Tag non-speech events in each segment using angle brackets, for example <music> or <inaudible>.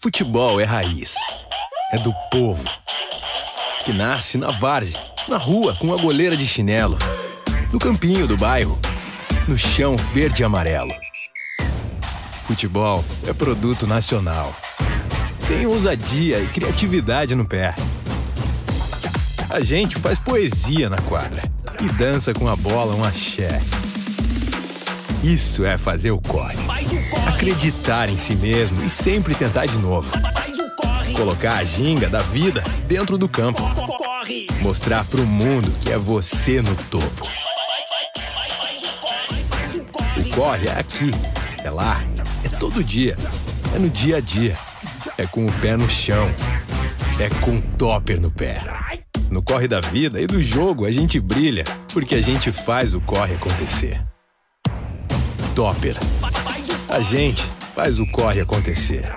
Futebol é raiz. É do povo. Que nasce na várzea, na rua com a goleira de chinelo, no campinho do bairro, no chão verde e amarelo. Futebol é produto nacional. Tem ousadia e criatividade no pé. A gente faz poesia na quadra e dança com a bola um axé. Isso é fazer o corre. Acreditar em si mesmo e sempre tentar de novo. Colocar a ginga da vida dentro do campo. Mostrar pro mundo que é você no topo. O corre é aqui, é lá, é todo dia, é no dia a dia, é com o pé no chão, é com topper no pé. No corre da vida e do jogo a gente brilha, porque a gente faz o corre acontecer. Topper. A gente faz o corre acontecer.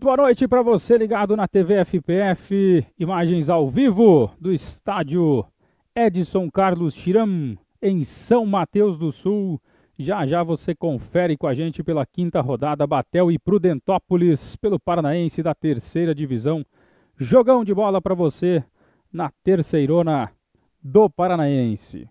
Muito boa noite para você ligado na TV FPF, imagens ao vivo do estádio Edson Carlos Chiram, em São Mateus do Sul. Já já você confere com a gente pela quinta rodada Batel e Prudentópolis pelo Paranaense da terceira divisão. Jogão de bola para você na terceirona do Paranaense.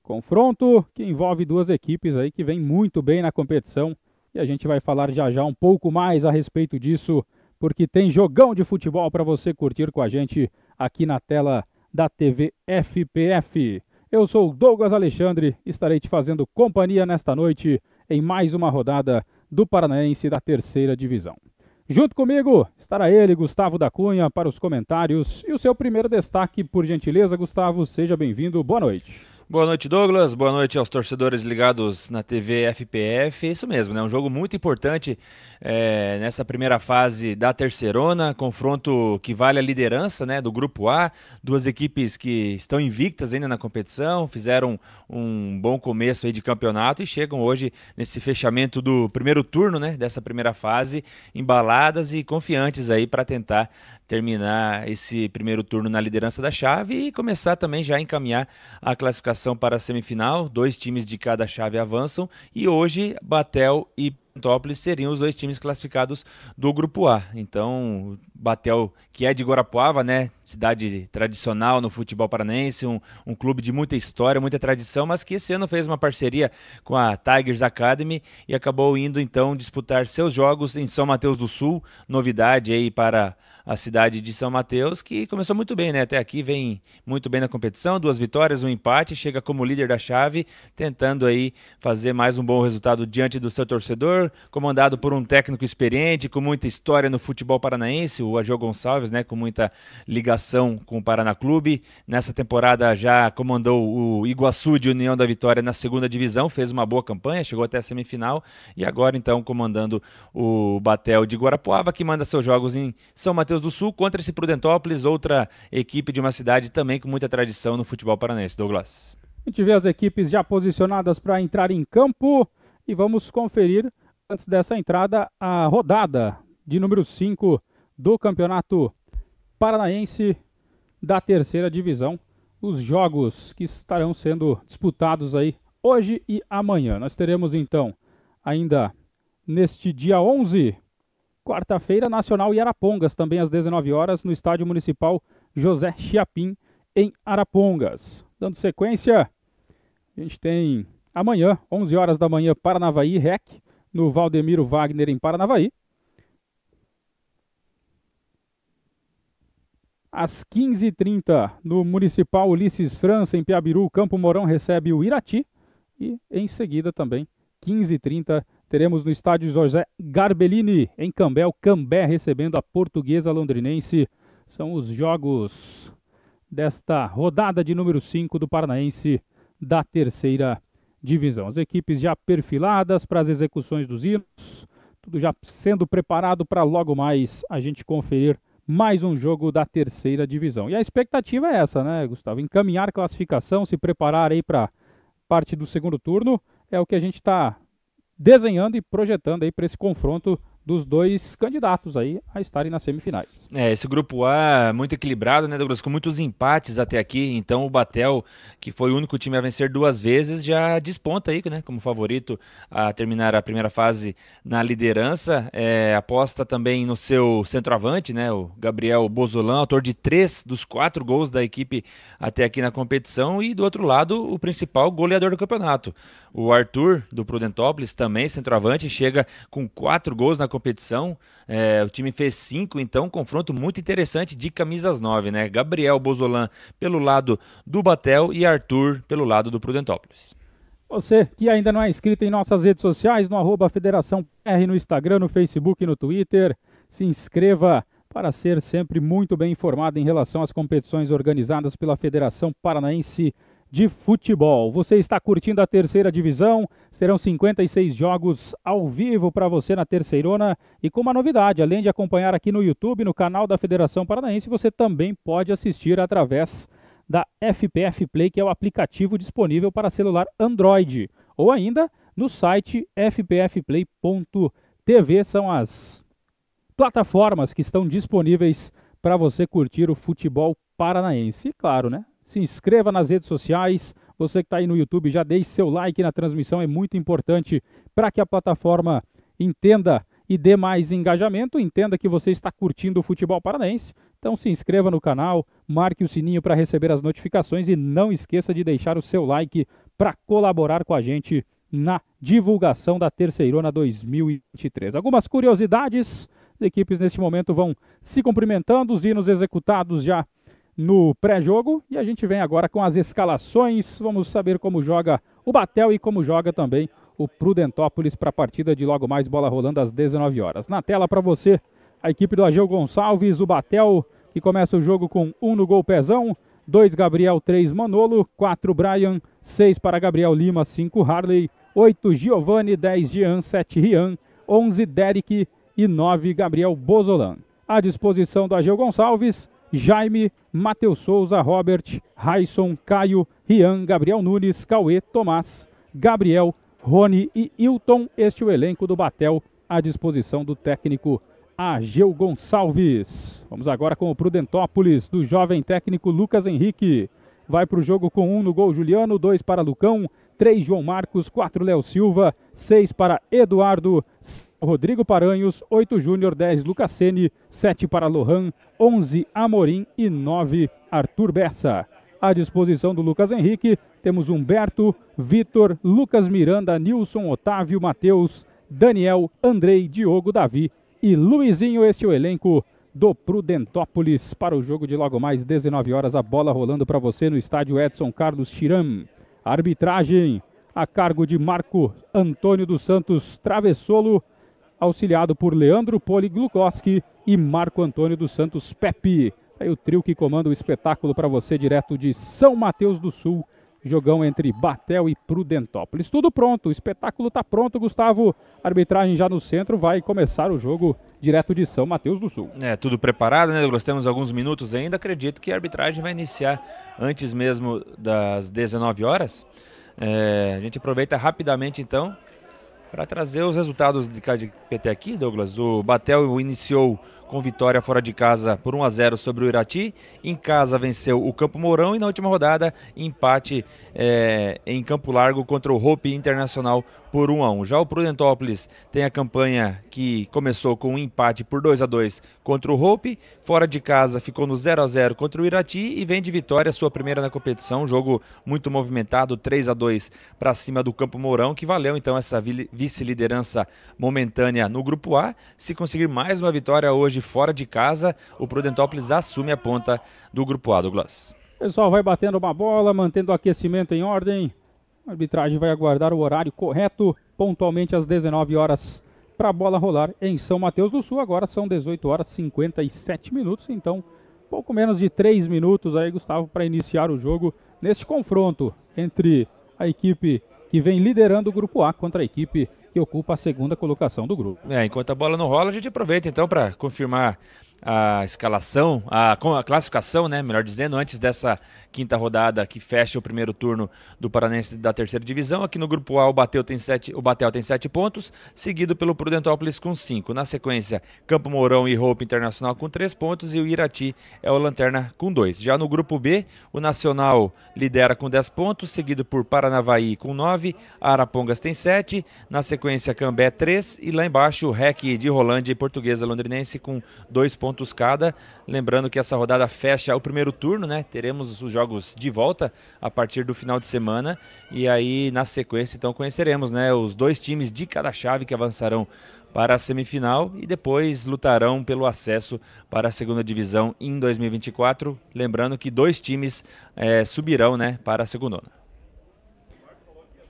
Confronto que envolve duas equipes aí que vem muito bem na competição e a gente vai falar já já um pouco mais a respeito disso, porque tem jogão de futebol para você curtir com a gente aqui na tela da TV FPF. Eu sou Douglas Alexandre, estarei te fazendo companhia nesta noite em mais uma rodada do Paranaense da terceira divisão. Junto comigo estará ele, Gustavo da Cunha, para os comentários e o seu primeiro destaque, por gentileza, Gustavo, seja bem-vindo, boa noite. Boa noite, Douglas. Boa noite aos torcedores ligados na TV FPF. É isso mesmo, né? Um jogo muito importante é, nessa primeira fase da terceirona. Confronto que vale a liderança né, do Grupo A. Duas equipes que estão invictas ainda na competição, fizeram um bom começo aí de campeonato e chegam hoje nesse fechamento do primeiro turno né, dessa primeira fase, embaladas e confiantes aí para tentar terminar esse primeiro turno na liderança da chave e começar também já a encaminhar a classificação para a semifinal. Dois times de cada chave avançam e hoje Batel e Tópolis seriam os dois times classificados do grupo A. Então, Batel, que é de Guarapuava, né? Cidade tradicional no futebol paranaense, um, um clube de muita história, muita tradição, mas que esse ano fez uma parceria com a Tigers Academy e acabou indo então disputar seus jogos em São Mateus do Sul. Novidade aí para a cidade de São Mateus, que começou muito bem, né? Até aqui vem muito bem na competição, duas vitórias, um empate, chega como líder da chave, tentando aí fazer mais um bom resultado diante do seu torcedor, comandado por um técnico experiente, com muita história no futebol paranaense, o Agil Gonçalves, né? Com muita ligação com o Paraná Clube. Nessa temporada já comandou o Iguaçu de União da Vitória na segunda divisão, fez uma boa campanha, chegou até a semifinal e agora então comandando o Batel de Guarapuava, que manda seus jogos em São Mateus do Sul contra esse Prudentópolis, outra equipe de uma cidade também com muita tradição no futebol paranaense. Douglas. A gente vê as equipes já posicionadas para entrar em campo e vamos conferir, antes dessa entrada, a rodada de número 5 do Campeonato Paranaense da terceira divisão. Os jogos que estarão sendo disputados aí hoje e amanhã. Nós teremos então ainda neste dia 11 Quarta-feira, Nacional e Arapongas, também às 19 horas, no Estádio Municipal José Chiapim, em Arapongas. Dando sequência, a gente tem amanhã, 11 horas da manhã, Paranavaí REC, no Valdemiro Wagner, em Paranavaí. Às 15h30, no Municipal Ulisses França, em Piabiru, Campo Mourão recebe o Irati. E em seguida também, 15h30, teremos no estádio José Garbellini, em Cambé, o Cambé recebendo a portuguesa londrinense. São os jogos desta rodada de número 5 do Paranaense da terceira divisão. As equipes já perfiladas para as execuções dos hinos, tudo já sendo preparado para logo mais a gente conferir mais um jogo da terceira divisão. E a expectativa é essa, né, Gustavo? Encaminhar classificação, se preparar aí para parte do segundo turno, é o que a gente está desenhando e projetando aí para esse confronto dos dois candidatos aí a estarem nas semifinais. É, esse grupo A muito equilibrado, né, Douglas? Com muitos empates até aqui. Então o Batel, que foi o único time a vencer duas vezes, já desponta aí, né, como favorito a terminar a primeira fase na liderança. É, aposta também no seu centroavante, né, o Gabriel Bozolão, autor de três dos quatro gols da equipe até aqui na competição. E do outro lado, o principal goleador do campeonato, o Arthur, do Prudentópolis, também centroavante, chega com quatro gols na competição. É, o time fez cinco, então um confronto muito interessante de camisas nove, né? Gabriel Bozolan pelo lado do Batel e Arthur pelo lado do Prudentópolis. Você que ainda não é inscrito em nossas redes sociais, no arroba Federação PR, no Instagram, no Facebook e no Twitter, se inscreva para ser sempre muito bem informado em relação às competições organizadas pela Federação Paranaense de futebol. Você está curtindo a terceira divisão? Serão 56 jogos ao vivo para você na terceirona e com uma novidade, além de acompanhar aqui no YouTube, no canal da Federação Paranaense, você também pode assistir através da FPF Play, que é o aplicativo disponível para celular Android, ou ainda no site fpfplay.tv são as plataformas que estão disponíveis para você curtir o futebol paranaense. E claro, né? Se inscreva nas redes sociais. Você que está aí no YouTube, já deixe seu like na transmissão, é muito importante para que a plataforma entenda e dê mais engajamento, entenda que você está curtindo o futebol paranaense. Então se inscreva no canal, marque o sininho para receber as notificações e não esqueça de deixar o seu like para colaborar com a gente na divulgação da Terceirona 2023. Algumas curiosidades, as equipes neste momento vão se cumprimentando, os hinos executados já no pré-jogo. E a gente vem agora com as escalações. Vamos saber como joga o Batel e como joga também o Prudentópolis para a partida de logo mais bola rolando às 19 horas. Na tela para você, a equipe do Ageu Gonçalves, o Batel, que começa o jogo com um no gol pezão, dois Gabriel, três Manolo, quatro Brian, seis para Gabriel Lima, cinco Harley, oito Giovanni, dez Jean, sete Rian, onze Derek e nove Gabriel Bozolan. À disposição do Ageu Gonçalves, Jaime, Matheus Souza, Robert, Raison, Caio, Rian, Gabriel Nunes, Cauê, Tomás, Gabriel, Rony e Hilton. Este é o elenco do Batel à disposição do técnico Ageu Gonçalves. Vamos agora com o Prudentópolis, do jovem técnico Lucas Henrique. Vai para o jogo com um no gol Juliano, dois para Lucão, três João Marcos, quatro Léo Silva, seis para Eduardo, Rodrigo Paranhos, oito Júnior, dez Lucasene, sete para Lohan, onze Amorim e nove Arthur Bessa. À disposição do Lucas Henrique, temos Humberto, Vitor, Lucas Miranda, Nilson, Otávio, Matheus, Daniel, Andrei, Diogo, Davi e Luizinho. Este é o elenco do Prudentópolis para o jogo de logo mais 19 horas. A bola rolando para você no estádio Edson Carlos Tiram. Arbitragem a cargo de Marco Antônio dos Santos Travessolo, auxiliado por Leandro Poliglukoski e Marco Antônio dos Santos Pepe. Aí o trio que comanda o espetáculo para você direto de São Mateus do Sul. Jogão entre Batel e Prudentópolis. Tudo pronto, o espetáculo está pronto, Gustavo. Arbitragem já no centro, vai começar o jogo direto de São Mateus do Sul. É, tudo preparado, né, Douglas? Temos alguns minutos ainda. Acredito que a arbitragem vai iniciar antes mesmo das 19 horas. É, a gente aproveita rapidamente então para trazer os resultados de PT aqui, Douglas. O Batel iniciou com vitória fora de casa por 1 a 0 sobre o Irati. Em casa venceu o Campo Mourão e na última rodada empate é, em Campo Largo contra o Hope Internacional por 1 a 1. Já o Prudentópolis tem a campanha que começou com um empate por 2 a 2 contra o Hope, fora de casa ficou no 0 a 0 contra o Irati e vem de vitória sua primeira na competição, jogo muito movimentado, 3 a 2 para cima do Campo Mourão, que valeu então essa vice-liderança momentânea no grupo A. Se conseguir mais uma vitória hoje hoje fora de casa, o Prudentópolis assume a ponta do Grupo A, Douglas. Pessoal vai batendo uma bola, mantendo o aquecimento em ordem. A arbitragem vai aguardar o horário correto, pontualmente às 19 horas, para a bola rolar em São Mateus do Sul. Agora são 18 horas e 57 minutos, então pouco menos de 3 minutos aí, Gustavo, para iniciar o jogo neste confronto entre a equipe que vem liderando o grupo A contra a equipe que ocupa a segunda colocação do grupo. É, enquanto a bola não rola, a gente aproveita então para confirmar a escalação, a, a classificação, né, melhor dizendo, antes dessa quinta rodada que fecha o primeiro turno do Paranense da terceira divisão. Aqui no grupo A o Bateu tem sete, o Batel tem sete pontos, seguido pelo Prudentópolis com cinco. Na sequência, Campo Mourão e Hope Internacional com três pontos e o Irati é o Lanterna com dois. Já no grupo B, o Nacional lidera com dez pontos, seguido por Paranavaí com nove, Arapongas tem sete, na sequência Cambé três e lá embaixo o REC de Rolândia e Portuguesa Londrinense com dois pontos cada. Lembrando que essa rodada fecha o primeiro turno, né? Teremos os jogos jogos de volta a partir do final de semana. E aí, na sequência, então, conheceremos né, os dois times de cada chave que avançarão para a semifinal e depois lutarão pelo acesso para a segunda divisão em 2024. Lembrando que dois times é, subirão né, para a segunda.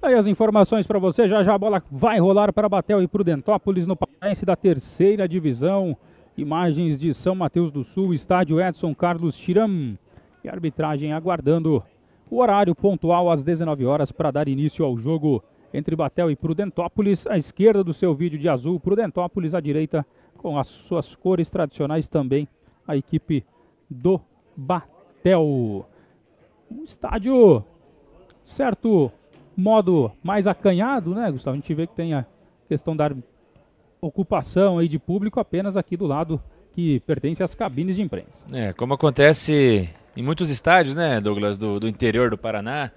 Aí as informações para você, já já a bola vai rolar para Batel e Prudentópolis no Paraense da terceira divisão. Imagens de São Mateus do Sul, estádio Edson Carlos Tiram. E arbitragem aguardando o horário pontual às 19 horas para dar início ao jogo entre Batel e Prudentópolis. À esquerda do seu vídeo de azul, Prudentópolis à direita com as suas cores tradicionais também a equipe do Batel. Um estádio certo modo mais acanhado, né, Gustavo? A gente vê que tem a questão da ocupação aí de público apenas aqui do lado que pertence às cabines de imprensa. É, como acontece em muitos estádios, né, Douglas, do, do interior do Paraná.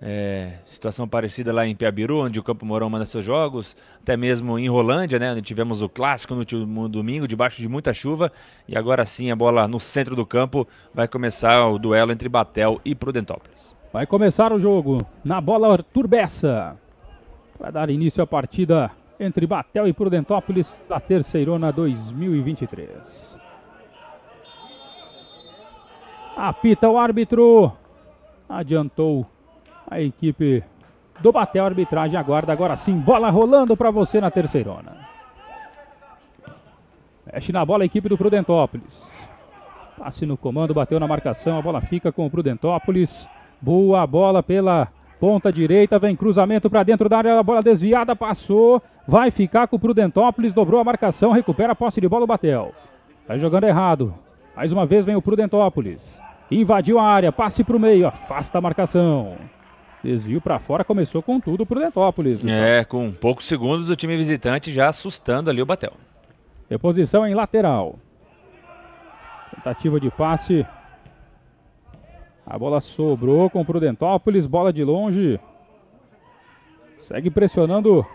É, situação parecida lá em Piabiru, onde o Campo Mourão manda seus jogos, até mesmo em Rolândia, né, onde tivemos o clássico no último domingo, debaixo de muita chuva, e agora sim a bola no centro do campo vai começar o duelo entre Batel e Prudentópolis. Vai começar o jogo na bola Arthur Bessa. Vai dar início à partida entre Batel e Prudentópolis da Terceirona 2023. Apita o árbitro. Adiantou a equipe do Batel. A arbitragem aguarda agora sim. Bola rolando para você na terceirona. Mexe na bola a equipe do Prudentópolis. Passe no comando, bateu na marcação. A bola fica com o Prudentópolis. Boa bola pela ponta direita. Vem cruzamento para dentro da área. A bola desviada, passou. Vai ficar com o Prudentópolis. Dobrou a marcação. Recupera a posse de bola o Batel. Vai jogando errado. Mais uma vez vem o Prudentópolis. Invadiu a área, passe para o meio, afasta a marcação. Desvio para fora, começou com tudo o Dentópolis. É, com poucos segundos o time visitante já assustando ali o Batel. Reposição em lateral. Tentativa de passe. A bola sobrou com o Prudentópolis, bola de longe. Segue pressionando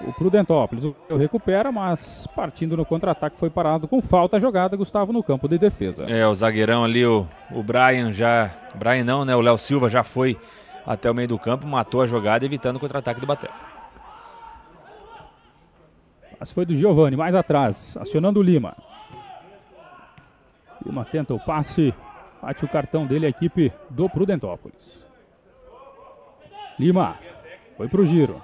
o Prudentópolis. O recupera, mas partindo no contra-ataque foi parado com falta jogada, Gustavo, no campo de defesa. É, o zagueirão ali, o, o Brian já. Brian não, né? O Léo Silva já foi até o meio do campo, matou a jogada, evitando o contra-ataque do Batel. Mas foi do Giovani, mais atrás, acionando o Lima. Lima tenta o passe, bate o cartão dele a equipe do Prudentópolis. Lima, foi pro giro.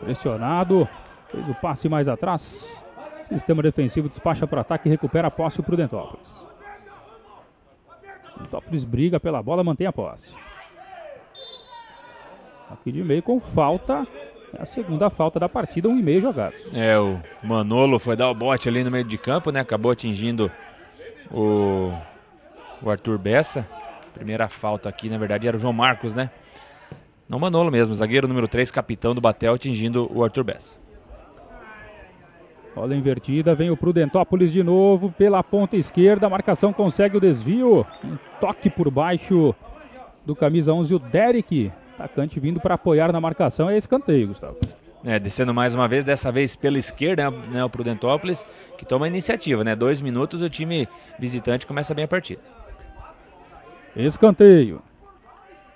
Pressionado. Fez o passe mais atrás. Sistema defensivo despacha para ataque e recupera a posse o Prudentópolis. Prudentópolis briga pela bola, mantém a posse. Aqui de meio com falta. É a segunda falta da partida, um e meio jogados. É, o Manolo foi dar o bote ali no meio de campo, né? Acabou atingindo o, o Arthur Bessa. Primeira falta aqui, na verdade, era o João Marcos, né? Não Manolo mesmo, zagueiro número 3, capitão do Batel, atingindo o Arthur Bessa. Bola invertida, vem o Prudentópolis de novo pela ponta esquerda. A marcação consegue o desvio. Um toque por baixo do camisa 11, o Derek. Atacante vindo para apoiar na marcação. É escanteio, Gustavo. É, descendo mais uma vez, dessa vez pela esquerda, né, o Prudentópolis, que toma a iniciativa, né? Dois minutos, o time visitante começa bem a partida. Escanteio.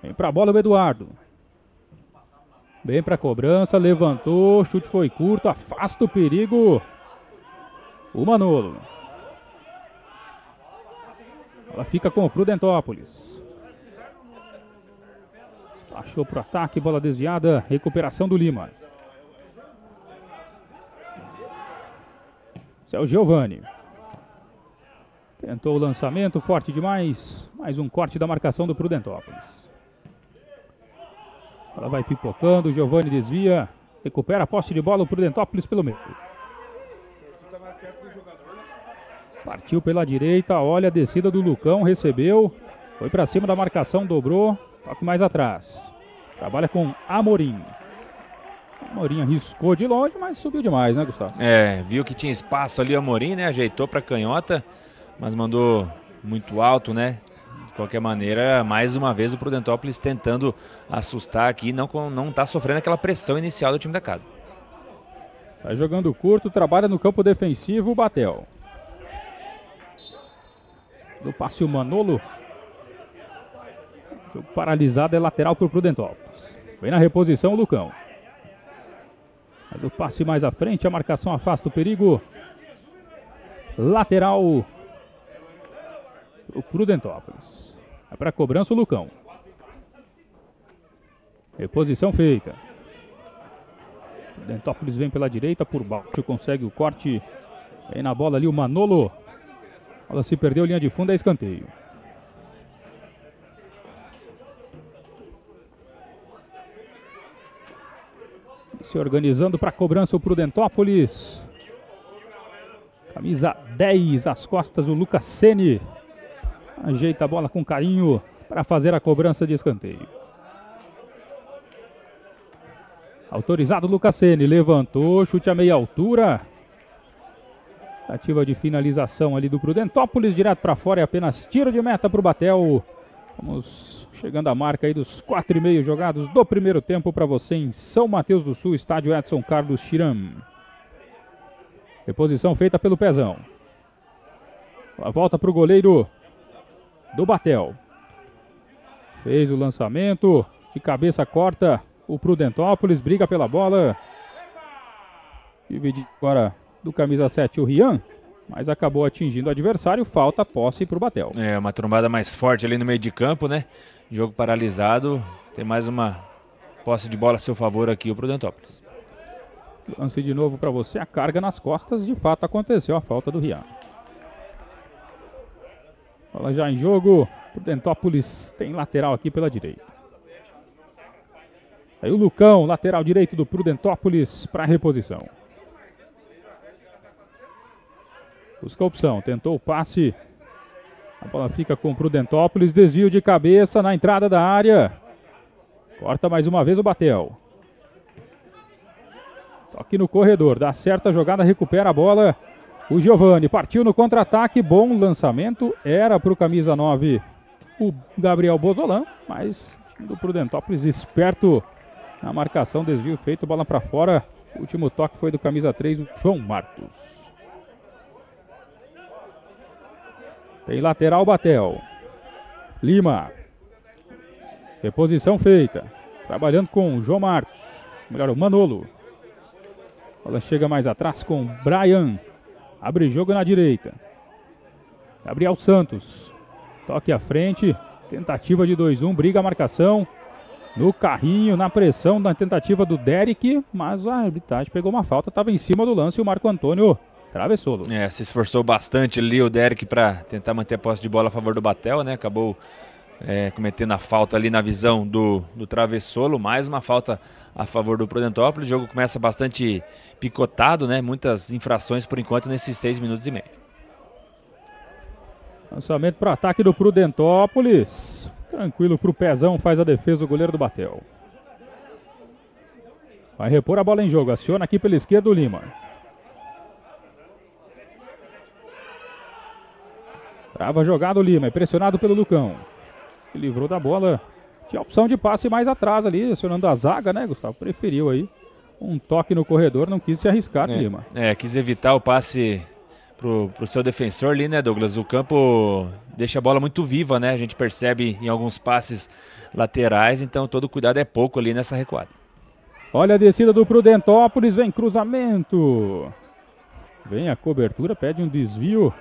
Vem para a bola o Eduardo. Bem para cobrança, levantou, chute foi curto, afasta o perigo. O Manolo. Ela fica com o Prudentópolis. Achou para o ataque, bola desviada, recuperação do Lima. Esse é o Giovani. Tentou o lançamento, forte demais. Mais um corte da marcação do Prudentópolis. Ela vai pipocando, o Giovanni desvia, recupera a posse de bola, o Prudentópolis pelo meio. Partiu pela direita, olha a descida do Lucão, recebeu, foi para cima da marcação, dobrou, toque mais atrás. Trabalha com Amorim. Amorim arriscou de longe, mas subiu demais, né, Gustavo? É, viu que tinha espaço ali Amorim, né? Ajeitou para canhota, mas mandou muito alto, né? De qualquer maneira, mais uma vez o Prudentópolis tentando assustar aqui, não não tá sofrendo aquela pressão inicial do time da casa. Sai jogando curto, trabalha no campo defensivo o Batel. Do passe o Manolo. Jogo paralisado é lateral para o Prudentópolis. Vem na reposição o Lucão. Mas o passe mais à frente, a marcação afasta o perigo. Lateral o Prudentópolis. É para cobrança o Lucão. Reposição feita. Prudentópolis vem pela direita, por baixo consegue o corte. Vem na bola ali o Manolo. A bola se perdeu, linha de fundo é escanteio. Se organizando para a cobrança o Prudentópolis. Camisa 10 às costas o Lucas Sene. Ajeita a bola com carinho para fazer a cobrança de escanteio. Autorizado Lucas Sene, levantou, chute a meia altura. Ativa de finalização ali do Prudentópolis, direto para fora é apenas tiro de meta para o Batel. Vamos chegando à marca aí dos quatro e meio jogados do primeiro tempo para você em São Mateus do Sul, estádio Edson Carlos Chiram. Reposição feita pelo Pezão. Volta para o goleiro do Batel. Fez o lançamento, de cabeça corta o Prudentópolis, briga pela bola. Divide agora do camisa 7 o Rian, mas acabou atingindo o adversário, falta posse para o Batel. É, uma trombada mais forte ali no meio de campo, né? Jogo paralisado, tem mais uma posse de bola a seu favor aqui o Prudentópolis. Lance de novo para você, a carga nas costas, de fato aconteceu a falta do Rian. Bola já em jogo. Prudentópolis tem lateral aqui pela direita. Aí o Lucão, lateral direito do Prudentópolis para reposição. Busca a opção, tentou o passe. A bola fica com o Prudentópolis, desvio de cabeça na entrada da área. Corta mais uma vez o Batel. Toque no corredor, dá certa jogada, recupera a bola. O Giovani partiu no contra-ataque, bom lançamento, era para o camisa 9 o Gabriel Bozolan, mas do Prudentópolis esperto na marcação, desvio feito, bola para fora. O último toque foi do camisa 3, o João Marcos. Tem lateral Batel. Lima. Reposição feita. Trabalhando com o João Marcos. Melhor o Manolo. Bola chega mais atrás com Brian. Abre jogo na direita. Gabriel Santos. Toque à frente. Tentativa de 2-1. Briga a marcação. No carrinho, na pressão da tentativa do Derek. Mas a arbitragem pegou uma falta. Estava em cima do lance e o Marco Antônio travessou. É, se esforçou bastante ali o Derek para tentar manter a posse de bola a favor do Batel, né? Acabou é, cometendo a falta ali na visão do, do travessolo, mais uma falta a favor do Prudentópolis. O jogo começa bastante picotado, né? Muitas infrações por enquanto nesses seis minutos e meio. Lançamento para ataque do Prudentópolis. Tranquilo para o Pezão, faz a defesa o goleiro do Batel. Vai repor a bola em jogo, aciona aqui pela esquerda o Lima. Trava jogado o Lima, é pressionado pelo Lucão livrou da bola. Tinha opção de passe mais atrás ali, acionando a zaga, né, Gustavo? Preferiu aí um toque no corredor, não quis se arriscar, é, Lima. É, quis evitar o passe pro, pro seu defensor ali, né, Douglas? O campo deixa a bola muito viva, né? A gente percebe em alguns passes laterais, então todo cuidado é pouco ali nessa recuada. Olha a descida do Prudentópolis, vem cruzamento. Vem a cobertura, pede um desvio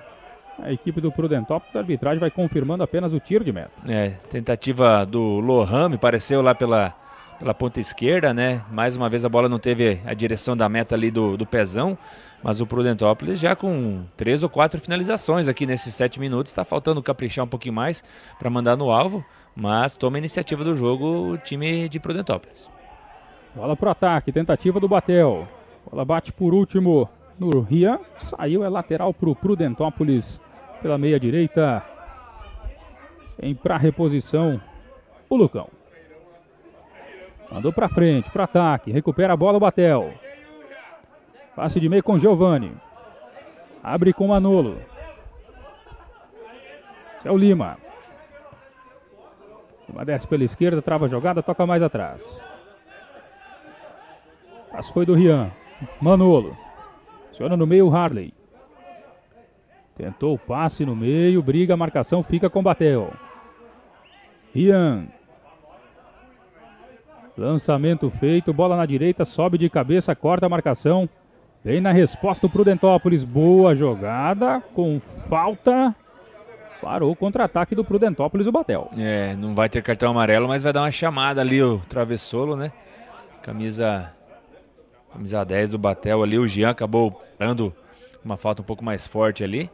a equipe do Prudentópolis, a arbitragem vai confirmando apenas o tiro de meta. É, tentativa do Lohan, me pareceu lá pela, pela ponta esquerda, né? Mais uma vez a bola não teve a direção da meta ali do, do pezão, mas o Prudentópolis já com três ou quatro finalizações aqui nesses sete minutos, está faltando caprichar um pouquinho mais para mandar no alvo, mas toma a iniciativa do jogo o time de Prudentópolis. Bola pro ataque, tentativa do Batel. Bola bate por último no Rian. Saiu, é lateral para o Prudentópolis pela meia direita. Em para reposição o Lucão. Mandou para frente, para ataque. Recupera a bola o Batel. Passe de meio com Giovani. Abre com Manolo. Esse é o Lima. Lima desce pela esquerda, trava a jogada, toca mais atrás. Passe foi do Rian. Manolo. Aciona no meio o Harley. Tentou o passe no meio, briga, marcação fica com Batel. Rian. Lançamento feito, bola na direita, sobe de cabeça, corta a marcação. Vem na resposta o Prudentópolis. Boa jogada, com falta. Parou o contra-ataque do Prudentópolis o Batel. É, não vai ter cartão amarelo, mas vai dar uma chamada ali o Travessolo, né? Camisa, camisa 10 do Batel ali. O Jean acabou dando uma falta um pouco mais forte ali.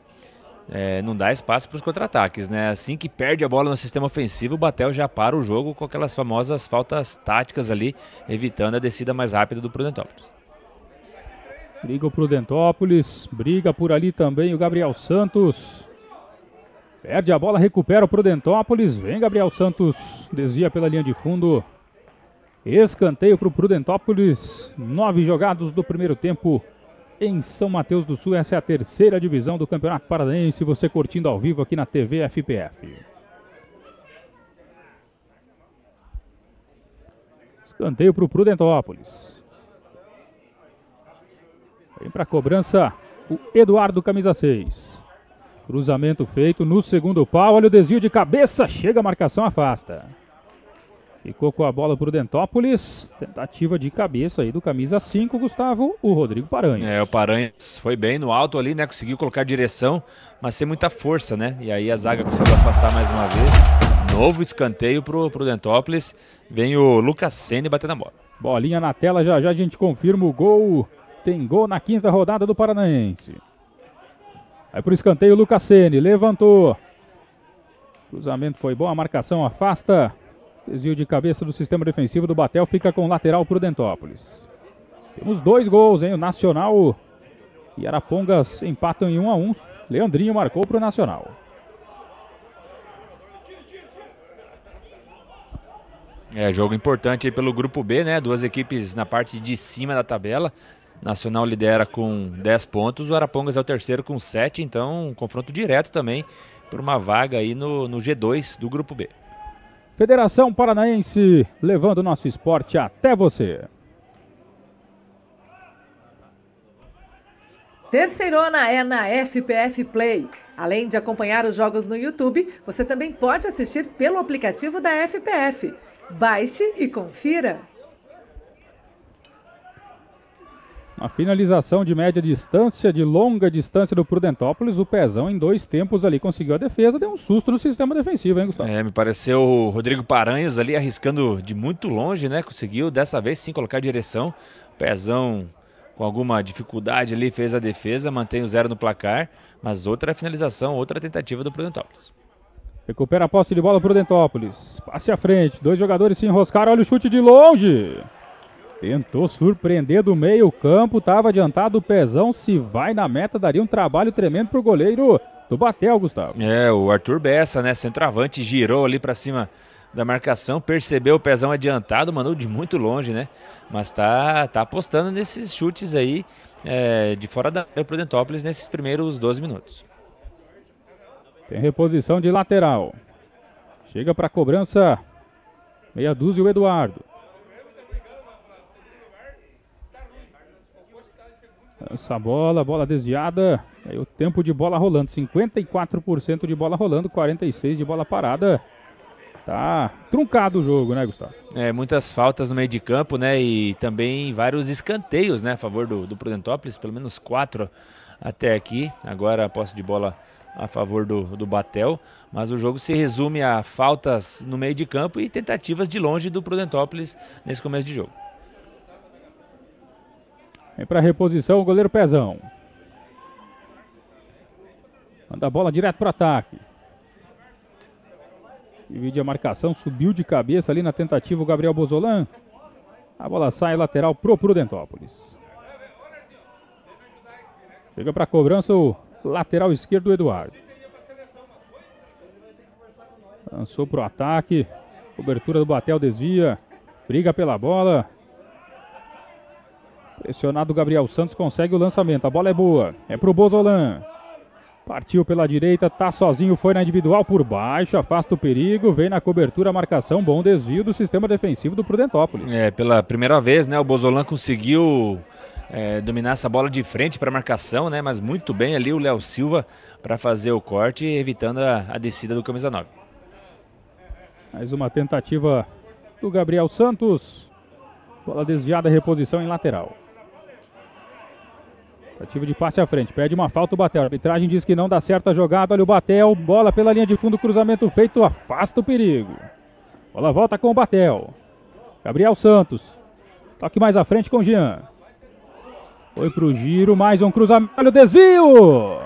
É, não dá espaço para os contra-ataques, né? Assim que perde a bola no sistema ofensivo, o Batel já para o jogo com aquelas famosas faltas táticas ali, evitando a descida mais rápida do Prudentópolis. Briga o Prudentópolis, briga por ali também o Gabriel Santos. Perde a bola, recupera o Prudentópolis. Vem Gabriel Santos, desvia pela linha de fundo. Escanteio para o Prudentópolis. Nove jogados do primeiro tempo em São Mateus do Sul. Essa é a terceira divisão do Campeonato Paranaense. Você curtindo ao vivo aqui na TV FPF. Escanteio para o Prudentópolis. Vem para a cobrança o Eduardo, camisa 6. Cruzamento feito no segundo pau. Olha o desvio de cabeça. Chega a marcação, afasta. Ficou com a bola para o Dentópolis. Tentativa de cabeça aí do camisa 5, Gustavo, o Rodrigo Paranhos. É, o Paranhos foi bem no alto ali, né? Conseguiu colocar direção, mas sem muita força, né? E aí a zaga conseguiu afastar mais uma vez. Novo escanteio para o Dentópolis. Vem o Lucas Sene batendo a bola. Bolinha na tela, já já a gente confirma o gol tem gol na quinta rodada do Paranaense. Aí pro escanteio, Lucas Sene levantou. Cruzamento foi bom, a marcação afasta. Desvio de cabeça do sistema defensivo do Batel, fica com lateral pro Dentópolis. Temos dois gols, hein? O Nacional e Arapongas empatam em 1 um a 1 um. Leandrinho marcou pro Nacional. É, jogo importante pelo grupo B, né? Duas equipes na parte de cima da tabela. Nacional lidera com 10 pontos, o Arapongas é o terceiro com 7, então um confronto direto também por uma vaga aí no, no G2 do Grupo B. Federação Paranaense levando o nosso esporte até você. Terceirona é na FPF Play. Além de acompanhar os jogos no YouTube, você também pode assistir pelo aplicativo da FPF. Baixe e confira. Uma finalização de média distância, de longa distância do Prudentópolis. O Pezão, em dois tempos ali, conseguiu a defesa. Deu um susto no sistema defensivo, hein, Gustavo? É, me pareceu o Rodrigo Paranhos ali arriscando de muito longe, né? Conseguiu dessa vez sim colocar direção. O Pezão com alguma dificuldade ali fez a defesa, mantém o zero no placar. Mas outra finalização, outra tentativa do Prudentópolis. Recupera a posse de bola Prudentópolis. Passe à frente. Dois jogadores se enroscaram. Olha o chute de longe. Tentou surpreender do meio campo, estava adiantado o pezão. Se vai na meta, daria um trabalho tremendo para o goleiro do Batel, Gustavo. É, o Arthur Bessa, né? Centroavante, girou ali para cima da marcação, percebeu o pezão adiantado, mandou de muito longe, né? Mas tá, tá apostando nesses chutes aí é, de fora da Prudentópolis nesses primeiros 12 minutos. Tem reposição de lateral. Chega para cobrança. Meia dúzia o Eduardo. Essa bola, bola desviada. Aí o tempo de bola rolando, 54% de bola rolando, 46% de bola parada. Tá truncado o jogo, né, Gustavo? É, muitas faltas no meio de campo, né? E também vários escanteios, né? A favor do, do Prudentópolis, pelo menos quatro até aqui. Agora a posse de bola a favor do, do Batel. Mas o jogo se resume a faltas no meio de campo e tentativas de longe do Prudentópolis nesse começo de jogo. Vem para reposição o goleiro Pezão. Manda a bola direto para ataque. Divide a marcação, subiu de cabeça ali na tentativa o Gabriel Bozolan. A bola sai lateral pro Prudentópolis. Chega para cobrança o lateral esquerdo Eduardo. Lançou pro ataque. Cobertura do Batel desvia. Briga pela bola. Pressionado Gabriel Santos consegue o lançamento. A bola é boa. É pro Bozolan. Partiu pela direita, tá sozinho, foi na individual por baixo, afasta o perigo, vem na cobertura, marcação, bom desvio do sistema defensivo do Prudentópolis. É, pela primeira vez, né, o Bozolan conseguiu é, dominar essa bola de frente para marcação, né, mas muito bem ali o Léo Silva para fazer o corte, evitando a, a descida do camisa 9. Mais uma tentativa do Gabriel Santos. Bola desviada, reposição em lateral. Tentativa de passe à frente, pede uma falta o Batel. A arbitragem diz que não dá certo a jogada. Olha o Batel, bola pela linha de fundo, cruzamento feito, afasta o perigo. Bola volta com o Batel. Gabriel Santos. Toque mais à frente com o Jean. Foi pro giro, mais um cruzamento. Olha o desvio!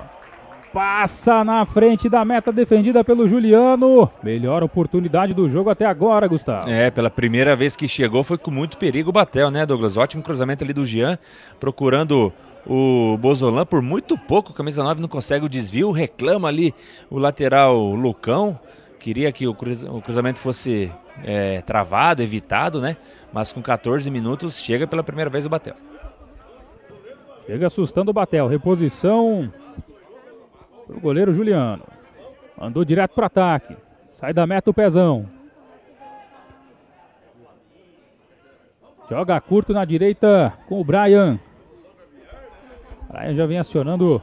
Passa na frente da meta defendida pelo Juliano. Melhor oportunidade do jogo até agora, Gustavo. É, pela primeira vez que chegou foi com muito perigo o Batel, né, Douglas? Ótimo cruzamento ali do Jean, procurando o Bozolan por muito pouco. Camisa 9 não consegue o desvio, reclama ali o lateral Lucão. Queria que o, cruz, o cruzamento fosse é, travado, evitado, né? Mas com 14 minutos chega pela primeira vez o Batel. Chega assustando o Batel. Reposição o goleiro Juliano. Andou direto para ataque. Sai da meta o pezão. Joga curto na direita com o Brian. Brian já vem acionando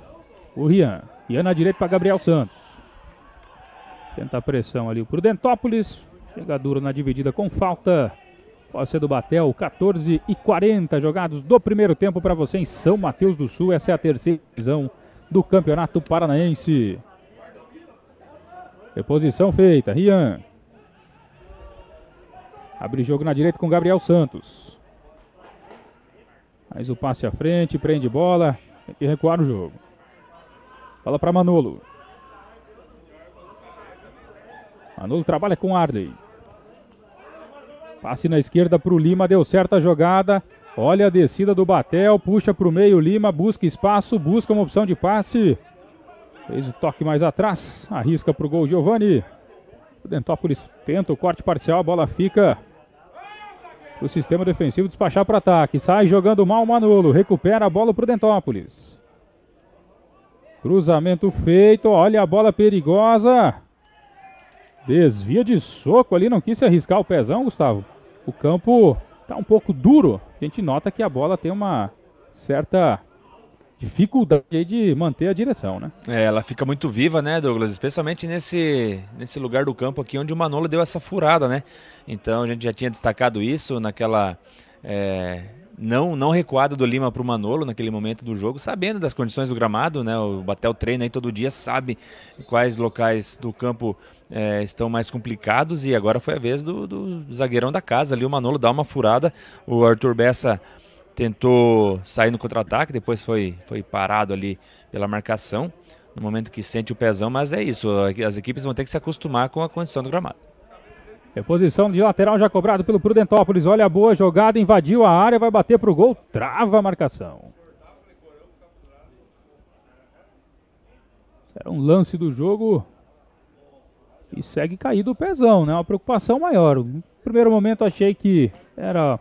o Rian. Rian na direita para Gabriel Santos. Tenta a pressão ali o Prudentópolis. Chega duro na dividida com falta. Pode ser do Batel. 14 e 40 jogados do primeiro tempo para você em São Mateus do Sul. Essa é a terceira divisão do Campeonato Paranaense. Reposição feita, Rian. Abre jogo na direita com Gabriel Santos. Mais o passe à frente, prende bola. Tem que recuar no jogo. Fala para Manolo. Manolo trabalha com Arley. Passe na esquerda para o Lima, deu certa jogada. Olha a descida do Batel, puxa para o meio, Lima busca espaço, busca uma opção de passe. Fez o toque mais atrás, arrisca para o gol Giovani. O Dentópolis tenta o corte parcial, a bola fica o sistema defensivo despachar para ataque. Sai jogando mal o Manolo, recupera a bola para o Dentópolis. Cruzamento feito, olha a bola perigosa. Desvia de soco ali, não quis se arriscar o pezão, Gustavo. O campo está um pouco duro a gente nota que a bola tem uma certa dificuldade de manter a direção, né? É, ela fica muito viva, né, Douglas? Especialmente nesse, nesse lugar do campo aqui onde o Manolo deu essa furada, né? Então a gente já tinha destacado isso naquela é, não não recuada do Lima para o Manolo naquele momento do jogo, sabendo das condições do gramado, né? O Batel treina aí todo dia, sabe quais locais do campo é, estão mais complicados e agora foi a vez do, do, zagueirão da casa ali, o Manolo dá uma furada, o Arthur Bessa tentou sair no contra-ataque, depois foi, foi parado ali pela marcação, no momento que sente o pezão, mas é isso, as equipes vão ter que se acostumar com a condição do gramado. Reposição de lateral já cobrado pelo Prudentópolis. Olha a boa jogada, invadiu a área, vai bater para o gol, trava a marcação. Era um lance do jogo e segue caído o pezão, né? Uma preocupação maior. No primeiro momento achei que era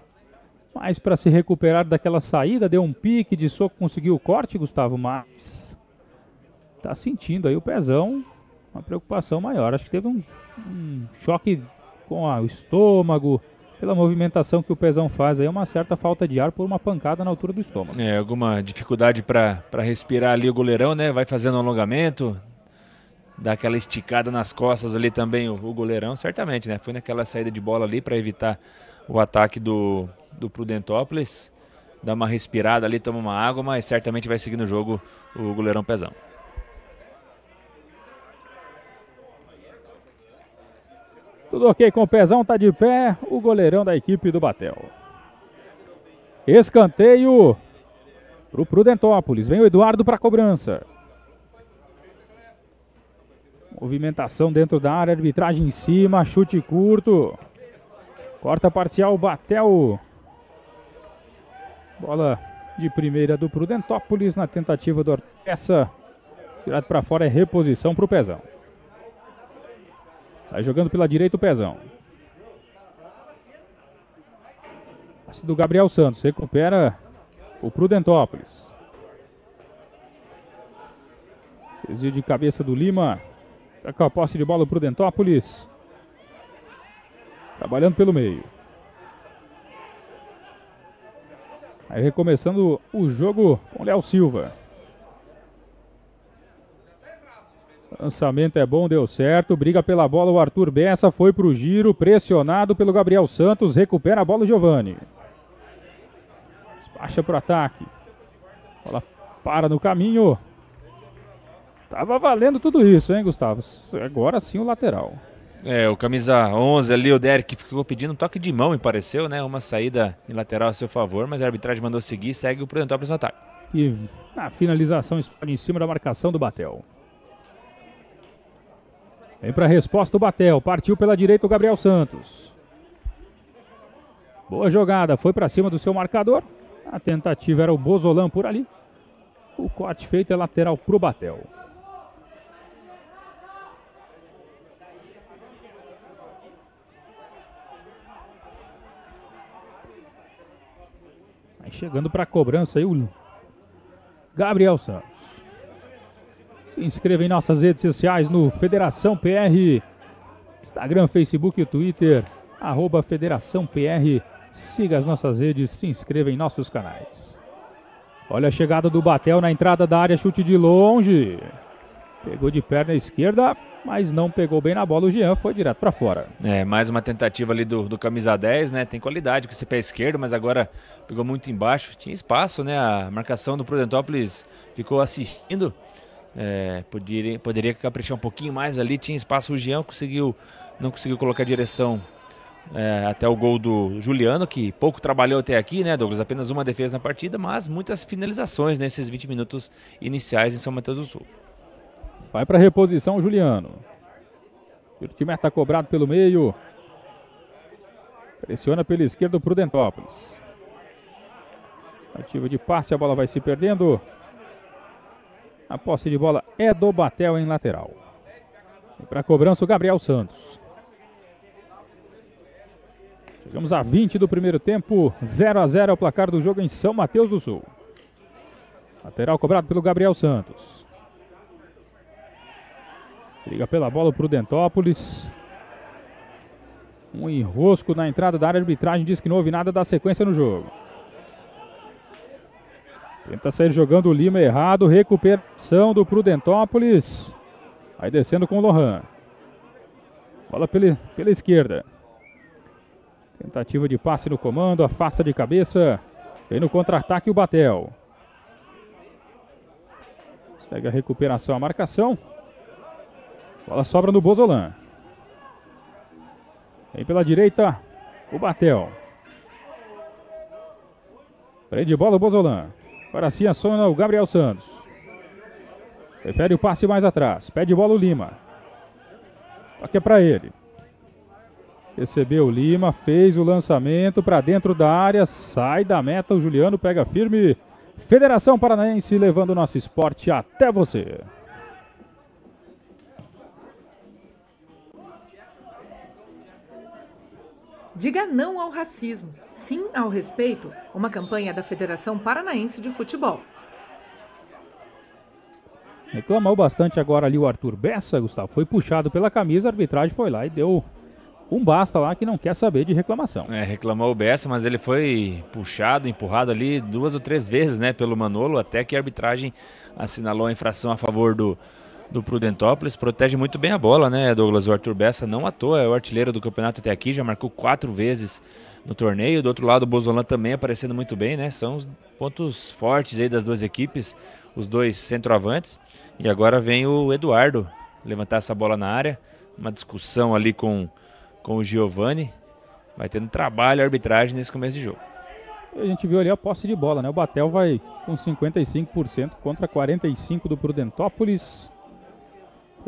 mais para se recuperar daquela saída, deu um pique de soco, conseguiu o corte, Gustavo, mas tá sentindo aí o pezão, uma preocupação maior. Acho que teve um, um choque com o estômago, pela movimentação que o pezão faz aí, uma certa falta de ar por uma pancada na altura do estômago. É, alguma dificuldade para respirar ali o goleirão, né? Vai fazendo um alongamento, dá aquela esticada nas costas ali também o, o goleirão, certamente, né? Foi naquela saída de bola ali para evitar o ataque do, do Prudentópolis. Dá uma respirada ali, toma uma água, mas certamente vai seguir no jogo o goleirão pezão. Tudo ok com o pezão, tá de pé o goleirão da equipe do Batel. Escanteio pro Prudentópolis. Vem o Eduardo para cobrança. Movimentação dentro da área, arbitragem em cima, chute curto. Corta parcial, Batel. Bola de primeira do Prudentópolis na tentativa do Essa, tirado para fora, é reposição para o Pezão. Vai jogando pela direita o Pezão. Passe do Gabriel Santos. Recupera o Prudentópolis. Desvio de cabeça do Lima. Tá com a posse de bola o Prudentópolis. Trabalhando pelo meio. Aí recomeçando o jogo com Léo Silva. Lançamento é bom, deu certo. Briga pela bola o Arthur Bessa. Foi pro giro, pressionado pelo Gabriel Santos. Recupera a bola o Giovani. Despacha pro ataque. Bola para no caminho. Tava valendo tudo isso, hein, Gustavo? Agora sim o lateral. É, o camisa 11 ali, o Derek ficou pedindo um toque de mão, me pareceu, né? Uma saída em lateral a seu favor, mas a arbitragem mandou seguir, segue o Prudentópolis no ataque. E na finalização em cima da marcação do Batel. Vem para a resposta o Batel, partiu pela direita o Gabriel Santos. Boa jogada, foi para cima do seu marcador. A tentativa era o Bozolan por ali. O corte feito é lateral para o Batel. Chegando para a cobrança aí o Gabriel Santos. Se inscreva em nossas redes sociais no Federação PR, Instagram, Facebook e Twitter, arroba Federação PR. Siga as nossas redes, se inscreva em nossos canais. Olha a chegada do Batel na entrada da área, chute de longe. Pegou de perna esquerda, mas não pegou bem na bola. O Jean foi direto para fora. É, mais uma tentativa ali do, do camisa 10, né? Tem qualidade com esse pé esquerdo, mas agora pegou muito embaixo. Tinha espaço, né? A marcação do Prudentópolis ficou assistindo. É, poderia, poderia caprichar um pouquinho mais ali. Tinha espaço. O Jean conseguiu, não conseguiu colocar direção é, até o gol do Juliano, que pouco trabalhou até aqui, né, Douglas? Apenas uma defesa na partida, mas muitas finalizações nesses 20 minutos iniciais em São Mateus do Sul. Vai para reposição Juliano. O time está cobrado pelo meio. Pressiona pela esquerda o Prudentópolis. Ativa de passe, a bola vai se perdendo. A posse de bola é do Batel em lateral. Para cobrança o Gabriel Santos. Chegamos a 20 do primeiro tempo. 0 a 0 é o placar do jogo em São Mateus do Sul. Lateral cobrado pelo Gabriel Santos. Liga pela bola o Dentópolis. Um enrosco na entrada da área de arbitragem diz que não houve nada da sequência no jogo. Tenta sair jogando o Lima errado. Recuperação do Prudentópolis. Vai descendo com o Lohan. Bola pela, pela esquerda. Tentativa de passe no comando. Afasta de cabeça. Vem no contra-ataque o Batel. Segue a recuperação, a marcação. Bola sobra no Bozolan. Vem pela direita o Batel. Prende bola o Bozolan. Agora sim aciona o Gabriel Santos. Prefere o passe mais atrás. Pede bola o Lima. Toque é para ele. Recebeu o Lima, fez o lançamento para dentro da área, sai da meta. O Juliano pega firme. Federação Paranaense levando o nosso esporte até você. Diga não ao racismo, sim ao respeito. Uma campanha da Federação Paranaense de Futebol. Reclamou bastante agora ali o Arthur Bessa, Gustavo. Foi puxado pela camisa, a arbitragem foi lá e deu um basta lá que não quer saber de reclamação. É, reclamou o Bessa, mas ele foi puxado, empurrado ali duas ou três vezes, né, pelo Manolo, até que a arbitragem assinalou a infração a favor do, do Prudentópolis. Protege muito bem a bola, né, Douglas? O Arthur Bessa não à toa, é o artilheiro do campeonato até aqui, já marcou quatro vezes no torneio. Do outro lado, o Bozolan também aparecendo muito bem, né? São os pontos fortes aí das duas equipes, os dois centroavantes. E agora vem o Eduardo levantar essa bola na área. Uma discussão ali com, com o Giovani. Vai tendo trabalho a arbitragem nesse começo de jogo. A gente viu ali a posse de bola, né? O Batel vai com 55% contra 45% do Prudentópolis.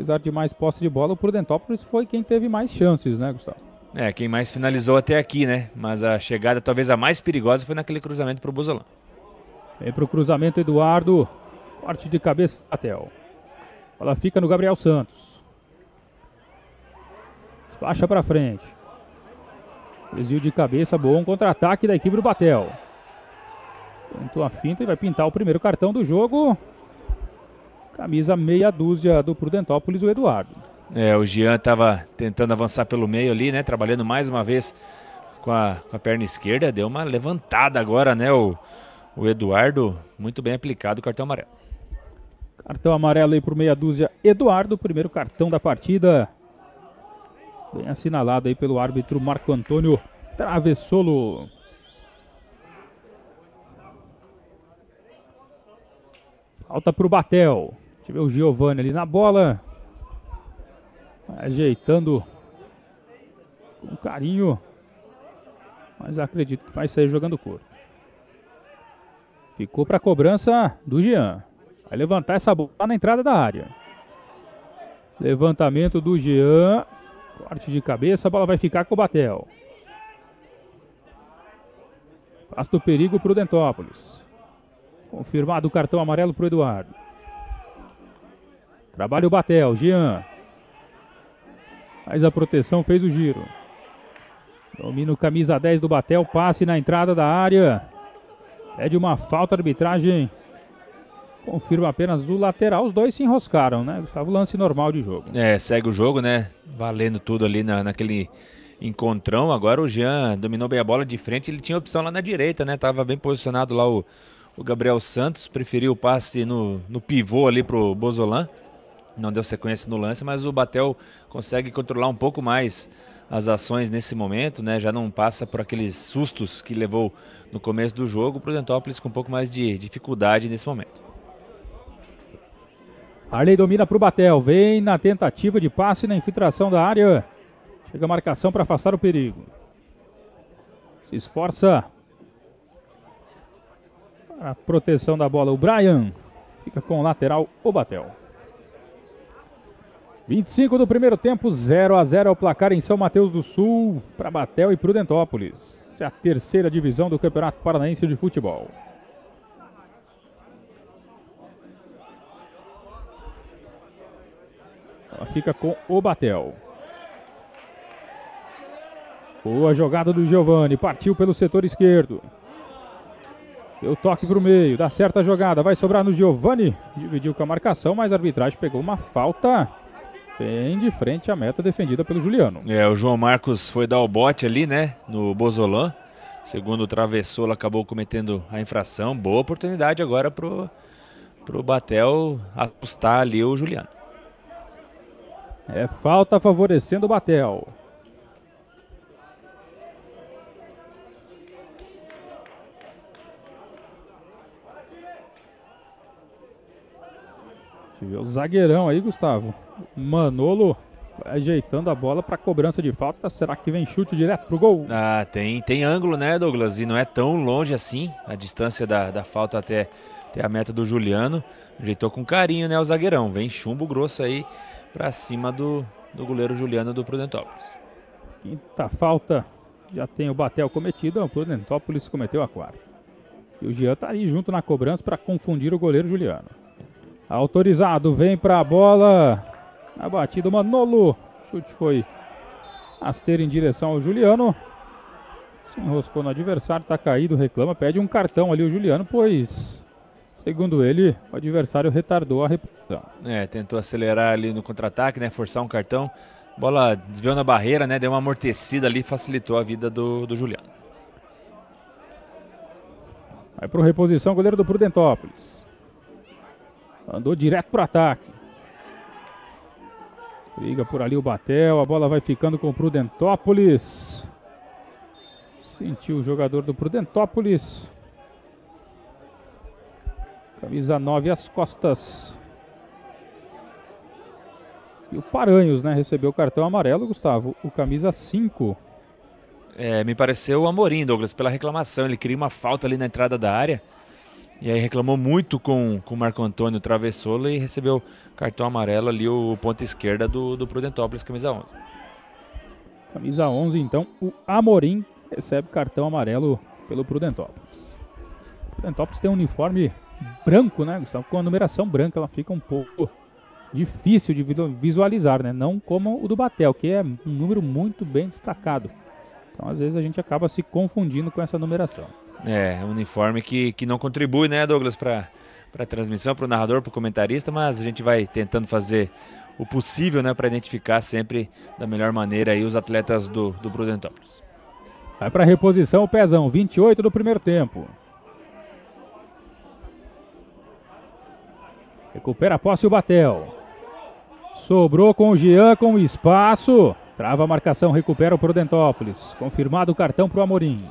Apesar de mais posse de bola, o Prudentópolis foi quem teve mais chances, né, Gustavo? É, quem mais finalizou até aqui, né? Mas a chegada talvez a mais perigosa foi naquele cruzamento para o Buzolan. Vem para o cruzamento, Eduardo. Corte de cabeça, Batel. Ela fica no Gabriel Santos. Baixa para frente. Desvio de cabeça, bom contra-ataque da equipe do Batel. Tentou a finta e vai pintar o primeiro cartão do jogo. Camisa meia dúzia do Prudentópolis, o Eduardo. É, o Jean estava tentando avançar pelo meio ali, né? Trabalhando mais uma vez com a, com a perna esquerda. Deu uma levantada agora, né? O, o Eduardo, muito bem aplicado o cartão amarelo. Cartão amarelo aí por meia dúzia. Eduardo, primeiro cartão da partida. Bem assinalado aí pelo árbitro Marco Antônio Travessolo. Falta para o Batel. Tive o Giovanni ali na bola. Ajeitando com carinho. Mas acredito que vai sair jogando curto. Ficou para a cobrança do Jean. Vai levantar essa bola na entrada da área. Levantamento do Jean. Corte de cabeça, a bola vai ficar com o Batel. Passa do perigo para o Dentópolis. Confirmado o cartão amarelo para o Eduardo. Trabalha o Batel, Jean. Faz a proteção, fez o giro. Domina o camisa 10 do Batel, passe na entrada da área. Pede uma falta, arbitragem. Confirma apenas o lateral. Os dois se enroscaram, né? Gustavo, lance normal de jogo. É, segue o jogo, né? Valendo tudo ali na, naquele encontrão. Agora o Jean dominou bem a bola de frente. Ele tinha opção lá na direita, né? Tava bem posicionado lá o, o Gabriel Santos. Preferiu o passe no, no pivô ali pro Bozolan. Não deu sequência no lance, mas o Batel consegue controlar um pouco mais as ações nesse momento, né? Já não passa por aqueles sustos que levou no começo do jogo. O Prudentópolis com um pouco mais de dificuldade nesse momento. Arley domina para o Batel. Vem na tentativa de passe na infiltração da área. Chega a marcação para afastar o perigo. Se esforça. A proteção da bola. O Brian fica com o lateral. O Batel. 25 do primeiro tempo, 0 a 0 ao placar em São Mateus do Sul para Batel e Prudentópolis. Essa é a terceira divisão do Campeonato Paranaense de Futebol. Ela fica com o Batel. Boa jogada do Giovani. Partiu pelo setor esquerdo. Deu toque para o meio. Dá certa jogada. Vai sobrar no Giovani. Dividiu com a marcação, mas a arbitragem pegou uma falta bem de frente à meta defendida pelo Juliano. É, o João Marcos foi dar o bote ali, né? No Bozolan. Segundo o Travessola, acabou cometendo a infração. Boa oportunidade agora pro, pro Batel ajustar ali o Juliano. É falta favorecendo o Batel. O zagueirão aí, Gustavo. Manolo ajeitando a bola para cobrança de falta. Será que vem chute direto pro gol? Ah, tem, tem ângulo, né, Douglas? E não é tão longe assim a distância da, da falta até, até a meta do Juliano. Ajeitou com carinho, né, o zagueirão. Vem chumbo grosso aí para cima do, do goleiro Juliano do Prudentópolis. Quinta falta, já tem o Batel cometido, o Prudentópolis cometeu a quarta. E o Jean tá ali junto na cobrança para confundir o goleiro Juliano. Autorizado, vem para a bola. A batida Manolo. Chute foi rasteiro em direção ao Juliano. Se enroscou no adversário, tá caído, reclama, pede um cartão ali o Juliano, pois Segundo ele, o adversário retardou a reputação. É, tentou acelerar ali no contra-ataque, né? Forçar um cartão. Bola desviou na barreira, né? Deu uma amortecida ali, facilitou a vida do, do Juliano. Vai para reposição, goleiro do Prudentópolis. Andou direto para o ataque. Briga por ali o Batel, a bola vai ficando com o Prudentópolis. Sentiu o jogador do Prudentópolis. Camisa 9 às costas. E o Paranhos, né? Recebeu o cartão amarelo, Gustavo. O camisa 5. É, me pareceu o Amorim, Douglas, pela reclamação. Ele queria uma falta ali na entrada da área. E aí reclamou muito com, o Marco Antônio Travessola e recebeu cartão amarelo ali, o ponta esquerda do, do Prudentópolis, camisa 11. Camisa 11, então, o Amorim recebe cartão amarelo pelo Prudentópolis. O Prudentópolis tem um uniforme branco, né, Gustavo? Com a numeração branca, ela fica um pouco difícil de visualizar, né? Não como o do Batel, que é um número muito bem destacado. Então, às vezes, a gente acaba se confundindo com essa numeração. É, um uniforme que, que não contribui, né, Douglas, para a transmissão, para o narrador, para o comentarista, mas a gente vai tentando fazer o possível né, para identificar sempre da melhor maneira aí os atletas do, do Prudentópolis. Vai para reposição o Pezão, 28 do primeiro tempo. Recupera a posse o Batel. Sobrou com o Jean com espaço. Trava a marcação, recupera o Prudentópolis. Confirmado o cartão para o Amorim.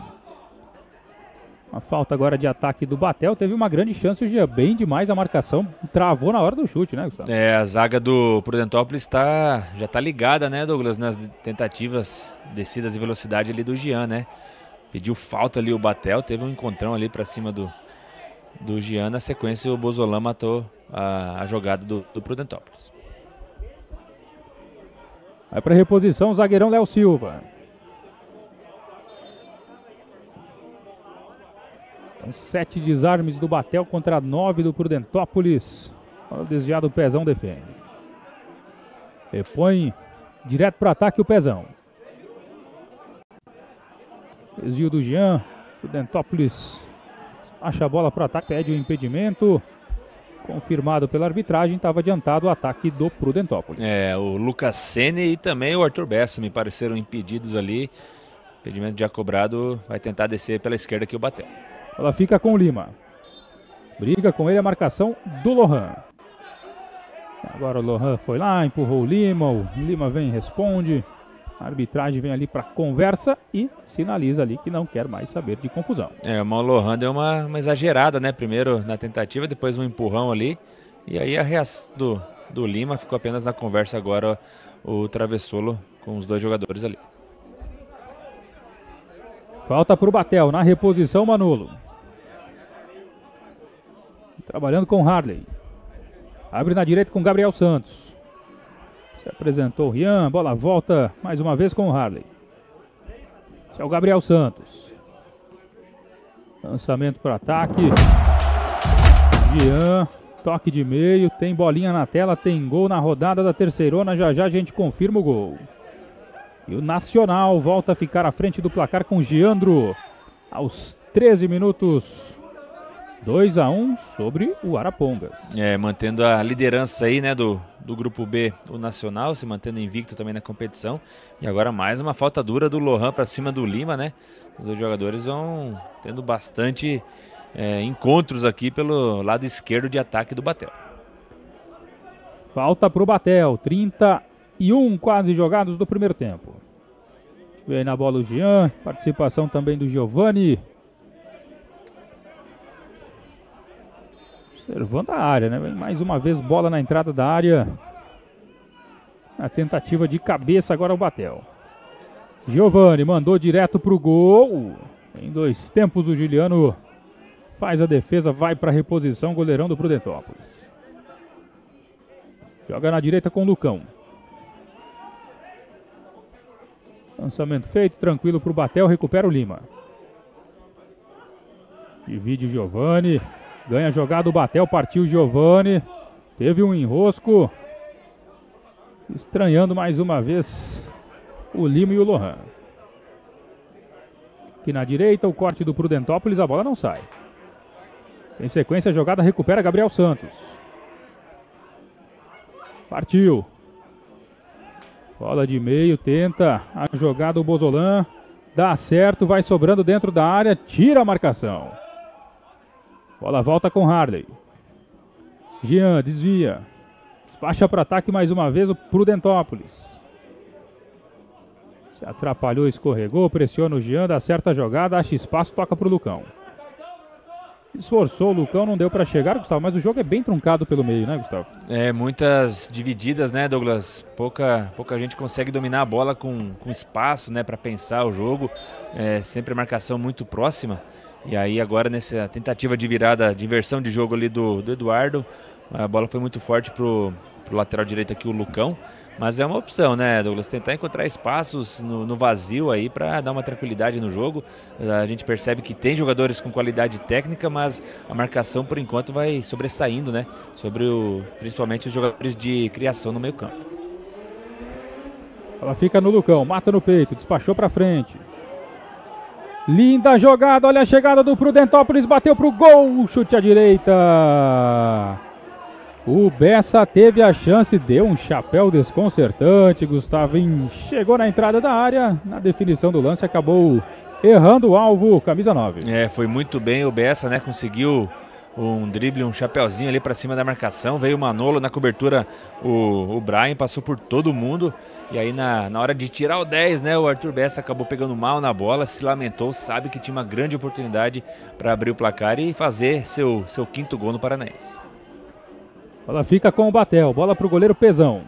Uma falta agora de ataque do Batel. Teve uma grande chance o Jean. Bem demais a marcação. Travou na hora do chute, né, Gustavo? É, a zaga do Prudentópolis tá, já está ligada, né, Douglas, nas tentativas, descidas e velocidade ali do Jean, né? Pediu falta ali o Batel. Teve um encontrão ali para cima do, do Jean. Na sequência, o Bozolã matou a, a jogada do, do Prudentópolis. Vai para reposição o zagueirão Léo Silva. Sete desarmes do Batel contra nove do Prudentópolis. O desviado, o Pezão defende. Repõe direto para ataque o Pezão. Desvio do Jean. Prudentópolis acha a bola para o ataque, pede o impedimento confirmado pela arbitragem, estava adiantado o ataque do Prudentópolis. É, o Lucas Sene e também o Arthur Bessa me pareceram impedidos ali. Impedimento já cobrado, vai tentar descer pela esquerda que o bateu. Ela fica com o Lima. Briga com ele a marcação do Lohan. Agora o Lohan foi lá, empurrou o Lima, o Lima vem e responde. A arbitragem vem ali para conversa e sinaliza ali que não quer mais saber de confusão. É, o Lohan deu uma, uma exagerada, né? Primeiro na tentativa, depois um empurrão ali. E aí a reação do, do Lima ficou apenas na conversa agora o travessolo com os dois jogadores ali. Falta para o Batel, na reposição Manolo. Trabalhando com Harley. Abre na direita com Gabriel Santos. Se apresentou o Rian, bola volta mais uma vez com o Harley. Esse é o Gabriel Santos. Lançamento para ataque. Jean, toque de meio, tem bolinha na tela, tem gol na rodada da terceirona, já já a gente confirma o gol. E o Nacional volta a ficar à frente do placar com Giandro aos 13 minutos 2 a 1 sobre o Arapongas. É, mantendo a liderança aí, né, do, do grupo B, o Nacional, se mantendo invicto também na competição. E agora mais uma falta dura do Lohan para cima do Lima, né? Os dois jogadores vão tendo bastante é, encontros aqui pelo lado esquerdo de ataque do Batel. Falta para o Batel, 31 quase jogados do primeiro tempo. Vem na bola o Jean, participação também do Giovani. Observando a área, né? Mais uma vez bola na entrada da área. A tentativa de cabeça agora o Batel. Giovani mandou direto pro gol. Em dois tempos o Juliano faz a defesa, vai para reposição, goleirão do Prudentópolis. Joga na direita com o Lucão. Lançamento feito, tranquilo para o Batel, recupera o Lima. Divide o Giovani. Ganha jogada o Batel, partiu o Giovani. Teve um enrosco. Estranhando mais uma vez o Lima e o Lohan. Aqui na direita, o corte do Prudentópolis, a bola não sai. Em sequência, a jogada recupera Gabriel Santos. Partiu. Bola de meio, tenta a jogada o Bozolan. Dá certo, vai sobrando dentro da área, tira a marcação. Bola volta com Harley. Jean desvia. Baixa para ataque mais uma vez o Prudentópolis. Se atrapalhou, escorregou, pressiona o Jean, dá certa jogada, acha espaço, toca pro Lucão. Esforçou o Lucão, não deu para chegar, Gustavo, mas o jogo é bem truncado pelo meio, né, Gustavo? É, muitas divididas, né, Douglas? Pouca, pouca gente consegue dominar a bola com, com espaço, né, para pensar o jogo. É, sempre marcação muito próxima. E aí agora nessa tentativa de virada, de inversão de jogo ali do, do Eduardo, a bola foi muito forte pro, pro lateral direito aqui, o Lucão. Mas é uma opção, né, Douglas? Tentar encontrar espaços no, no vazio aí para dar uma tranquilidade no jogo. A gente percebe que tem jogadores com qualidade técnica, mas a marcação por enquanto vai sobressaindo, né? Sobre o, principalmente os jogadores de criação no meio campo. Ela fica no Lucão, mata no peito, despachou para frente. Linda jogada, olha a chegada do Prudentópolis, bateu pro gol, chute à direita. O Bessa teve a chance, deu um chapéu desconcertante. Gustavo chegou na entrada da área, na definição do lance acabou errando o alvo, camisa 9. É, foi muito bem o Bessa, né? Conseguiu um drible, um chapéuzinho ali para cima da marcação. Veio o Manolo na cobertura, o, o Brian passou por todo mundo. E aí na, na hora de tirar o 10, né, o Arthur Bessa acabou pegando mal na bola, se lamentou, sabe que tinha uma grande oportunidade para abrir o placar e fazer seu, seu quinto gol no Paranaense. Ela fica com o Batel, bola para o goleiro Pezão.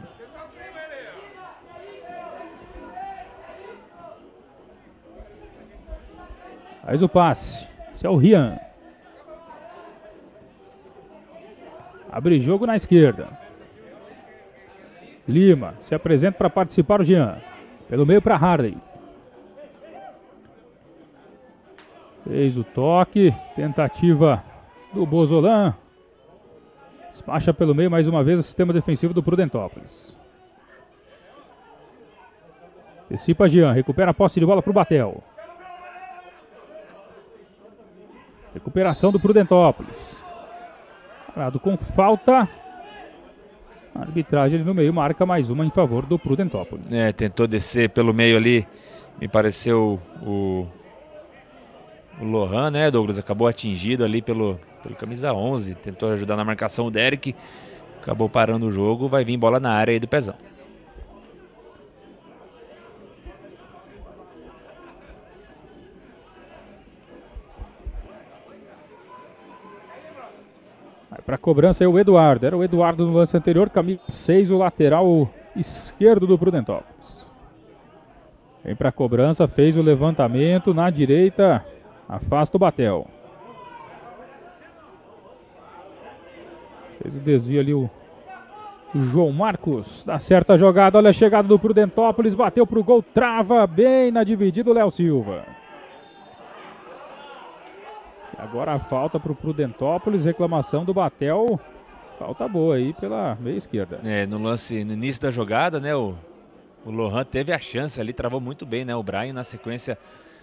Faz o passe, esse é o Rian. Abre jogo na esquerda. Lima se apresenta para participar o Jean. Pelo meio para Harley. Fez o toque. Tentativa do Bozolan. Despacha pelo meio mais uma vez o sistema defensivo do Prudentópolis. Antecipa Jean. Recupera a posse de bola para o Batel. Recuperação do Prudentópolis. Parado com falta. A arbitragem ali no meio marca mais uma em favor do Prudentópolis. É, tentou descer pelo meio ali. Me pareceu o, o Lohan, né, Douglas? Acabou atingido ali pelo, pelo camisa 11. Tentou ajudar na marcação o Derek. Acabou parando o jogo. Vai vir bola na área aí do Pezão. Para cobrança é o Eduardo. Era o Eduardo no lance anterior, camisa 6, o lateral esquerdo do Prudentópolis. Vem para cobrança, fez o levantamento na direita, afasta o Batel. Fez o desvio ali o, João Marcos. Dá certa jogada, olha a chegada do Prudentópolis, bateu pro gol, trava bem na dividida o Léo Silva. Agora a falta para o Prudentópolis, reclamação do Batel. Falta boa aí pela meia esquerda. É, no lance, no início da jogada, né, o, o Lohan teve a chance ali, travou muito bem, né, o Brian na sequência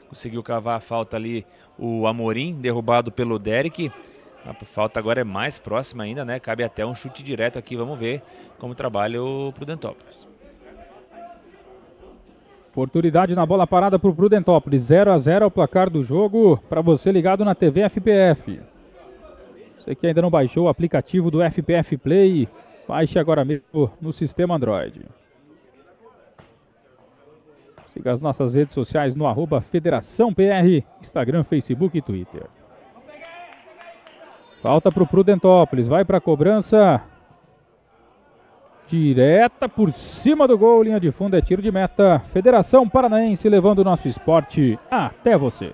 conseguiu cavar a falta ali, o Amorim derrubado pelo Derek. A falta agora é mais próxima ainda, né, cabe até um chute direto aqui, vamos ver como trabalha o Prudentópolis. Oportunidade na bola parada para o Prudentópolis. 0 a 0 é o placar do jogo. Para você ligado na TV FPF. Você que ainda não baixou o aplicativo do FPF Play, baixe agora mesmo no sistema Android. Siga as nossas redes sociais no arroba Federação PR, Instagram, Facebook e Twitter. Falta para o Prudentópolis. Vai para a cobrança. Direta por cima do gol, linha de fundo é tiro de meta. Federação Paranaense levando o nosso esporte até você.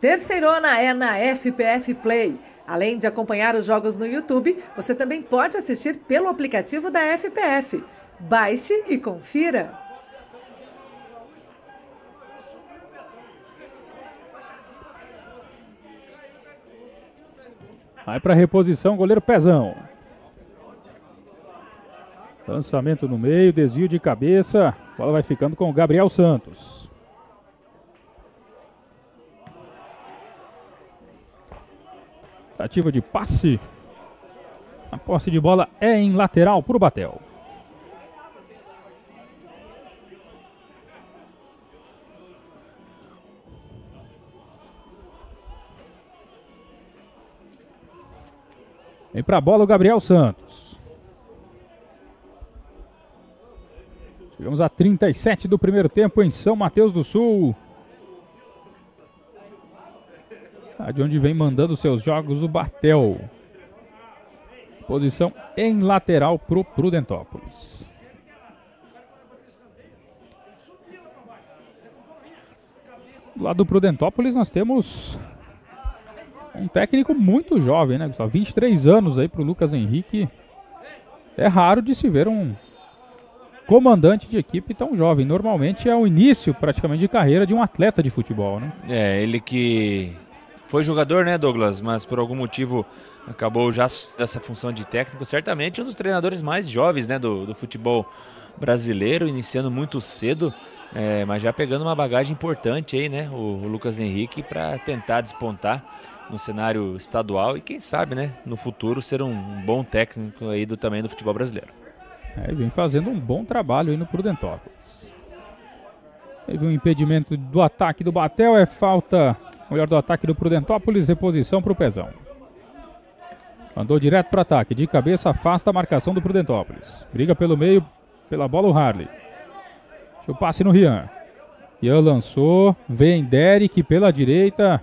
Terceirona é na FPF Play. Além de acompanhar os jogos no YouTube, você também pode assistir pelo aplicativo da FPF. Baixe e confira. Vai para reposição, goleiro Pezão. Lançamento no meio, desvio de cabeça. A bola vai ficando com o Gabriel Santos. Ativa de passe. A posse de bola é em lateral para o Batel. Vem para a bola o Gabriel Santos. Chegamos a 37 do primeiro tempo em São Mateus do Sul. Ah, de onde vem mandando seus jogos o Batel. Posição em lateral pro Prudentópolis. Do lado do Prudentópolis nós temos um técnico muito jovem, né? Só 23 anos aí para o Lucas Henrique. É raro de se ver um comandante de equipe tão jovem. Normalmente é o início praticamente de carreira de um atleta de futebol, né? É, ele que foi jogador, né, Douglas? Mas por algum motivo acabou já dessa função de técnico. Certamente um dos treinadores mais jovens, né, do, do futebol brasileiro, iniciando muito cedo. É, mas já pegando uma bagagem importante aí, né? O, o Lucas Henrique para tentar despontar no cenário estadual e quem sabe, né, no futuro ser um, bom técnico aí do também do futebol brasileiro. É, vem fazendo um bom trabalho aí no Prudentópolis. Teve um impedimento do ataque do Batel, é falta, melhor do ataque do Prudentópolis, reposição para o Pezão. Andou direto para ataque, de cabeça afasta a marcação do Prudentópolis. Briga pelo meio, pela bola o Harley. Deixa o passe no Rian. Rian lançou, vem Derek pela direita.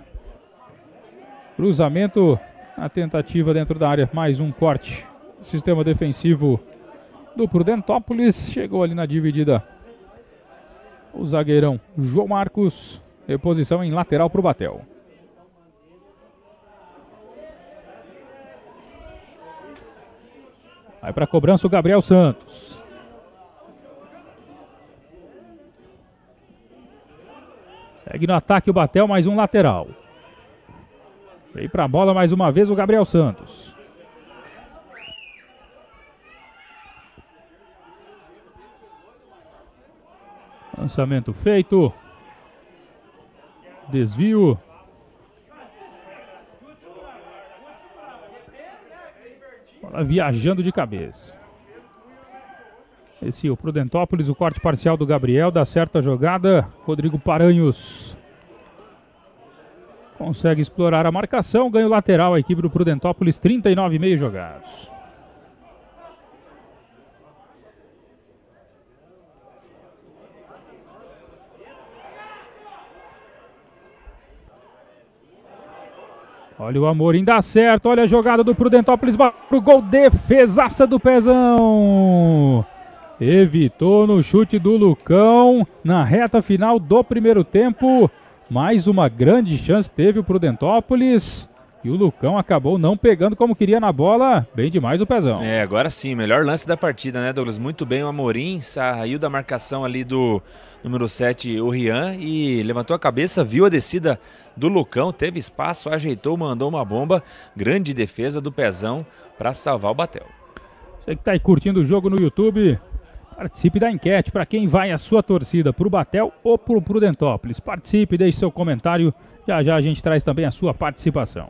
Cruzamento, a tentativa dentro da área, mais um corte. Sistema defensivo do Prudentópolis. Chegou ali na dividida o zagueirão João Marcos. Reposição em lateral para o Batel. Vai para a cobrança o Gabriel Santos. Segue no ataque o Batel, mais um lateral. Vem para a bola mais uma vez o Gabriel Santos. Lançamento feito. Desvio. Bola viajando de cabeça. Esse é o Prudentópolis, o corte parcial do Gabriel, dá certa jogada. Rodrigo Paranhos consegue explorar a marcação, ganha o lateral a equipe do Prudentópolis, 39,5 jogados. Olha o Amorim, dá certo. Olha a jogada do Prudentópolis para o gol. Defesaça do Pezão. Evitou no chute do Lucão na reta final do primeiro tempo. Mais uma grande chance teve o Prudentópolis. E o Lucão acabou não pegando como queria na bola. Bem demais o Pezão. É, agora sim, melhor lance da partida, né, Douglas? Muito bem o Amorim, saiu da marcação ali do número 7, o Rian, e levantou a cabeça, viu a descida do Lucão, teve espaço, ajeitou, mandou uma bomba. Grande defesa do Pezão para salvar o Batel. Você que está aí curtindo o jogo no YouTube, participe da enquete para quem vai a sua torcida, para o Batel ou para o Prudentópolis. Participe, deixe seu comentário, já já a gente traz também a sua participação.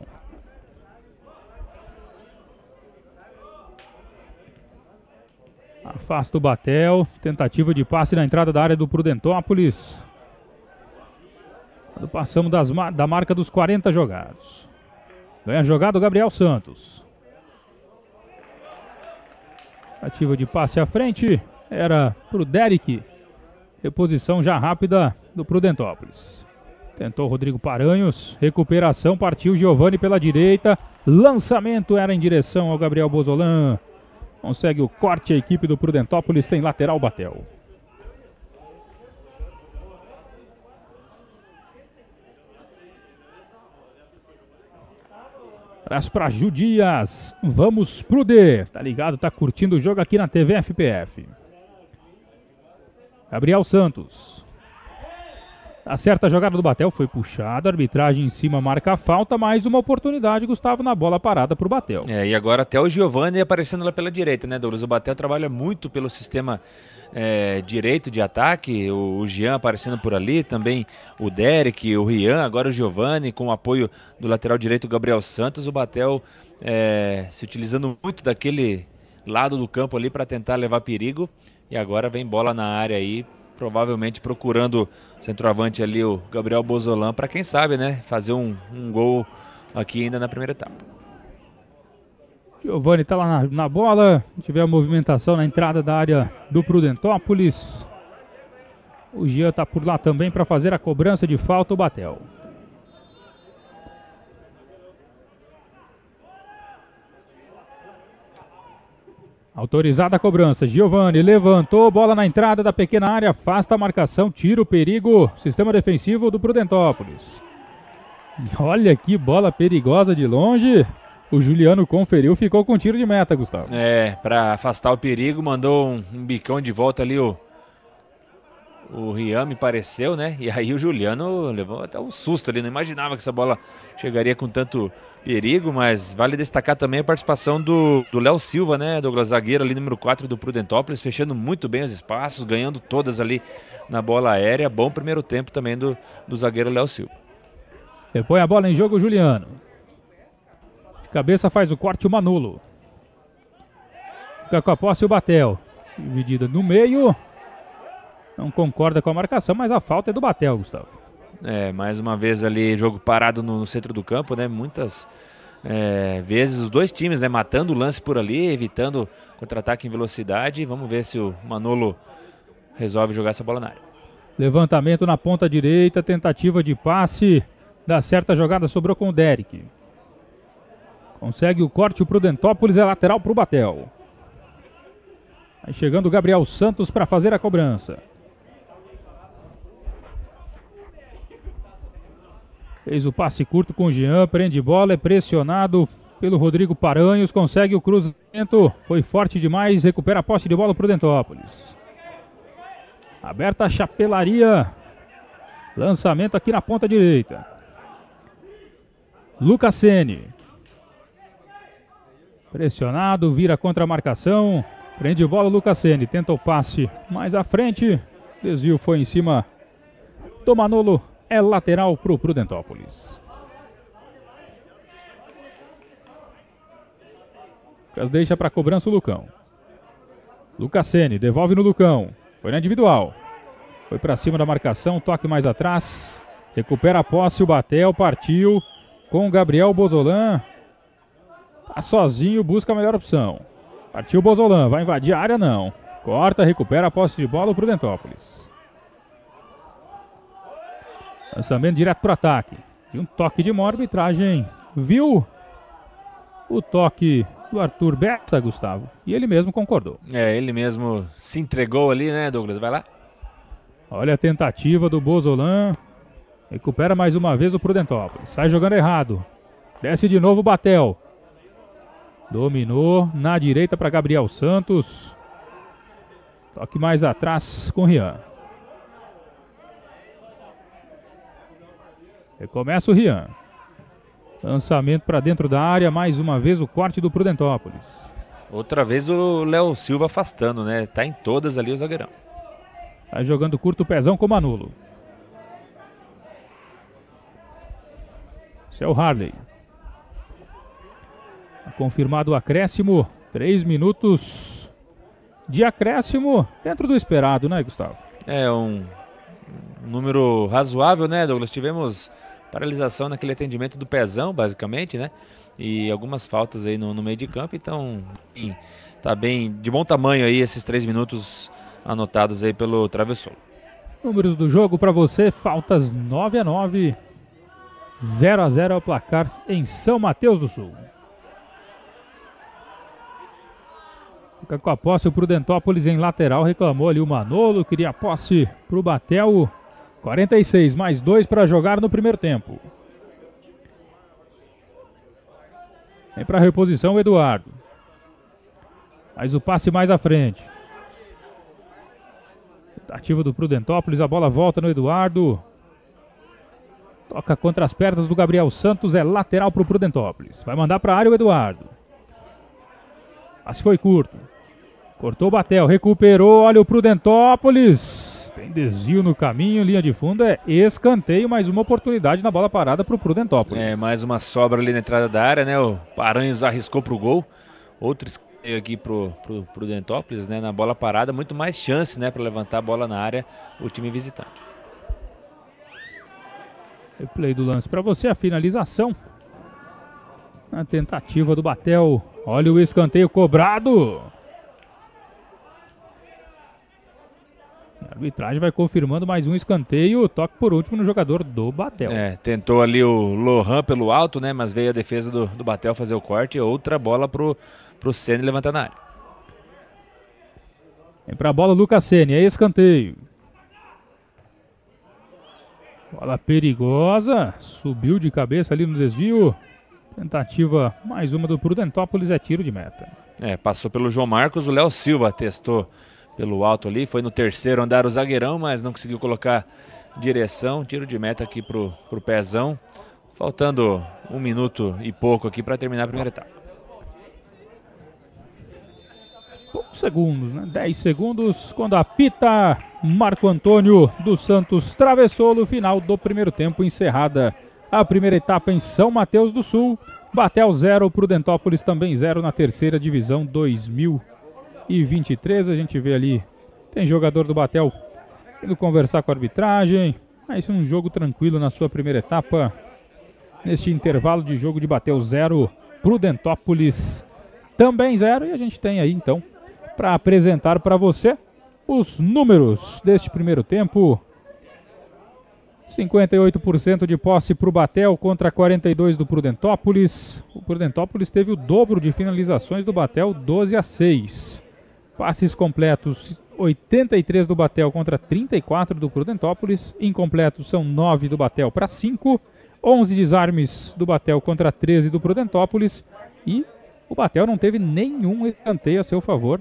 Afasta o Batel. Tentativa de passe na entrada da área do Prudentópolis. Quando passamos das, da marca dos 40 jogados. Ganha jogado o Gabriel Santos. Ativa de passe à frente. Era pro Derek. Reposição já rápida do Prudentópolis. Tentou Rodrigo Paranhos. Recuperação. Partiu Giovani pela direita. Lançamento era em direção ao Gabriel Bozolan. Consegue o corte a equipe do Prudentópolis, tem lateral Batel. Abraço para Judias. Vamos pro D. Tá ligado? Tá curtindo o jogo aqui na TV FPF. Gabriel Santos. Acerta a jogada do Batel, foi puxado, arbitragem em cima marca a falta, mais uma oportunidade, Gustavo, na bola parada para o Batel. É, e agora até o Giovanni aparecendo lá pela direita, né, Douglas? O Batel trabalha muito pelo sistema é, direito de ataque, o, o Jean aparecendo por ali, também o Derek, o Rian, agora o Giovanni, com o apoio do lateral direito Gabriel Santos, o Batel é, se utilizando muito daquele lado do campo ali para tentar levar perigo. E agora vem bola na área aí provavelmente procurando centroavante ali, o Gabriel Bozolan, para quem sabe, né, fazer um, um, gol aqui ainda na primeira etapa. Giovanni está lá na, na bola, tiver a movimentação na entrada da área do Prudentópolis. O Jean está por lá também para fazer a cobrança de falta, o Batel. Autorizada a cobrança. Giovani levantou, bola na entrada da pequena área, afasta a marcação, tira o perigo. Sistema defensivo do Prudentópolis. E olha que bola perigosa de longe. O Juliano conferiu, ficou com tiro de meta, Gustavo. É, para afastar o perigo, mandou um, um, bicão de volta ali o o Rian me pareceu, né? E aí o Juliano levou até um susto ali, não imaginava que essa bola chegaria com tanto perigo, mas vale destacar também a participação do Léo Silva, né? Douglas Zagueiro ali, número 4 do Prudentópolis, fechando muito bem os espaços, ganhando todas ali na bola aérea. Bom primeiro tempo também do, do zagueiro Léo Silva. Depois a bola em jogo, Juliano. De cabeça faz o corte o Manolo. Fica com a posse o Batel. Dividida no meio. Não concorda com a marcação, mas a falta é do Batel, Gustavo. É, mais uma vez ali, jogo parado no, no centro do campo, né? Muitas é, vezes os dois times, né? Matando o lance por ali, evitando contra-ataque em velocidade. Vamos ver se o Manolo resolve jogar essa bola na área. Levantamento na ponta direita, tentativa de passe. Dá certa jogada, sobrou com o Derek. Consegue o corte, o Prudentópolis é lateral para o Batel. Aí chegando o Gabriel Santos para fazer a cobrança. Fez o passe curto com Jean, prende bola, é pressionado pelo Rodrigo Paranhos, consegue o cruzamento, foi forte demais, recupera a posse de bola o Prudentópolis. Aberta a chapelaria, lançamento aqui na ponta direita. Lucas Sene. Pressionado, vira contra a marcação, prende bola o Lucas Sene, tenta o passe mais à frente, desvio foi em cima do Manolo, é lateral para o Prudentópolis. Lucas deixa para cobrança o Lucão. Lucas Sene devolve no Lucão. Foi na individual. Foi para cima da marcação, toque mais atrás. Recupera a posse, o Batel partiu com o Gabriel Bozolan. Tá sozinho, busca a melhor opção. Partiu Bozolan, vai invadir a área não. Corta, recupera a posse de bola o Prudentópolis. Lançamento direto para o ataque. De um toque de mão, arbitragem viu o toque do Arthur Berta, Gustavo. E ele mesmo concordou. É, ele mesmo se entregou ali, né, Douglas? Vai lá. Olha a tentativa do Bozolan. Recupera mais uma vez o Prudentópolis. Sai jogando errado. Desce de novo o Batel. Dominou na direita para Gabriel Santos. Toque mais atrás com Rian. Recomeça o Rian. Lançamento para dentro da área, mais uma vez o corte do Prudentópolis. Outra vez o Léo Silva afastando, né? Tá em todas ali o zagueirão. Tá jogando curto pezão com o Manolo. Esse é o Harley. Tá confirmado o acréscimo. Três minutos de acréscimo dentro do esperado, né, Gustavo? É um número razoável, né, Douglas? Tivemos paralisação naquele atendimento do pezão, basicamente, né? E algumas faltas aí no, no meio de campo, então enfim, tá bem de bom tamanho aí esses três minutos anotados aí pelo travessolo. Números do jogo para você, faltas 9 a 9, 0 a 0 é o placar em São Mateus do Sul. Fica com a posse o Prudentópolis em lateral, reclamou ali o Manolo, queria a posse pro Batel. 46 mais 2 para jogar no primeiro tempo. Vem para reposição o Eduardo. Faz o passe mais à frente. Tentativa do Prudentópolis, a bola volta no Eduardo. Toca contra as pernas do Gabriel Santos, é lateral para o Prudentópolis. Vai mandar para a área o Eduardo. Passe foi curto. Cortou o Batel, recuperou, olha o Prudentópolis. Desvio no caminho, linha de fundo é escanteio, mais uma oportunidade na bola parada para o Prudentópolis. É, mais uma sobra ali na entrada da área, né? O Paranhos arriscou para o gol. Outro escanteio aqui para o Prudentópolis, né? Na bola parada, muito mais chance, né? Para levantar a bola na área, o time visitante. Replay do lance para você, a finalização. A tentativa do Batel. Olha o escanteio cobrado. A arbitragem vai confirmando mais um escanteio, toque por último no jogador do Batel. É, tentou ali o Lohan pelo alto, né? Mas veio a defesa do, do Batel fazer o corte. Outra bola pro, pro Sene levantar na área. Vem pra bola o Lucas Sene, aí escanteio. Bola perigosa, subiu de cabeça ali no desvio. Tentativa mais uma do Prudentópolis é tiro de meta. É, passou pelo João Marcos, o Léo Silva testou pelo alto ali, foi no terceiro andar o zagueirão, mas não conseguiu colocar direção. Tiro de meta aqui pro, pro pezão. Faltando um minuto e pouco aqui para terminar a primeira etapa. Poucos segundos, né? 10 segundos quando apita Marco Antônio dos Santos travessou no final do primeiro tempo, encerrada a primeira etapa em São Mateus do Sul. Batel 0, Prudentópolis também 0 na terceira divisão 2023. A gente vê ali, tem jogador do Batel indo conversar com a arbitragem. Mas um jogo tranquilo na sua primeira etapa neste intervalo de jogo de bateu zero, Prudentópolis também zero. E a gente tem aí então para apresentar para você os números deste primeiro tempo. 58% de posse para o Batel contra 42% do Prudentópolis. O Prudentópolis teve o dobro de finalizações do Batel, 12 a 6. Passes completos, 83 do Batel contra 34 do Prudentópolis. Incompletos são 9 do Batel para 5. 11 desarmes do Batel contra 13 do Prudentópolis e o Batel não teve nenhum escanteio a seu favor.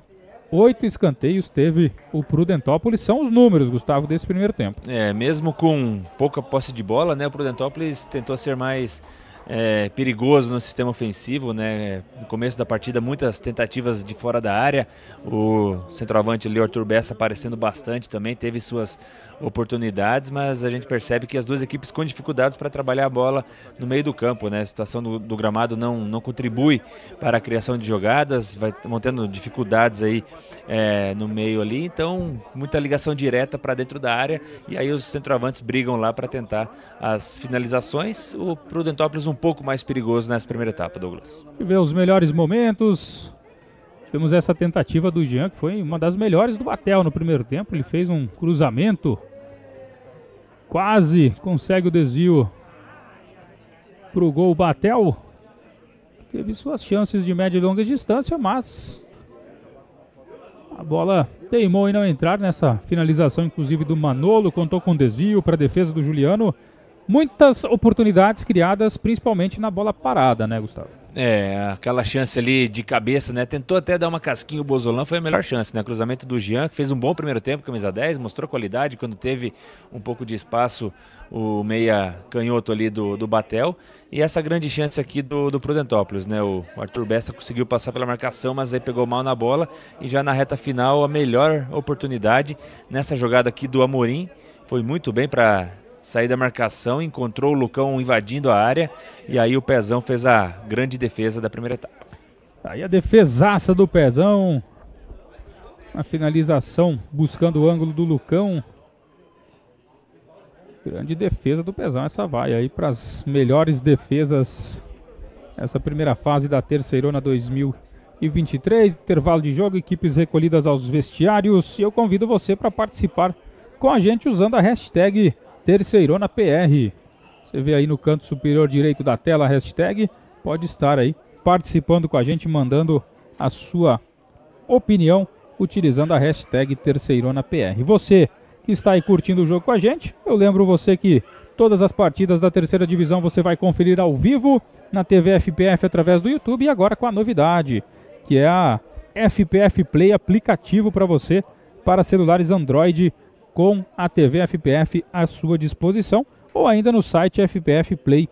Oito escanteios teve o Prudentópolis. São os números, Gustavo, desse primeiro tempo. É, mesmo com pouca posse de bola, né, o Prudentópolis tentou ser mais é, perigoso no sistema ofensivo, né? No começo da partida, muitas tentativas de fora da área. O centroavante ali, Arthur aparecendo bastante também, teve suas oportunidades, mas a gente percebe que as duas equipes com dificuldades para trabalhar a bola no meio do campo, né? A situação do, do, gramado não, não contribui para a criação de jogadas, vai vão tendo dificuldades aí é, no meio ali, então muita ligação direta para dentro da área e aí os centroavantes brigam lá para tentar as finalizações. O Prudentópolis um pouco mais perigoso nessa primeira etapa, Douglas. Ver os melhores momentos. Temos essa tentativa do Jean, que foi uma das melhores do Batel no primeiro tempo. Ele fez um cruzamento Quase consegue o desvio para o gol Batel. Teve suas chances de média e longa distância, mas a bola teimou em não entrar nessa finalização, inclusive do Manolo. Contou com desvio para a defesa do Juliano. Muitas oportunidades criadas, principalmente na bola parada, né, Gustavo? É, aquela chance ali de cabeça, né? Tentou até dar uma casquinha o Bozolão, foi a melhor chance, né? Cruzamento do Jean, que fez um bom primeiro tempo, camisa 10, mostrou qualidade quando teve um pouco de espaço o meia canhoto ali do, do Batel. E essa grande chance aqui do, do Prudentópolis, né? O Arthur Bessa conseguiu passar pela marcação, mas aí pegou mal na bola. E já na reta final, a melhor oportunidade nessa jogada aqui do Amorim. Foi muito bem para sair da marcação, encontrou o Lucão invadindo a área e aí o Pezão fez a grande defesa da primeira etapa. Aí a defesaça do Pezão. A finalização buscando o ângulo do Lucão. Grande defesa do Pezão. Essa vai aí para as melhores defesas. Essa primeira fase da Terceirona 2023. Intervalo de jogo, equipes recolhidas aos vestiários. E eu convido você para participar com a gente usando a hashtag Terceirona PR. Você vê aí no canto superior direito da tela a hashtag. Pode estar aí participando com a gente, mandando a sua opinião utilizando a hashtag Terceirona PR. Você que está aí curtindo o jogo com a gente, eu lembro você que todas as partidas da terceira divisão você vai conferir ao vivo na TV FPF através do YouTube e agora com a novidade, que é a FPF Play aplicativo para você para celulares Android com a TV FPF à sua disposição ou ainda no site fpfplay.tv,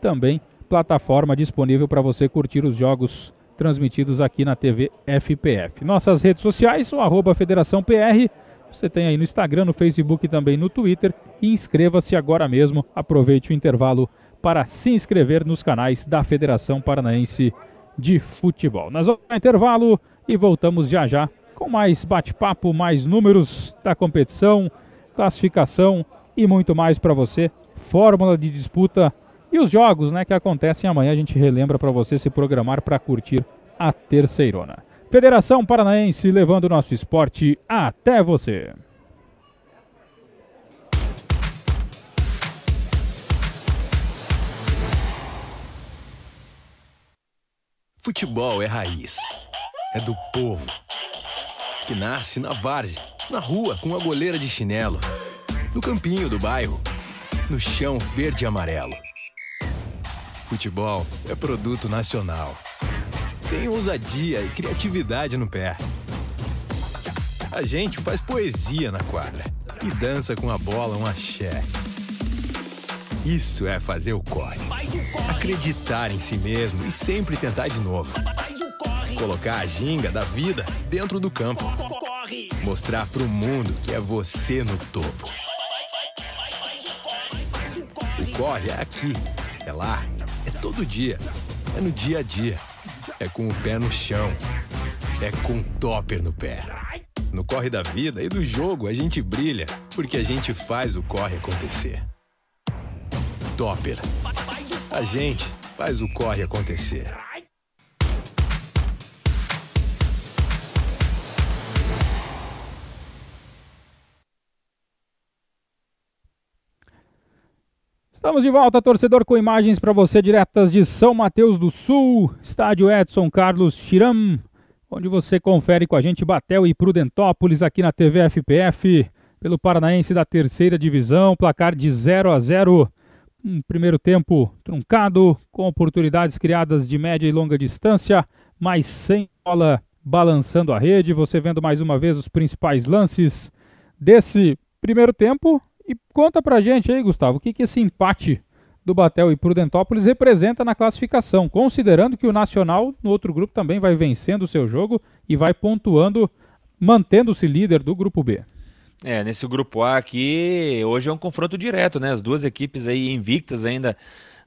também plataforma disponível para você curtir os jogos transmitidos aqui na TV FPF. Nossas redes sociais, o arroba Federação PR, você tem aí no Instagram, no Facebook e também no Twitter. E inscreva-se agora mesmo, aproveite o intervalo para se inscrever nos canais da Federação Paranaense de Futebol. Nós vamos ao intervalo e voltamos já já com mais bate-papo, mais números da competição, classificação e muito mais para você. Fórmula de disputa e os jogos né, que acontecem amanhã. A gente relembra para você se programar para curtir a terceirona. Federação Paranaense levando o nosso esporte até você. Futebol é raiz. É do povo que nasce na várzea, na rua com a goleira de chinelo, no campinho do bairro, no chão verde e amarelo. Futebol é produto nacional. Tem ousadia e criatividade no pé. A gente faz poesia na quadra e dança com a bola um axé. Isso é fazer o corre. Acreditar em si mesmo e sempre tentar de novo. Colocar a ginga da vida dentro do campo. Mostrar pro mundo que é você no topo. O corre é aqui, é lá, é todo dia, é no dia a dia, é com o pé no chão, é com topper no pé. No corre da vida e do jogo a gente brilha, porque a gente faz o corre acontecer. Topper. A gente faz o corre acontecer. Estamos de volta, torcedor, com imagens para você diretas de São Mateus do Sul, estádio Edson Carlos Chiram, onde você confere com a gente Batel e Prudentópolis aqui na TV FPF, pelo Paranaense da terceira divisão, placar de 0 a 0. Um primeiro tempo truncado, com oportunidades criadas de média e longa distância, mas sem bola balançando a rede. Você vendo mais uma vez os principais lances desse primeiro tempo e conta pra gente aí, Gustavo, o que, que esse empate do Batel e Prudentópolis representa na classificação, considerando que o Nacional, no outro grupo, também vai vencendo o seu jogo e vai pontuando, mantendo-se líder do grupo B. É, nesse grupo A aqui, hoje é um confronto direto, né? As duas equipes aí invictas ainda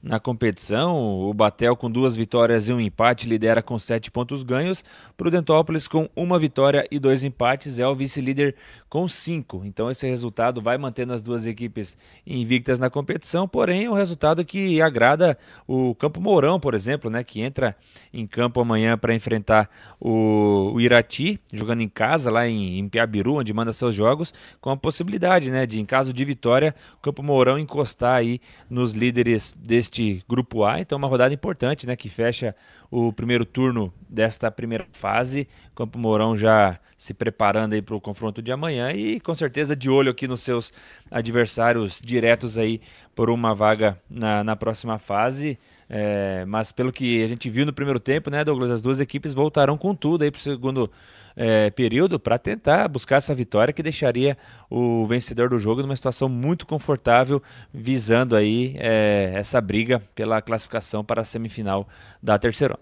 na competição. O Batel, com duas vitórias e um empate, lidera com sete pontos ganhos. Prudentópolis, com uma vitória e dois empates, é o vice-líder com cinco. Então, esse resultado vai mantendo as duas equipes invictas na competição, porém, é um resultado que agrada o Campo Mourão, por exemplo, né, que entra em campo amanhã para enfrentar o, o, Irati, jogando em casa, lá em, em Piabiru, onde manda seus jogos, com a possibilidade né, de, em caso de vitória, o Campo Mourão encostar aí nos líderes deste grupo A, então uma rodada importante, né, que fecha o primeiro turno desta primeira fase. Campo Mourão já se preparando aí para o confronto de amanhã e com certeza de olho aqui nos seus adversários diretos aí por uma vaga na, na próxima fase. É, mas pelo que a gente viu no primeiro tempo, né, Douglas, as duas equipes voltarão com tudo aí para o segundo é, período para tentar buscar essa vitória que deixaria o vencedor do jogo numa situação muito confortável, visando aí é, essa briga pela classificação para a semifinal da terceira.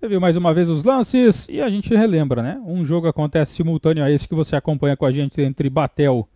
Você viu mais uma vez os lances e a gente relembra, né? Um jogo acontece simultâneo a esse que você acompanha com a gente entre Batel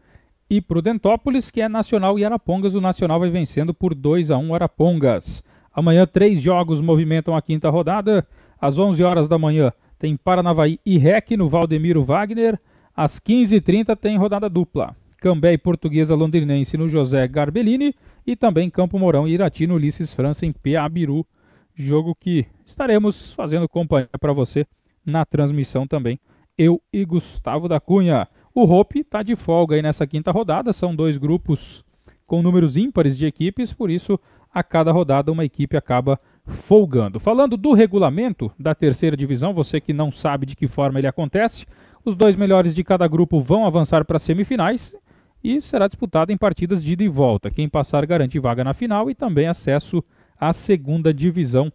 e Prudentópolis, que é Nacional e Arapongas. O Nacional vai vencendo por 2 a 1 Arapongas. Amanhã, três jogos movimentam a quinta rodada. Às 11 horas da manhã, tem Paranavaí e REC no Valdemiro Wagner. Às 15h30 tem rodada dupla. Cambé e Portuguesa Londrinense no José Garbellini. E também Campo Mourão e Irati no Ulisses França em Piabiru. Jogo que estaremos fazendo companhia para você na transmissão também. Eu e Gustavo da Cunha. O Hope está de folga aí nessa quinta rodada, são dois grupos com números ímpares de equipes, por isso a cada rodada uma equipe acaba folgando. Falando do regulamento da terceira divisão, você que não sabe de que forma ele acontece, os dois melhores de cada grupo vão avançar para as semifinais e será disputado em partidas de ida e volta. Quem passar garante vaga na final e também acesso à segunda divisão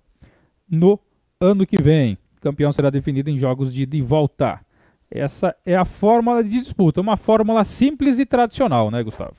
no ano que vem. O campeão será definido em jogos de ida e volta. Essa é a fórmula de disputa, uma fórmula simples e tradicional, né, Gustavo?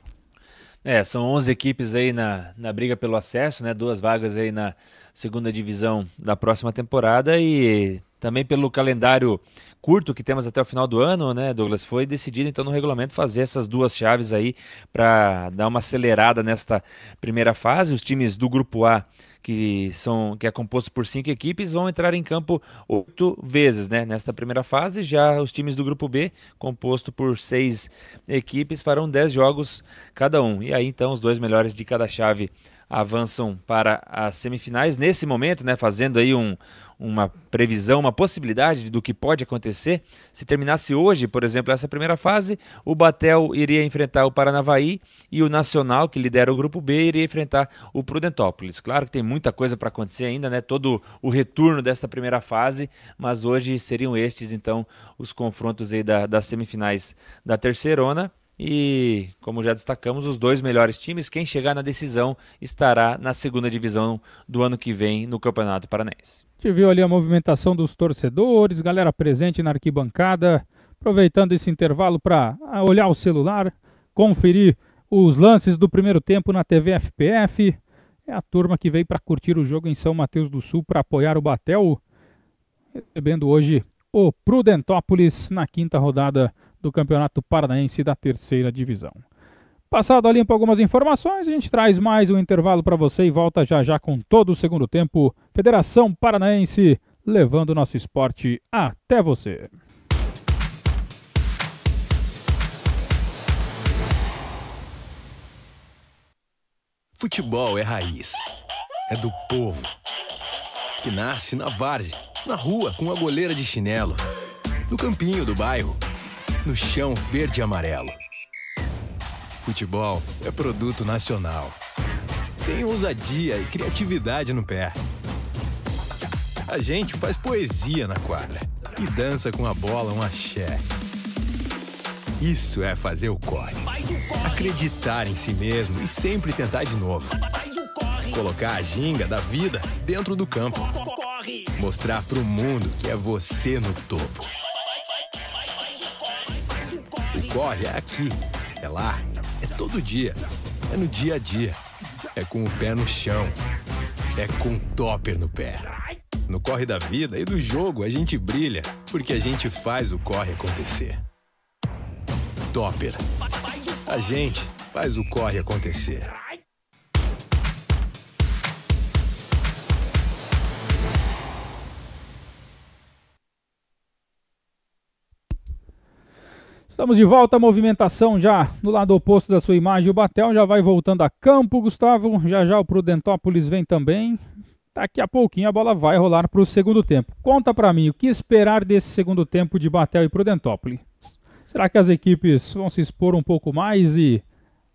É, são 11 equipes aí na, na briga pelo acesso, né? Duas vagas aí na segunda divisão da próxima temporada e também pelo calendário curto que temos até o final do ano, né, Douglas? Foi decidido então no regulamento fazer essas duas chaves aí para dar uma acelerada nesta primeira fase. Os times do grupo A, que são que é composto por cinco equipes, vão entrar em campo oito vezes, né? Nesta primeira fase, já os times do grupo B, composto por seis equipes, farão dez jogos cada um. E aí então os dois melhores de cada chave avançam para as semifinais. Nesse momento, né, fazendo aí um, uma previsão, uma possibilidade do que pode acontecer. Se terminasse hoje, por exemplo, essa primeira fase, o Batel iria enfrentar o Paranavaí e o Nacional, que lidera o grupo B, iria enfrentar o Prudentópolis. Claro que tem muita coisa para acontecer ainda, né? Todo o retorno desta primeira fase, mas hoje seriam estes então os confrontos aí da, das semifinais da terceirona. E, como já destacamos, os dois melhores times, quem chegar na decisão estará na segunda divisão do ano que vem no Campeonato Paranaense. A gente viu ali a movimentação dos torcedores, galera presente na arquibancada, aproveitando esse intervalo para olhar o celular, conferir os lances do primeiro tempo na TV FPF. É a turma que veio para curtir o jogo em São Mateus do Sul para apoiar o Batel, recebendo hoje o Prudentópolis na quinta rodada do Campeonato Paranaense da Terceira Divisão. Passado a limpo algumas informações, a gente traz mais um intervalo para você e volta já já com todo o segundo tempo. Federação Paranaense levando o nosso esporte até você. Futebol é raiz. É do povo. Que nasce na várzea, na rua com a goleira de chinelo, no campinho do bairro, no chão verde e amarelo Futebol é produto nacional. Tem ousadia e criatividade no pé. A gente faz poesia na quadra e dança com a bola um axé. Isso é fazer o corre. Acreditar em si mesmo e sempre tentar de novo. Colocar a ginga da vida dentro do campo. Mostrar pro mundo que é você no topo. O corre é aqui, é lá é todo dia. É no dia a dia. É com o pé no chão. É com topper no pé. No corre da vida e do jogo a gente brilha, porque a gente faz o corre acontecer. Topper. A gente faz o corre acontecer. Estamos de volta, movimentação já no lado oposto da sua imagem. O Batel já vai voltando a campo, Gustavo. Já já o Prudentópolis vem também. Daqui a pouquinho a bola vai rolar para o segundo tempo. Conta para mim, o que esperar desse segundo tempo de Batel e Prudentópolis? Será que as equipes vão se expor um pouco mais e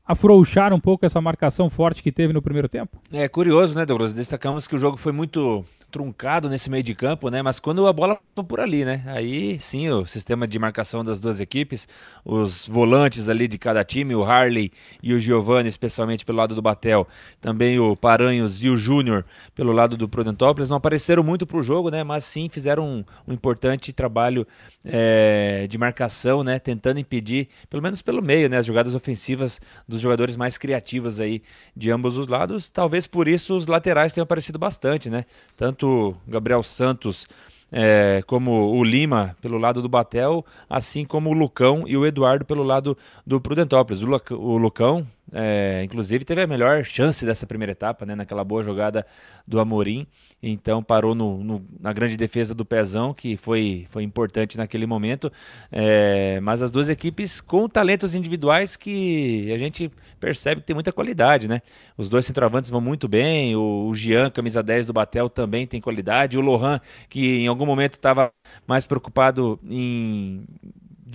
afrouxar um pouco essa marcação forte que teve no primeiro tempo? É curioso, né, Douglas? Destacamos que o jogo foi muito truncado nesse meio de campo, né? Mas quando a bola passou por ali, né? Aí sim, o sistema de marcação das duas equipes, os volantes ali de cada time, o Harley e o Giovanni, especialmente pelo lado do Batel, também o Paranhos e o Júnior pelo lado do Prudentópolis, não apareceram muito para o jogo, né? Mas sim fizeram um, um importante trabalho é, de marcação, né? Tentando impedir, pelo menos pelo meio, né? As jogadas ofensivas dos jogadores mais criativos aí de ambos os lados. Talvez por isso os laterais tenham aparecido bastante, né? Tanto tanto Gabriel Santos é, como o Lima pelo lado do Batel, assim como o Lucão e o Eduardo pelo lado do Prudentópolis. O, o Lucão, é, inclusive, teve a melhor chance dessa primeira etapa, né, naquela boa jogada do Amorim. Então parou no, no, na grande defesa do Pezão, que foi, foi importante naquele momento. É, mas as duas equipes com talentos individuais que a gente percebe que tem muita qualidade, né? Os dois centroavantes vão muito bem, o, o Jean, camisa 10 do Batel, também tem qualidade. O Lohan, que em algum momento estava mais preocupado em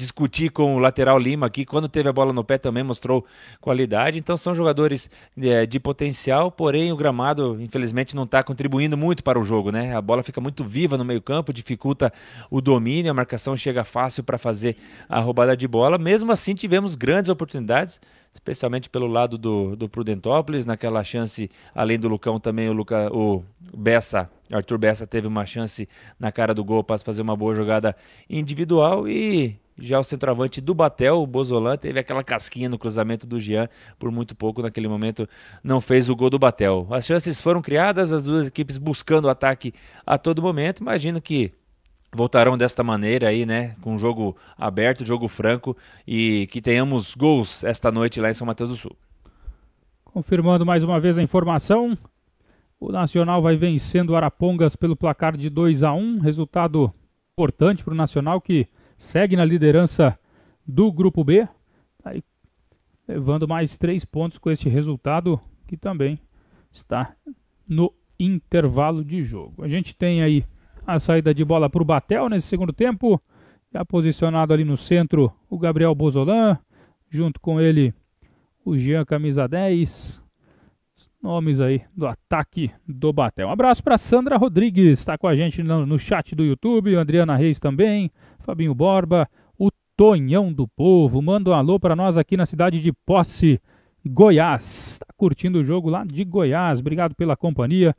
discutir com o lateral Lima aqui, quando teve a bola no pé também mostrou qualidade. Então são jogadores é, de potencial, porém o gramado, infelizmente, não está contribuindo muito para o jogo, né? A bola fica muito viva no meio-campo, dificulta o domínio, a marcação chega fácil para fazer a roubada de bola. Mesmo assim, tivemos grandes oportunidades especialmente pelo lado do, do Prudentópolis, naquela chance, além do Lucão, também o, Luca, o Bessa, Arthur Bessa teve uma chance na cara do gol para fazer uma boa jogada individual e já o centroavante do Batel, o Bozolan, teve aquela casquinha no cruzamento do Jean, por muito pouco naquele momento não fez o gol do Batel. As chances foram criadas, as duas equipes buscando o ataque a todo momento. Imagino que voltarão desta maneira aí, né, com jogo aberto, jogo franco e que tenhamos gols esta noite lá em São Mateus do Sul. Confirmando mais uma vez a informação, o Nacional vai vencendo o Arapongas pelo placar de 2 a 1, resultado importante para o Nacional que segue na liderança do grupo B, tá aí levando mais três pontos com este resultado que também está no intervalo de jogo. A gente tem aí a saída de bola para o Batel nesse segundo tempo, já posicionado ali no centro o Gabriel Bozolan, junto com ele o Jean Camisa 10, nomes aí do ataque do Batel. Um abraço para Sandra Rodrigues, está com a gente no, no chat do YouTube, Adriana Reis também, Fabinho Borba, o Tonhão do Povo. Manda um alô para nós aqui na cidade de Posse, Goiás. Está curtindo o jogo lá de Goiás. Obrigado pela companhia.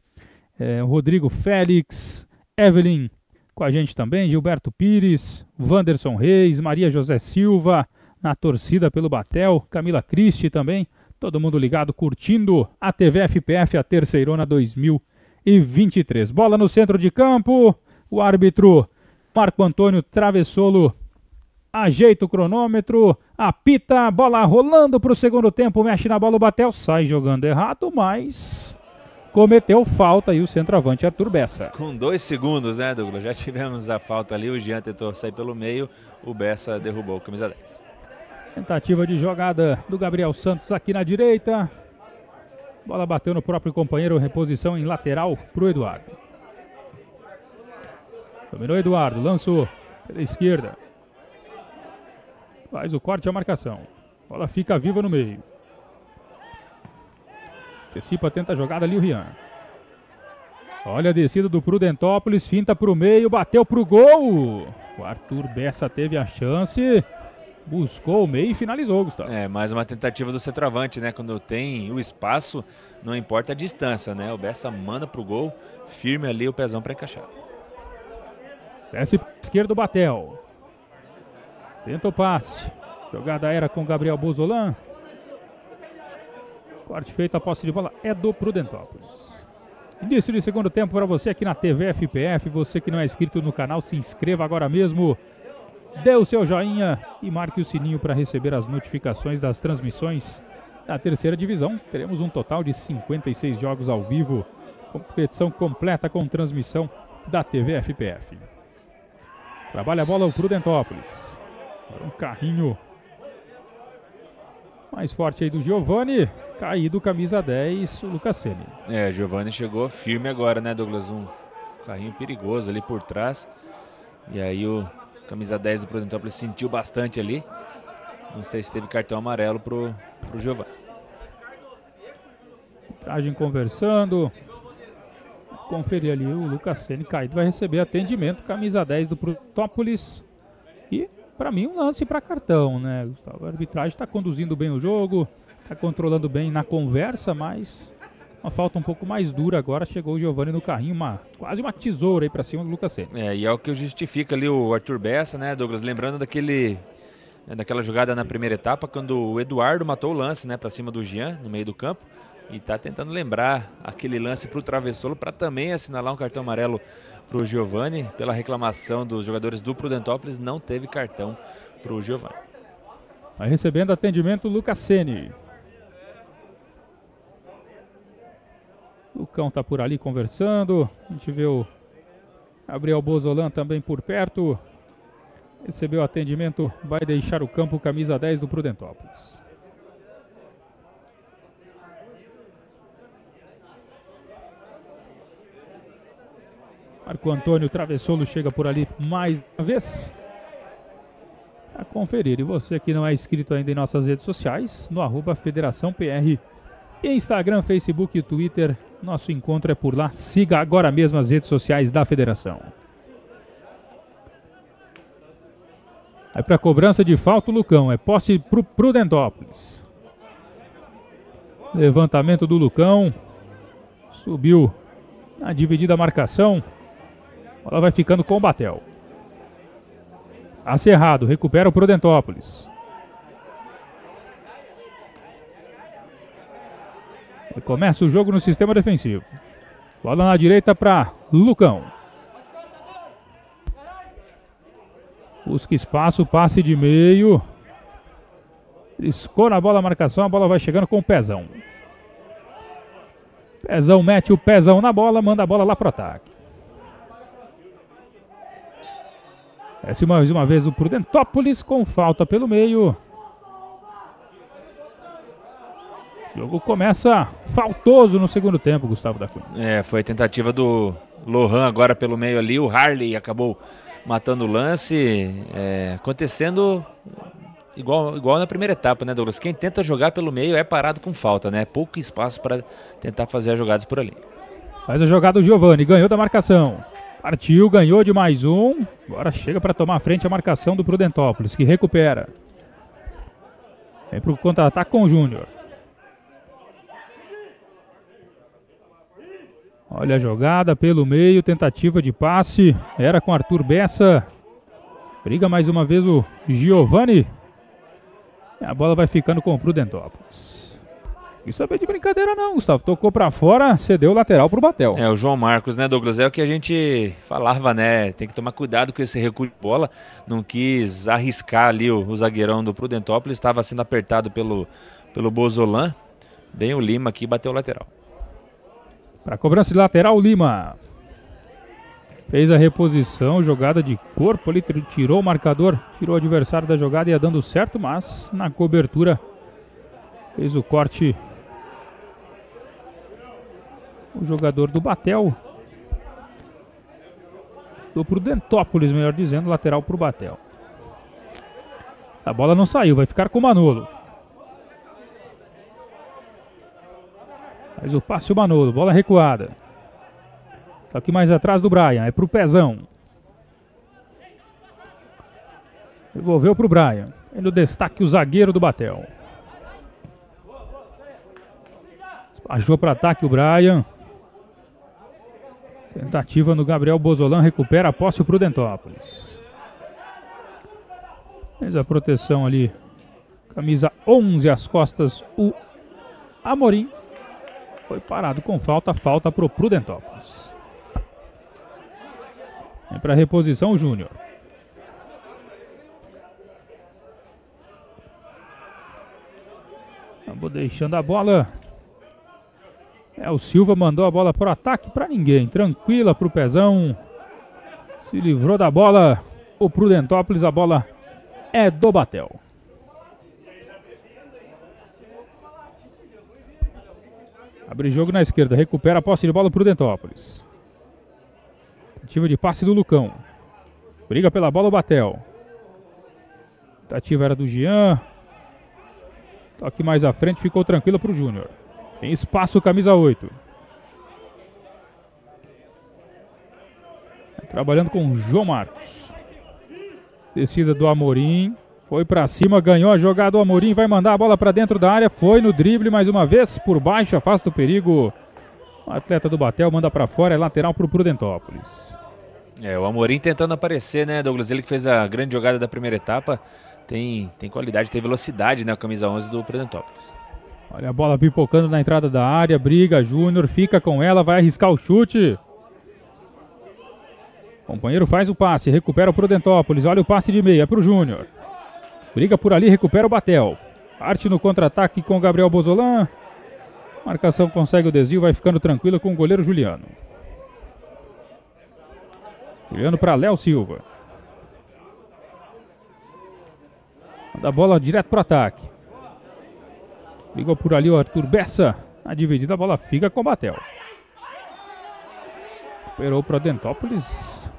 É, Rodrigo Félix, Evelyn com a gente também, Gilberto Pires, Wanderson Reis, Maria José Silva, na torcida pelo Batel, Camila Cristi também. Todo mundo ligado, curtindo a TV FPF, a Terceirona 2023. Bola no centro de campo, o árbitro Marco Antônio Travessolo ajeita o cronômetro, apita, bola rolando para o segundo tempo, mexe na bola, o Batel sai jogando errado, mas cometeu falta e o centroavante Arthur Bessa. Com dois segundos, né, Douglas? Já tivemos a falta ali, o Jean tentou sair pelo meio, o Bessa derrubou o camisa 10. Tentativa de jogada do Gabriel Santos aqui na direita. Bola bateu no próprio companheiro, reposição em lateral para o Eduardo. Dominou Eduardo, lançou pela esquerda. Faz o corte a marcação. Bola fica viva no meio. Antecipa, tenta a jogada ali o Rian. Olha a descida do Prudentópolis, finta para o meio, bateu para o gol. O Arthur Bessa teve a chance, buscou o meio e finalizou, Gustavo. É, mais uma tentativa do centroavante, né? Quando tem o espaço, não importa a distância, né? O Bessa manda pro gol, firme ali o pezão para encaixar. Desce esquerdo Batel. Tenta o passe. Jogada era com Gabriel Bozolan. Corte feito, a posse de bola é do Prudentópolis. Início de segundo tempo para você aqui na TV FPF. Você que não é inscrito no canal, se inscreva agora mesmo. Dê o seu joinha e marque o sininho para receber as notificações das transmissões da terceira divisão. Teremos um total de 56 jogos ao vivo. Competição completa com transmissão da TV FPF. Trabalha a bola o Prudentópolis. Um carrinho mais forte aí do Giovani. Caído, camisa 10, o Lucas Sene. É, Giovani chegou firme agora, né, Douglas? Um carrinho perigoso ali por trás. E aí o camisa 10 do Prudentópolis sentiu bastante ali. Não sei se teve cartão amarelo pro, pro Giovani. Tragem conversando. Conferir ali o Lucas Sene caído. Vai receber atendimento. Camisa 10 do Prudentópolis. E, para mim, um lance para cartão, né, Gustavo? A arbitragem está conduzindo bem o jogo. Está controlando bem na conversa, mas uma falta um pouco mais dura agora. Chegou o Giovanni no carrinho, uma, quase uma tesoura aí para cima do Lucas Senna. É, e é o que justifica ali o Arthur Bessa, né, Douglas? Lembrando daquele né, daquela jogada na primeira etapa, quando o Eduardo matou o lance, né, para cima do Jean, no meio do campo. E está tentando lembrar aquele lance para o Travessolo para também assinalar um cartão amarelo para o Giovanni. Pela reclamação dos jogadores do Prudentópolis, não teve cartão para o Giovanni. Vai recebendo atendimento o Lucas Sene. Lucão tá por ali conversando. A gente vê o Gabriel Bozolan também por perto. Recebeu atendimento, vai deixar o campo camisa 10 do Prudentópolis. Marco Antônio Travessolo chega por ali mais uma vez. A conferir. E você que não é inscrito ainda em nossas redes sociais, no arroba Federação PR Instagram, Facebook e Twitter. Nosso encontro é por lá. Siga agora mesmo as redes sociais da federação. Aí para cobrança de falta o Lucão. É posse pro Prudentópolis. Levantamento do Lucão. Subiu na dividida marcação. Ela vai ficando com o Batel. Acerrado, recupera o Prudentópolis. Começa o jogo no sistema defensivo. Bola na direita para Lucão. Busca espaço, passe de meio. Triscou na bola a marcação, a bola vai chegando com o pezão. Pezão mete o pezão na bola, manda a bola lá pro ataque. Desce mais uma vez o Prudentópolis com falta pelo meio. O jogo começa faltoso no segundo tempo, Gustavo da Cunha. É, foi a tentativa do Lohan agora pelo meio ali. O Harley acabou matando o lance. É, acontecendo igual, igual na primeira etapa, né, Douglas? Quem tenta jogar pelo meio é parado com falta, né? Pouco espaço para tentar fazer as jogadas por ali. Faz a jogada o Giovani, ganhou da marcação. Partiu, ganhou de mais um. Agora chega para tomar a frente a marcação do Prudentópolis, que recupera. Vem para o contra-ataque com o Júnior. Olha a jogada pelo meio, tentativa de passe. Era com Arthur Bessa. Briga mais uma vez o Giovani. A bola vai ficando com o Prudentópolis. Isso é bem de brincadeira não, Gustavo. Tocou para fora, cedeu o lateral pro Batel. É, o João Marcos, né, Douglas? É o que a gente falava, né? Tem que tomar cuidado com esse recuo de bola. Não quis arriscar ali o, o zagueirão do Prudentópolis. Estava sendo apertado pelo, pelo Bozolan. Bem o Lima aqui, bateu o lateral. Para cobrança de lateral, Lima. Fez a reposição, jogada de corpo ali, tirou o marcador, tirou o adversário da jogada e ia dando certo, mas na cobertura fez o corte o jogador do Batel. Do Prudentópolis, melhor dizendo, lateral para o Batel. A bola não saiu, vai ficar com o Manolo. Faz o passe o Manolo, bola recuada. Só aqui mais atrás do Brian, é pro Pezão. Devolveu pro Brian. Ele destaque o zagueiro do Batel. Achou para ataque o Brian. Tentativa no Gabriel Bozolan, recupera a posse o Prudentópolis. Fez a proteção ali. Camisa 11 às costas o Amorim. Foi parado com falta, falta para o Prudentópolis. Vem para reposição o Júnior. Acabou deixando a bola é, o Silva mandou a bola para o ataque para ninguém. Tranquila para o Pezão. Se livrou da bola. O Prudentópolis, a bola é do Batel. Abre jogo na esquerda. Recupera a posse de bola o Prudentópolis. Tentativa de passe do Lucão. Briga pela bola o Batel. Tentativa era do Jean. Toque mais à frente, ficou tranquila para o Júnior. Tem espaço, camisa 8. Trabalhando com o João Marcos. Descida do Amorim. Foi para cima, ganhou a jogada. O Amorim vai mandar a bola para dentro da área. Foi no drible mais uma vez. Por baixo, afasta o perigo. O atleta do Batel manda para fora. É lateral para o Prudentópolis. É, o Amorim tentando aparecer, né, Douglas? Ele que fez a grande jogada da primeira etapa. Tem, tem qualidade, tem velocidade, né? A camisa 11 do Prudentópolis. Olha a bola pipocando na entrada da área. Briga, Júnior fica com ela, vai arriscar o chute. O companheiro faz o passe, recupera o Prudentópolis. Olha o passe de meia para o Júnior. Briga por ali, recupera o Batel. Parte no contra-ataque com Gabriel Bozolan. Marcação consegue o desvio, vai ficando tranquila com o goleiro Juliano. Juliano para Léo Silva. Manda a bola direto para o ataque. Ligou por ali o Arthur Bessa. Na dividida a bola fica com o Batel. Esperou para Dentópolis.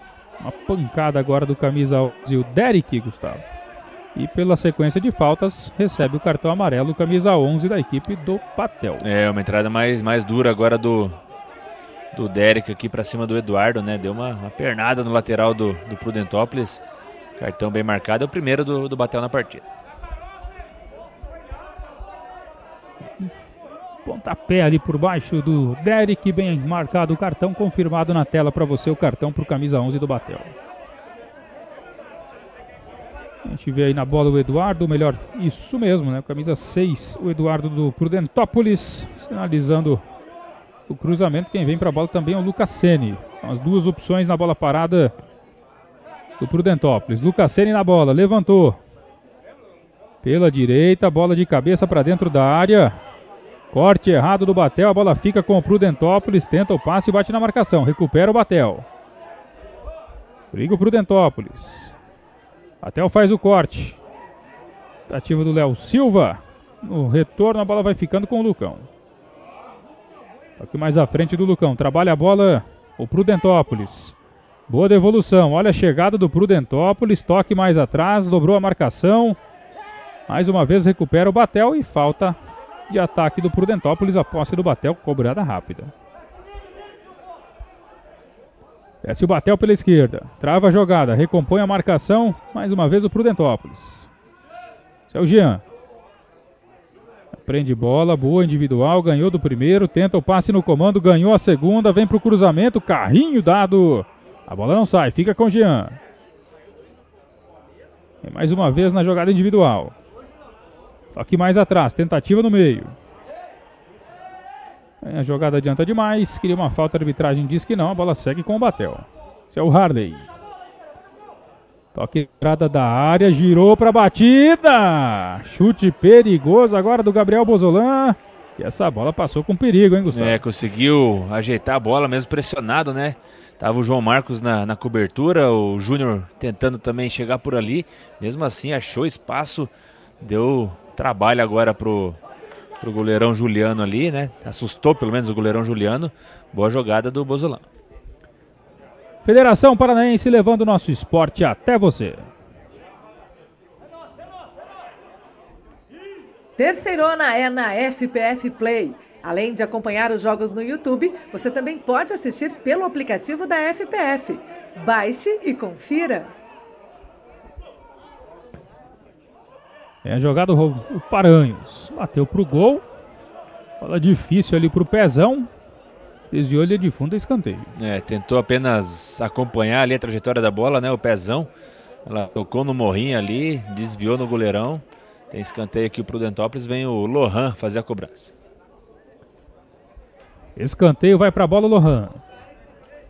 Uma pancada agora do camisa 11, o Derek, Gustavo. E pela sequência de faltas, recebe o cartão amarelo, camisa 11 da equipe do Patel. É, uma entrada mais, mais dura agora do, do Derek aqui para cima do Eduardo, né? Deu uma, uma pernada no lateral do, do Prudentópolis. Cartão bem marcado, é o primeiro do, do Batel na partida. Pontapé ali por baixo do Derek, bem marcado o cartão, confirmado na tela para você o cartão para o camisa 11 do Batel. A gente vê aí na bola o Eduardo, melhor, isso mesmo, né? Camisa 6, o Eduardo do Prudentópolis, sinalizando o cruzamento. Quem vem para a bola também é o Lucas Sene. São as duas opções na bola parada do Prudentópolis. Lucas Sene na bola, levantou. Pela direita, bola de cabeça para dentro da área. Corte errado do Batel, a bola fica com o Prudentópolis, tenta o passe e bate na marcação. Recupera o Batel. Briga o Prudentópolis. Batel faz o corte. Ativa do Léo Silva. No retorno a bola vai ficando com o Lucão. Aqui mais à frente do Lucão. Trabalha a bola o Prudentópolis. Boa devolução. Olha a chegada do Prudentópolis. Toque mais atrás. Dobrou a marcação. Mais uma vez recupera o Batel e falta de ataque do Prudentópolis, a posse do Batel, cobrada rápida. Desce o Batel pela esquerda. Trava a jogada. Recompõe a marcação. Mais uma vez o Prudentópolis. Esse é o Jean. Prende bola. Boa individual. Ganhou do primeiro. Tenta o passe no comando. Ganhou a segunda. Vem pro cruzamento. Carrinho dado. A bola não sai. Fica com o Jean. E mais uma vez na jogada individual. Toque mais atrás. Tentativa no meio. A jogada adianta demais. Queria uma falta, a arbitragem diz que não. A bola segue com o Batel. Esse é o Harley. Toque entrada da área, girou para batida. Chute perigoso agora do Gabriel Bozolan. E essa bola passou com perigo, hein, Gustavo? É, conseguiu ajeitar a bola mesmo pressionado, né? Tava o João Marcos na, na cobertura, o Júnior tentando também chegar por ali. Mesmo assim, achou espaço, deu trabalho agora pro, pro goleirão Juliano ali, né? Assustou pelo menos o goleirão Juliano. Boa jogada do Bozolão. Federação Paranaense levando o nosso esporte até você. Terceirona é na FPF Play. Além de acompanhar os jogos no YouTube, você também pode assistir pelo aplicativo da FPF. Baixe e confira. É a jogada o Paranhos. Bateu pro gol. Bola difícil ali pro pezão. Desviou ele de fundo escanteio. É, tentou apenas acompanhar ali a trajetória da bola, né? O pezão. Ela tocou no morrinho ali, desviou no goleirão. Tem escanteio aqui pro Dentópolis. Vem o Lohan fazer a cobrança. Escanteio vai para a bola, Lohan.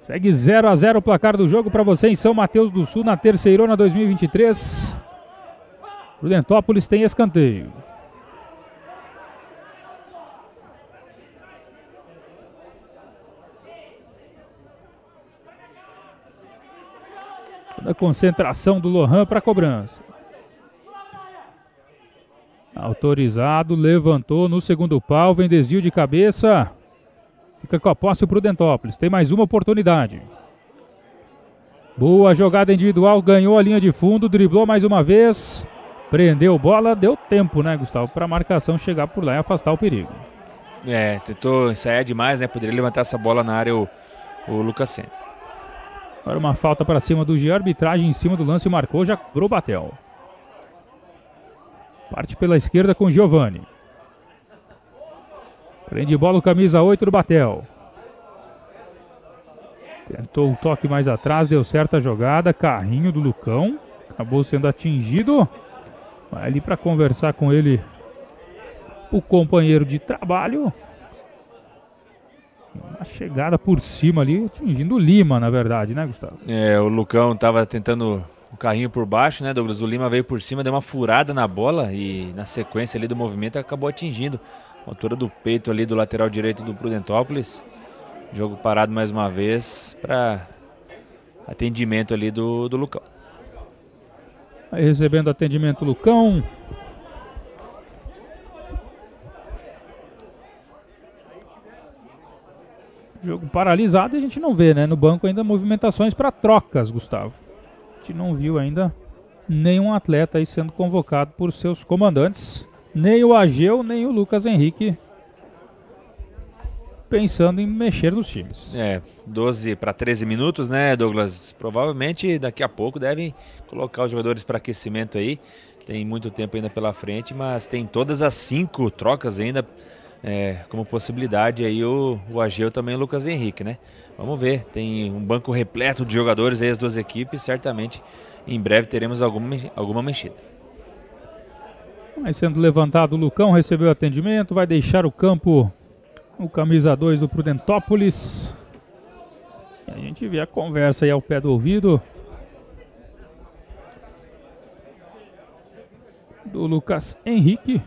Segue 0 a 0 o placar do jogo para você em São Mateus do Sul na terceirona 2023. Prudentópolis tem escanteio. Toda a concentração do Lohan para a cobrança. Autorizado, levantou no segundo pau, vem desvio de cabeça. Fica com a posse o Prudentópolis. Tem mais uma oportunidade. Boa jogada individual, ganhou a linha de fundo, driblou mais uma vez. Prendeu bola, deu tempo, né, Gustavo, para a marcação chegar por lá e afastar o perigo. É, tentou ensaiar demais, né? Poderia levantar essa bola na área o, o Lucas Senna. Agora uma falta para cima do G. Arbitragem em cima do lance marcou, já cobrou Batel. Parte pela esquerda com Giovani. Prende bola o camisa 8 do Batel. Tentou um toque mais atrás, deu certa jogada. Carrinho do Lucão. Acabou sendo atingido. Vai ali para conversar com ele o companheiro de trabalho. Uma chegada por cima ali, atingindo o Lima, na verdade, né, Gustavo? É, o Lucão tava tentando o carrinho por baixo, né, Douglas? O Lima veio por cima, deu uma furada na bola e na sequência ali do movimento acabou atingindo altura do peito ali do lateral direito do Prudentópolis. Jogo parado mais uma vez para atendimento ali do, do Lucão. Recebendo atendimento Lucão. Jogo paralisado e a gente não vê, né? No banco ainda movimentações para trocas, Gustavo. A gente não viu ainda nenhum atleta aí sendo convocado por seus comandantes nem o Ageu, nem o Lucas Henrique pensando em mexer nos times. É, 12 para 13 minutos, né, Douglas? Provavelmente daqui a pouco devem colocar os jogadores para aquecimento aí. Tem muito tempo ainda pela frente, mas tem todas as cinco trocas ainda é, como possibilidade aí o, o Ageu também o Lucas Henrique, né? Vamos ver, tem um banco repleto de jogadores aí as duas equipes, certamente em breve teremos alguma, alguma mexida. Vai sendo levantado o Lucão, recebeu atendimento, vai deixar o campo o camisa 2 do Prudentópolis. E a gente vê a conversa aí ao pé do ouvido. Do Lucas Henrique.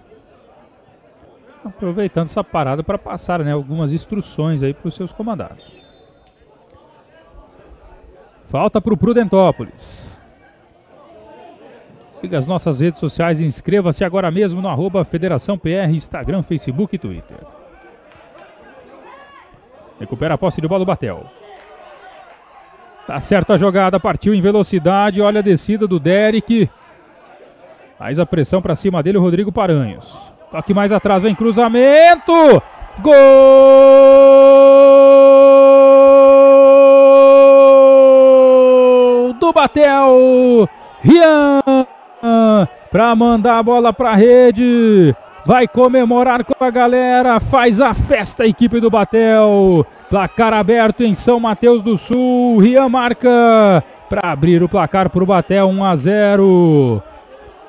Aproveitando essa parada para passar né, algumas instruções aí para os seus comandados. Falta para o Prudentópolis. Siga as nossas redes sociais e inscreva-se agora mesmo no arroba Federação PR, Instagram, Facebook e Twitter. Recupera a posse de bola do Batel. Tá certa a jogada, partiu em velocidade, olha a descida do Derek. Faz a pressão para cima dele o Rodrigo Paranhos. Toque mais atrás, vem cruzamento! Gol! Batel. Rian para mandar a bola para a rede. Vai comemorar com a galera. Faz a festa a equipe do Batel. Placar aberto em São Mateus do Sul. Rian marca para abrir o placar para o Batel 1 a 0.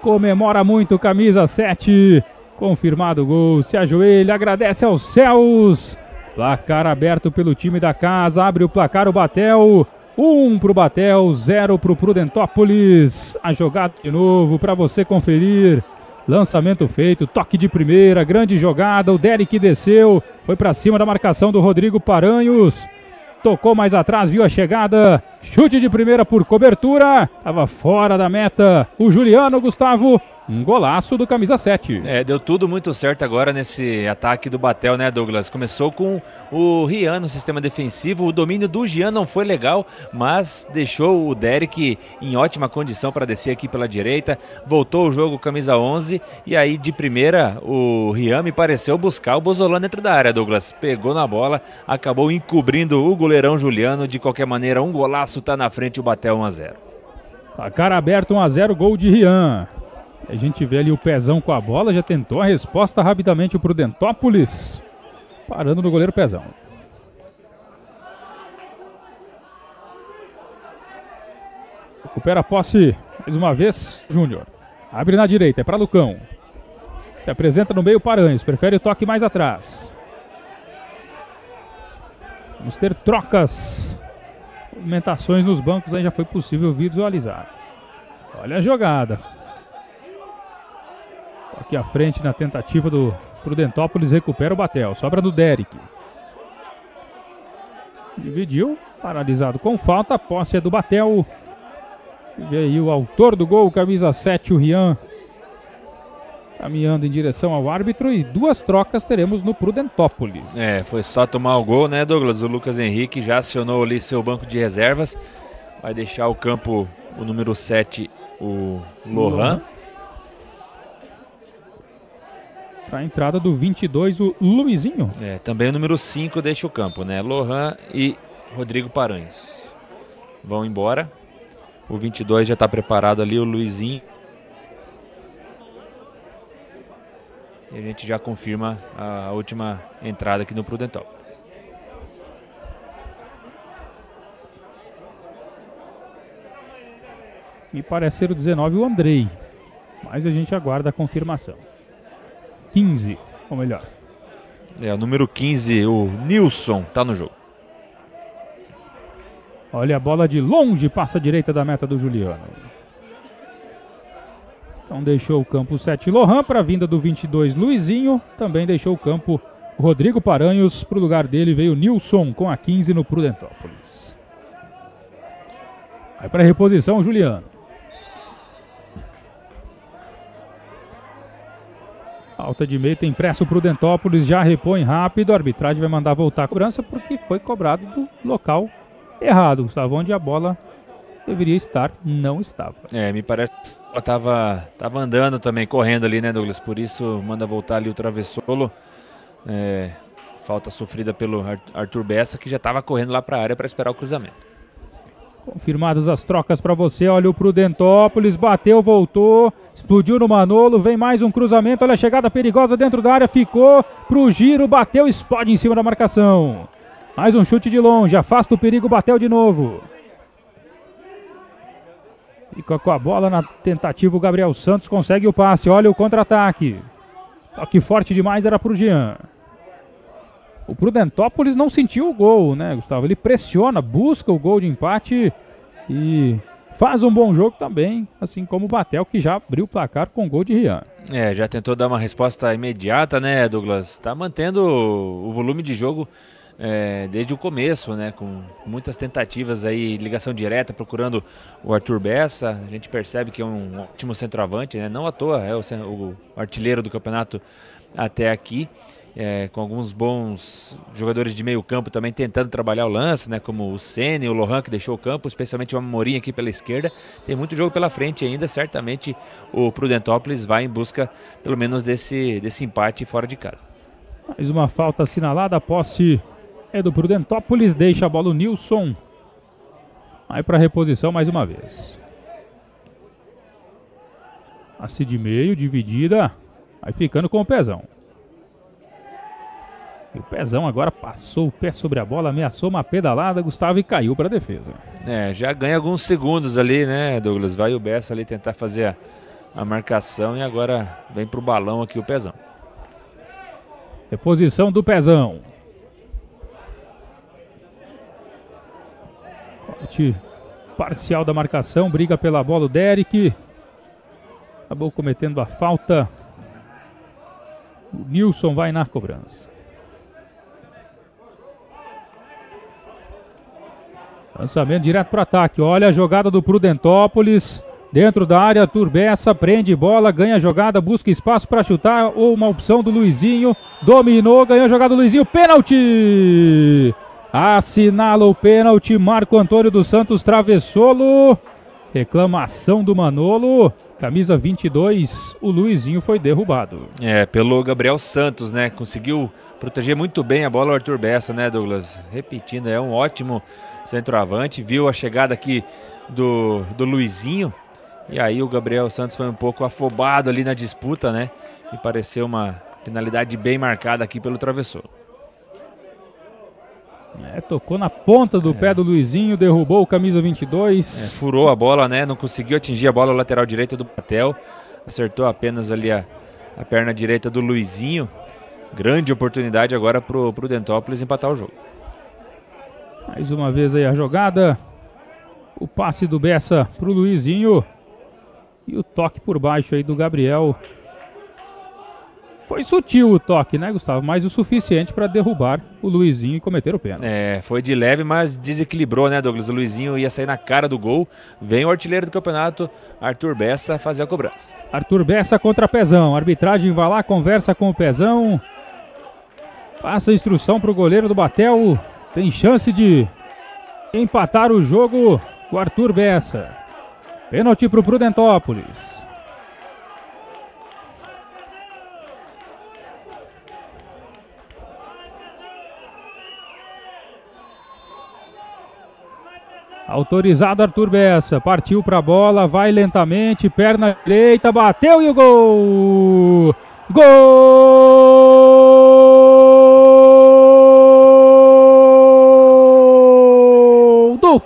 Comemora muito camisa 7. Confirmado o gol. Se ajoelha, agradece aos céus. Placar aberto pelo time da casa. Abre o placar o Batel. 1 um para o Batel, 0 para o Prudentópolis. A jogada de novo para você conferir. Lançamento feito, toque de primeira, grande jogada. O Derek desceu, foi para cima da marcação do Rodrigo Paranhos. Tocou mais atrás, viu a chegada. Chute de primeira por cobertura. Estava fora da meta. O Juliano Gustavo um golaço do camisa 7. É, deu tudo muito certo agora nesse ataque do Batel, né, Douglas? Começou com o Rian no sistema defensivo. O domínio do Gian não foi legal, mas deixou o Derek em ótima condição para descer aqui pela direita. Voltou o jogo camisa 11 e aí de primeira o Rian me pareceu buscar o Bozolano dentro da área, Douglas. Pegou na bola, acabou encobrindo o goleirão Juliano. De qualquer maneira, um golaço tá na frente o Batel 1 a 0. A cara aberta 1 a 0, gol de Rian. A gente vê ali o pezão com a bola, já tentou a resposta rapidamente o Prudentópolis. Parando no goleiro pezão. Recupera a posse mais uma vez, Júnior. Abre na direita, é para Lucão. Se apresenta no meio Paranhos, prefere o toque mais atrás. Vamos ter trocas. Movimentações nos bancos aí já foi possível visualizar. Olha a jogada. Aqui à frente na tentativa do Prudentópolis recupera o Batel. Sobra do Derek. Dividiu, paralisado com falta. A posse é do Batel. E aí o autor do gol, camisa 7, o Rian. Caminhando em direção ao árbitro e duas trocas teremos no Prudentópolis. É, foi só tomar o gol, né, Douglas? O Lucas Henrique já acionou ali seu banco de reservas. Vai deixar o campo o número 7, o Lohan. Para a entrada do 22, o Luizinho. É, também o número 5 deixa o campo, né? Lohan e Rodrigo Paranhos. Vão embora. O 22 já está preparado ali, o Luizinho. E a gente já confirma a última entrada aqui no Prudentópolis. Me parece ser o 19 o Andrei. Mas a gente aguarda a confirmação. 15, ou melhor. É, o número 15, o Nilson, tá no jogo. Olha a bola de longe, passa a direita da meta do Juliano. Então deixou o campo 7 Lohan para a vinda do 22 Luizinho. Também deixou o campo Rodrigo Paranhos. Para o lugar dele veio Nilson com a 15 no Prudentópolis. Vai para a reposição Juliano. Alta de meio tem pressa o Dentópolis, já repõe rápido. A arbitragem vai mandar voltar a cobrança porque foi cobrado do local errado, Gustavo, onde a bola deveria estar, não estava. É, me parece que ela estava tava andando também, correndo ali, né, Douglas? Por isso manda voltar ali o travessolo. É, falta sofrida pelo Arthur Bessa, que já estava correndo lá para a área para esperar o cruzamento. Confirmadas as trocas para você. Olha o Prudentópolis. Bateu, voltou. Explodiu no Manolo. Vem mais um cruzamento. Olha a chegada perigosa dentro da área. Ficou pro giro. Bateu, explode em cima da marcação. Mais um chute de longe. Afasta o perigo. Bateu de novo. Fica com a bola na tentativa. O Gabriel Santos consegue o passe. Olha o contra-ataque. Toque forte demais era pro Jean. O Prudentópolis não sentiu o gol, né, Gustavo? Ele pressiona, busca o gol de empate e faz um bom jogo também, assim como o Batel, que já abriu o placar com o gol de Rian. É, já tentou dar uma resposta imediata, né, Douglas? Está mantendo o volume de jogo é, desde o começo, né? Com muitas tentativas aí, ligação direta, procurando o Arthur Bessa. A gente percebe que é um ótimo centroavante, né? Não à toa, é o, o artilheiro do campeonato até aqui é, com alguns bons jogadores de meio campo também tentando trabalhar o lance, né, como o Senna e o Lohan que deixou o campo, especialmente o Amorim aqui pela esquerda. Tem muito jogo pela frente ainda, certamente o Prudentópolis vai em busca pelo menos desse, desse empate fora de casa. Mais uma falta assinalada, a posse é do Prudentópolis, deixa a bola o Nilson. Aí para reposição mais uma vez. Passe de meio, dividida. Aí ficando com o pezão. E o pezão agora passou o pé sobre a bola, ameaçou uma pedalada, Gustavo, e caiu para a defesa. É, já ganha alguns segundos ali, né, Douglas? Vai o Bessa ali tentar fazer a, a marcação e agora vem para o balão aqui o pezão. Reposição do pezão. Corte parcial da marcação, briga pela bola o Derek. Acabou cometendo a falta. O Nilson vai na cobrança. Lançamento direto para o ataque. Olha a jogada do Prudentópolis. Dentro da área, Turbeça prende bola, ganha jogada, busca espaço para chutar. Ou uma opção do Luizinho. Dominou, ganhou a jogada do Luizinho. Pênalti! Assinala o pênalti. Marco Antônio dos Santos travessolo. Reclamação do Manolo. Camisa 22, o Luizinho foi derrubado. É, pelo Gabriel Santos, né? Conseguiu proteger muito bem a bola o Arthur Bessa, né, Douglas? Repetindo, é um ótimo centroavante. Viu a chegada aqui do, do Luizinho. E aí o Gabriel Santos foi um pouco afobado ali na disputa, né? E pareceu uma finalidade bem marcada aqui pelo travessor. É, tocou na ponta do é. pé do Luizinho, derrubou o camisa 22. É, furou a bola, né? Não conseguiu atingir a bola lateral direita do Patel. Acertou apenas ali a, a perna direita do Luizinho. Grande oportunidade agora pro, pro Dentópolis empatar o jogo. Mais uma vez aí a jogada. O passe do Bessa pro Luizinho. E o toque por baixo aí do Gabriel. Foi sutil o toque, né, Gustavo? Mas o suficiente para derrubar o Luizinho e cometer o pênalti. É, foi de leve, mas desequilibrou, né, Douglas? O Luizinho ia sair na cara do gol. Vem o artilheiro do campeonato, Arthur Bessa, fazer a cobrança. Arthur Bessa contra Pezão. Arbitragem vai lá, conversa com o Pezão. Passa a instrução para o goleiro do Batel. Tem chance de empatar o jogo o Arthur Bessa. Pênalti para o Prudentópolis. Autorizado Arthur Bessa, partiu para a bola, vai lentamente, perna direita, bateu e o gol! Gol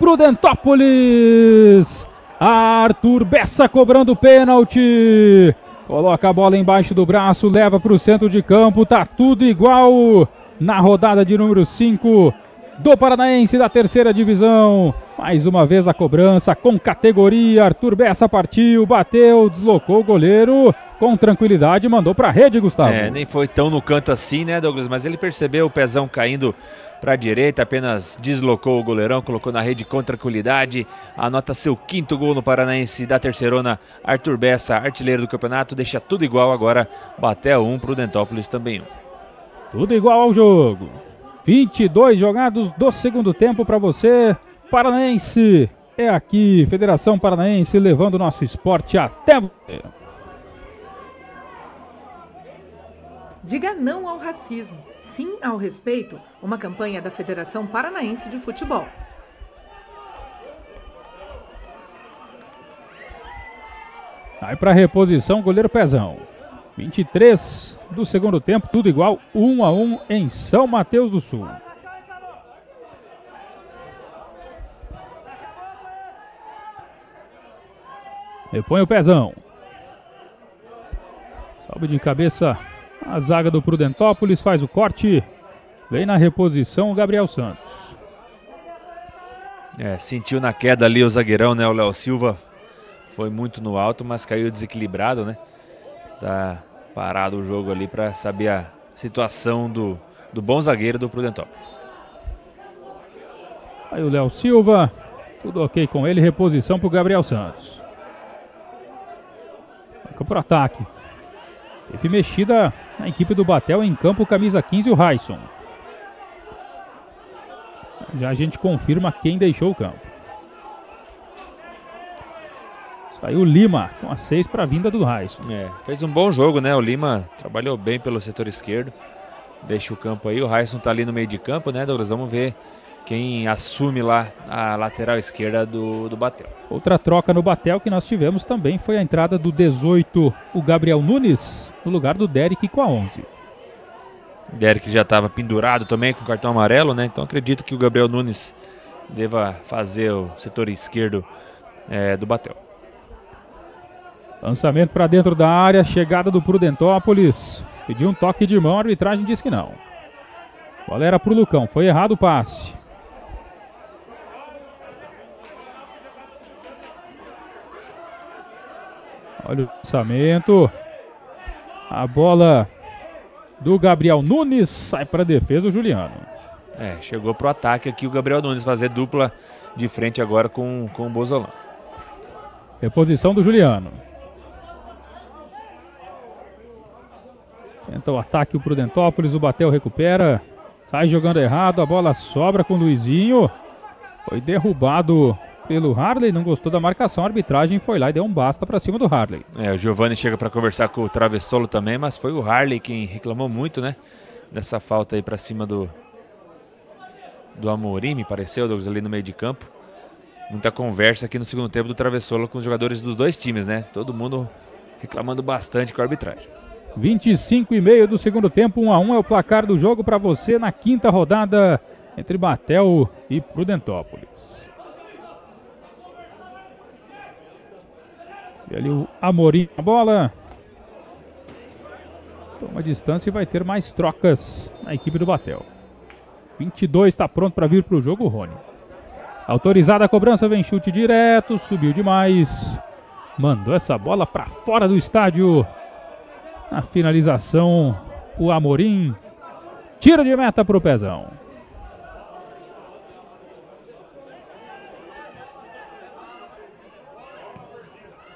Prudentópolis! Arthur Bessa cobrando pênalti. Coloca a bola embaixo do braço, leva para o centro de campo, tá tudo igual na rodada de número 5 do Paranaense da terceira divisão. Mais uma vez a cobrança com categoria. Arthur Bessa partiu, bateu, deslocou o goleiro com tranquilidade mandou para a rede, Gustavo. É, nem foi tão no canto assim, né, Douglas? Mas ele percebeu o pezão caindo para a direita, apenas deslocou o goleirão, colocou na rede com tranquilidade. Anota seu quinto gol no Paranaense da terceirona. Arthur Bessa, artilheiro do campeonato, deixa tudo igual agora. Batel um para o Dentópolis também um. Tudo igual ao jogo. 22 jogados do segundo tempo para você. Paranaense é aqui, Federação Paranaense levando o nosso esporte até você. Diga não ao racismo, sim ao respeito, uma campanha da Federação Paranaense de Futebol. Aí para reposição, goleiro Pezão. 23 do segundo tempo, tudo igual, 1 a 1 em São Mateus do Sul. Repõe o pezão. Sobe de cabeça a zaga do Prudentópolis, faz o corte. Vem na reposição o Gabriel Santos. É, sentiu na queda ali o zagueirão, né? O Léo Silva foi muito no alto, mas caiu desequilibrado, né? Tá parado o jogo ali para saber a situação do, do bom zagueiro do Prudentópolis. Aí o Léo Silva, tudo ok com ele, reposição para o Gabriel Santos. Fica pro ataque. Teve mexida na equipe do Batel em campo, camisa 15, o Raison. Já a gente confirma quem deixou o campo. Saiu Lima com a 6 para a vinda do Raison. É, fez um bom jogo, né? O Lima trabalhou bem pelo setor esquerdo. Deixa o campo aí. O Raison tá ali no meio de campo, né, Douglas? Vamos ver quem assume lá a lateral esquerda do, do Batel. Outra troca no Batel que nós tivemos também foi a entrada do 18, o Gabriel Nunes, no lugar do Derek com a 11. Derek já estava pendurado também com cartão amarelo, né? Então acredito que o Gabriel Nunes deva fazer o setor esquerdo é, do Batel. Lançamento para dentro da área, chegada do Prudentópolis. Pediu um toque de mão, a arbitragem disse que não. Bola era pro Lucão, foi errado o passe. Olha o lançamento. A bola do Gabriel Nunes sai para defesa o Juliano. É, chegou pro ataque aqui o Gabriel Nunes fazer dupla de frente agora com, com o Bozolão. Reposição do Juliano. Tenta o ataque o Prudentópolis, o Batel recupera. Sai jogando errado, a bola sobra com o Luizinho. Foi derrubado pelo Harley, não gostou da marcação, a arbitragem foi lá e deu um basta para cima do Harley. É, o Giovanni chega para conversar com o Travessolo também, mas foi o Harley quem reclamou muito, né? Dessa falta aí para cima do do Amorim, me pareceu, Douglas, ali no meio de campo. Muita conversa aqui no segundo tempo do Travessolo com os jogadores dos dois times, né? Todo mundo reclamando bastante com a arbitragem. 25 e meio do segundo tempo, 1 a 1 é o placar do jogo para você na quinta rodada entre Batel e Prudentópolis. E ali o Amorim a bola. Toma distância e vai ter mais trocas na equipe do Batel. 22 está pronto para vir para o jogo, Rony. Autorizada a cobrança, vem chute direto, subiu demais. Mandou essa bola para fora do estádio. Na finalização, o Amorim. Tira de meta para o Pezão.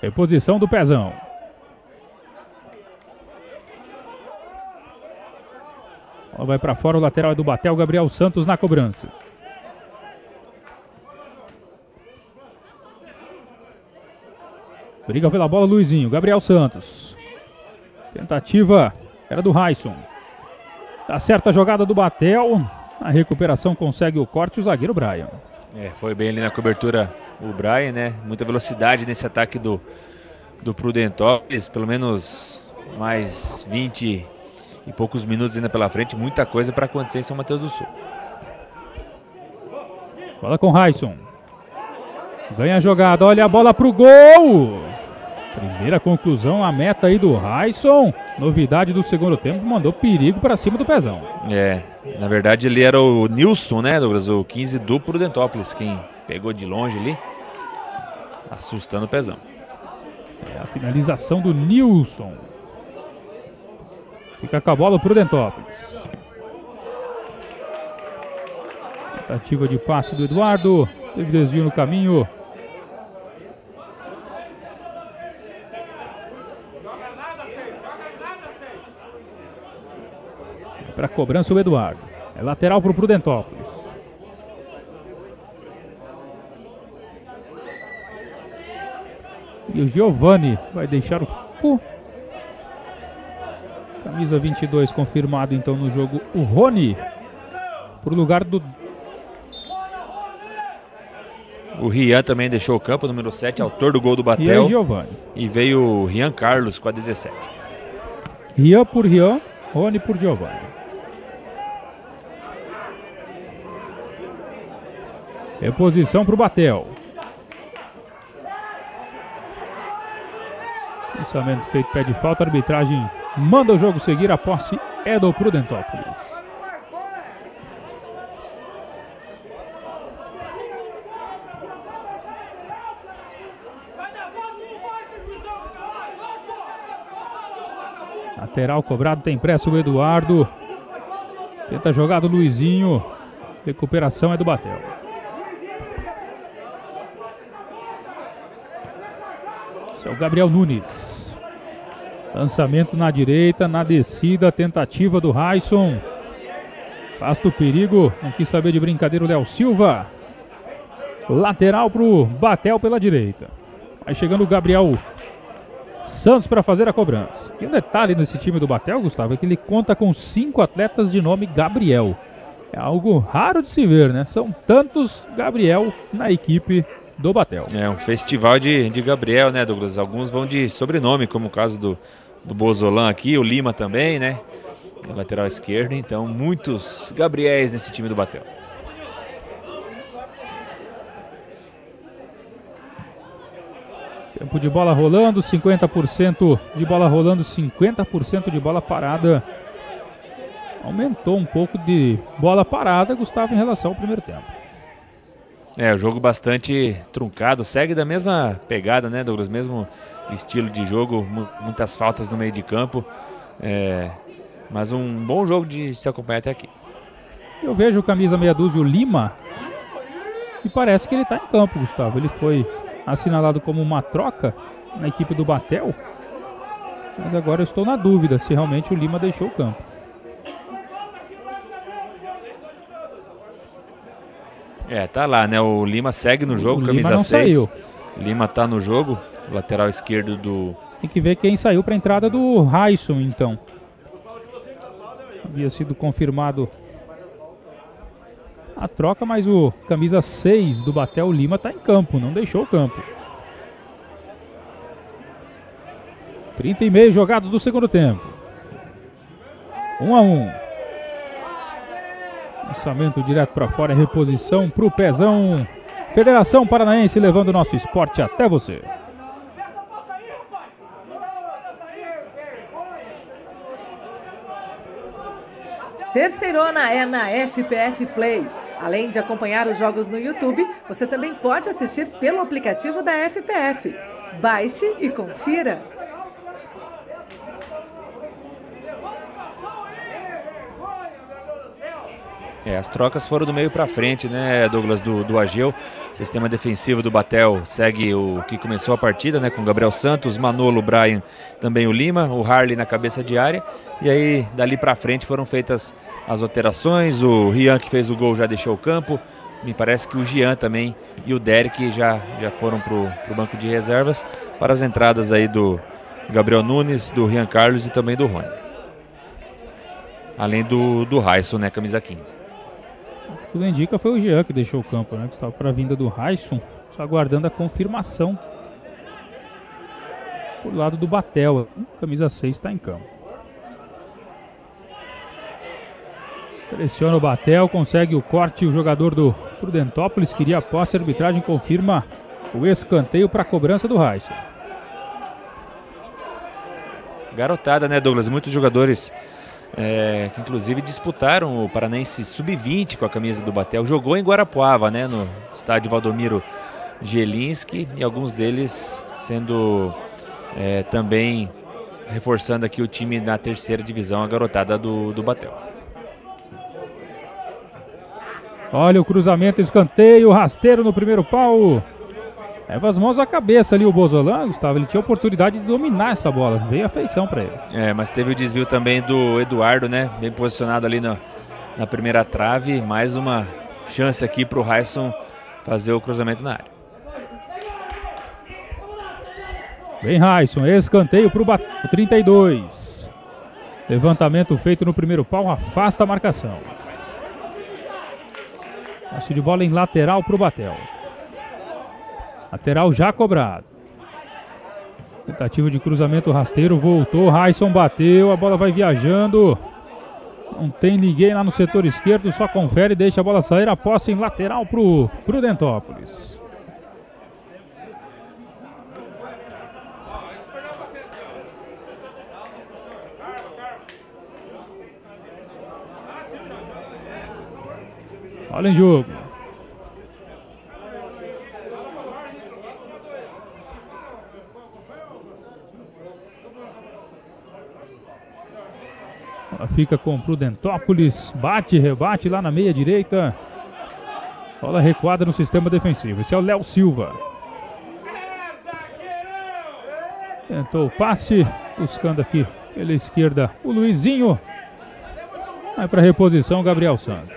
Reposição do Pezão. Vai para fora o lateral é do Batel, Gabriel Santos na cobrança. Briga pela bola Luizinho, Gabriel Santos. Tentativa era do Raison. Tá certa a jogada do Batel. A recuperação consegue o corte o zagueiro Brian. É, foi bem ali na cobertura o Brian, né? Muita velocidade nesse ataque do, do Prudentópolis, pelo menos mais 20 e poucos minutos ainda pela frente, muita coisa para acontecer em São Mateus do Sul. Bola com Raison. Ganha a jogada, olha a bola pro gol! Primeira conclusão, a meta aí do Raison. Novidade do segundo tempo, mandou perigo para cima do pezão. É, na verdade ele era o Nilson, né, Douglas? O 15 do Prudentópolis, quem pegou de longe ali, assustando o pezão. É a finalização do Nilson. Fica com a bola o Prudentópolis. Tentativa de passe do Eduardo. Teve desvio no caminho. Para cobrança o Eduardo. É lateral para o Prudentópolis. E o Giovani vai deixar o. Uh. Camisa 22 confirmado então no jogo. O Rony. Por lugar do. O Rian também deixou o campo, número 7, autor do gol do Batel. E. E veio o Rian Carlos com a 17. Rian por Rian, Rony por Giovani. Reposição para o Batel. Lançamento feito, pé de falta, arbitragem manda o jogo seguir, a posse é do Prudentópolis. Lateral cobrado, tem pressa o Eduardo. Tenta jogar do Luizinho. Recuperação é do Batel. Esse é o Gabriel Nunes. Lançamento na direita, na descida, tentativa do Raison. Pasta o perigo, não quis saber de brincadeira o Léo Silva. Lateral pro Batel pela direita. Vai chegando o Gabriel Santos para fazer a cobrança. E um detalhe nesse time do Batel, Gustavo, é que ele conta com cinco atletas de nome Gabriel. É algo raro de se ver, né? São tantos Gabriel na equipe do Batel. É um festival de, de Gabriel, né, Douglas? Alguns vão de sobrenome, como o caso do, do Bozolan aqui, o Lima também, né? Lateral esquerdo, então muitos Gabriéis nesse time do Batel. Tempo de bola rolando, 50% de bola rolando, 50% de bola parada. Aumentou um pouco de bola parada, Gustavo, em relação ao primeiro tempo. É, o jogo bastante truncado, segue da mesma pegada, né, Douglas? Mesmo estilo de jogo, muitas faltas no meio de campo. É, mas um bom jogo de se acompanhar até aqui. Eu vejo o camisa meia dúzia, o Lima, e parece que ele está em campo, Gustavo. Ele foi assinalado como uma troca na equipe do Batel. Mas agora eu estou na dúvida se realmente o Lima deixou o campo. É, tá lá, né? O Lima segue no jogo, o camisa Lima não 6. Saiu. Lima tá no jogo, lateral esquerdo do. Tem que ver quem saiu para a entrada do Raison, então. Havia sido confirmado a troca, mas o camisa 6 do Batel Lima está em campo, não deixou o campo. 30 e meio jogados do segundo tempo. 1 um a 1. Um. Lançamento direto para fora, reposição para o Pezão. Federação Paranaense levando o nosso esporte até você. Terceirona é na FPF Play. Além de acompanhar os jogos no YouTube, você também pode assistir pelo aplicativo da FPF. Baixe e confira. É, as trocas foram do meio para frente, né, Douglas, do, do Ageu. Sistema defensivo do Batel segue o que começou a partida, né, com Gabriel Santos, Manolo, Brian, também o Lima, o Harley na cabeça de área. E aí, dali para frente, foram feitas as alterações. O Rian, que fez o gol, já deixou o campo. Me parece que o Gian também e o Derek já, já foram para o banco de reservas para as entradas aí do Gabriel Nunes, do Rian Carlos e também do Rony. Além do, do Raisson, né, camisa 15 tudo indica foi o Jean que deixou o campo, né? Que estava para a vinda do Raisson, só aguardando a confirmação por lado do Batel. Camisa 6 está em campo. Pressiona o Batel, consegue o corte. O jogador do Prudentópolis queria a posse. A arbitragem confirma o escanteio para a cobrança do Raisson. Garotada, né, Douglas? Muitos jogadores é, que inclusive disputaram o Paranense Sub-20 com a camisa do Batel. Jogou em Guarapuava, né, no estádio Valdomiro Gelinski, e alguns deles sendo é, também reforçando aqui o time na terceira divisão, a garotada do, do Batel. Olha o cruzamento, escanteio, rasteiro no primeiro pau. Leva as mãos à cabeça ali o Bozolan, Gustavo. Ele tinha oportunidade de dominar essa bola. Veio a feição para ele. É, mas teve o desvio também do Eduardo, né? Bem posicionado ali na, na primeira trave. Mais uma chance aqui para o Raisson fazer o cruzamento na área. Vem Raisson, escanteio para o 32. Levantamento feito no primeiro pau, afasta a marcação. Passe de bola em lateral para o Batel. Lateral já cobrado. Tentativa de cruzamento rasteiro, voltou, Raisson bateu, a bola vai viajando. Não tem ninguém lá no setor esquerdo, só confere, deixa a bola sair, a posse em lateral pro Prudentópolis. Olha em jogo. Fica com Prudentópolis. Bate, rebate lá na meia direita. Bola recuada no sistema defensivo. Esse é o Léo Silva. Tentou o passe. Buscando aqui pela esquerda o Luizinho. Vai para reposição Gabriel Santos.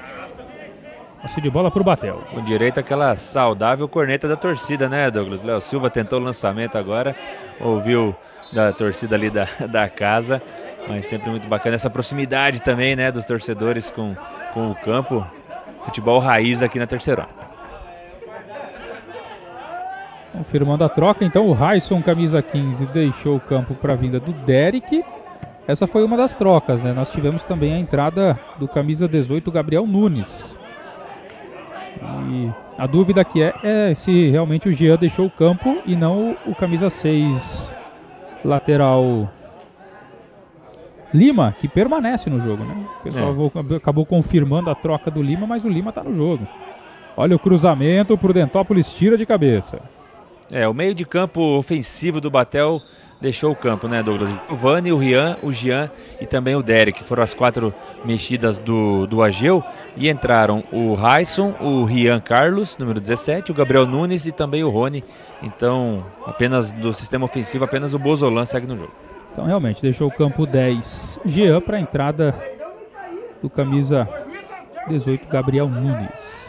Passe de bola para o Batel. Com direito aquela saudável corneta da torcida, né, Douglas? Léo Silva tentou o lançamento agora. Ouviu da torcida ali da, <laughs> da casa. Mas sempre muito bacana essa proximidade também, né, dos torcedores com, com o campo. Futebol raiz aqui na terceira. Confirmando a troca, então o Raison, camisa 15, deixou o campo para a vinda do Derek. Essa foi uma das trocas, né? Nós tivemos também a entrada do camisa 18, Gabriel Nunes. E a dúvida aqui é, é se realmente o Jean deixou o campo e não o, o camisa 6, lateral Lima, que permanece no jogo, né? O pessoal é. acabou confirmando a troca do Lima, mas o Lima está no jogo. Olha o cruzamento, o Prudentópolis tira de cabeça. É, o meio de campo ofensivo do Batel deixou o campo, né, Douglas? O Vani, o Rian, o Jean e também o Derek. Foram as quatro mexidas do, do Ageu. E entraram o Raison, o Rian Carlos, número 17, o Gabriel Nunes e também o Rony. Então, apenas do sistema ofensivo, apenas o Bozolan segue no jogo. Então, realmente, deixou o campo 10 Jean para a entrada do camisa 18, Gabriel Nunes.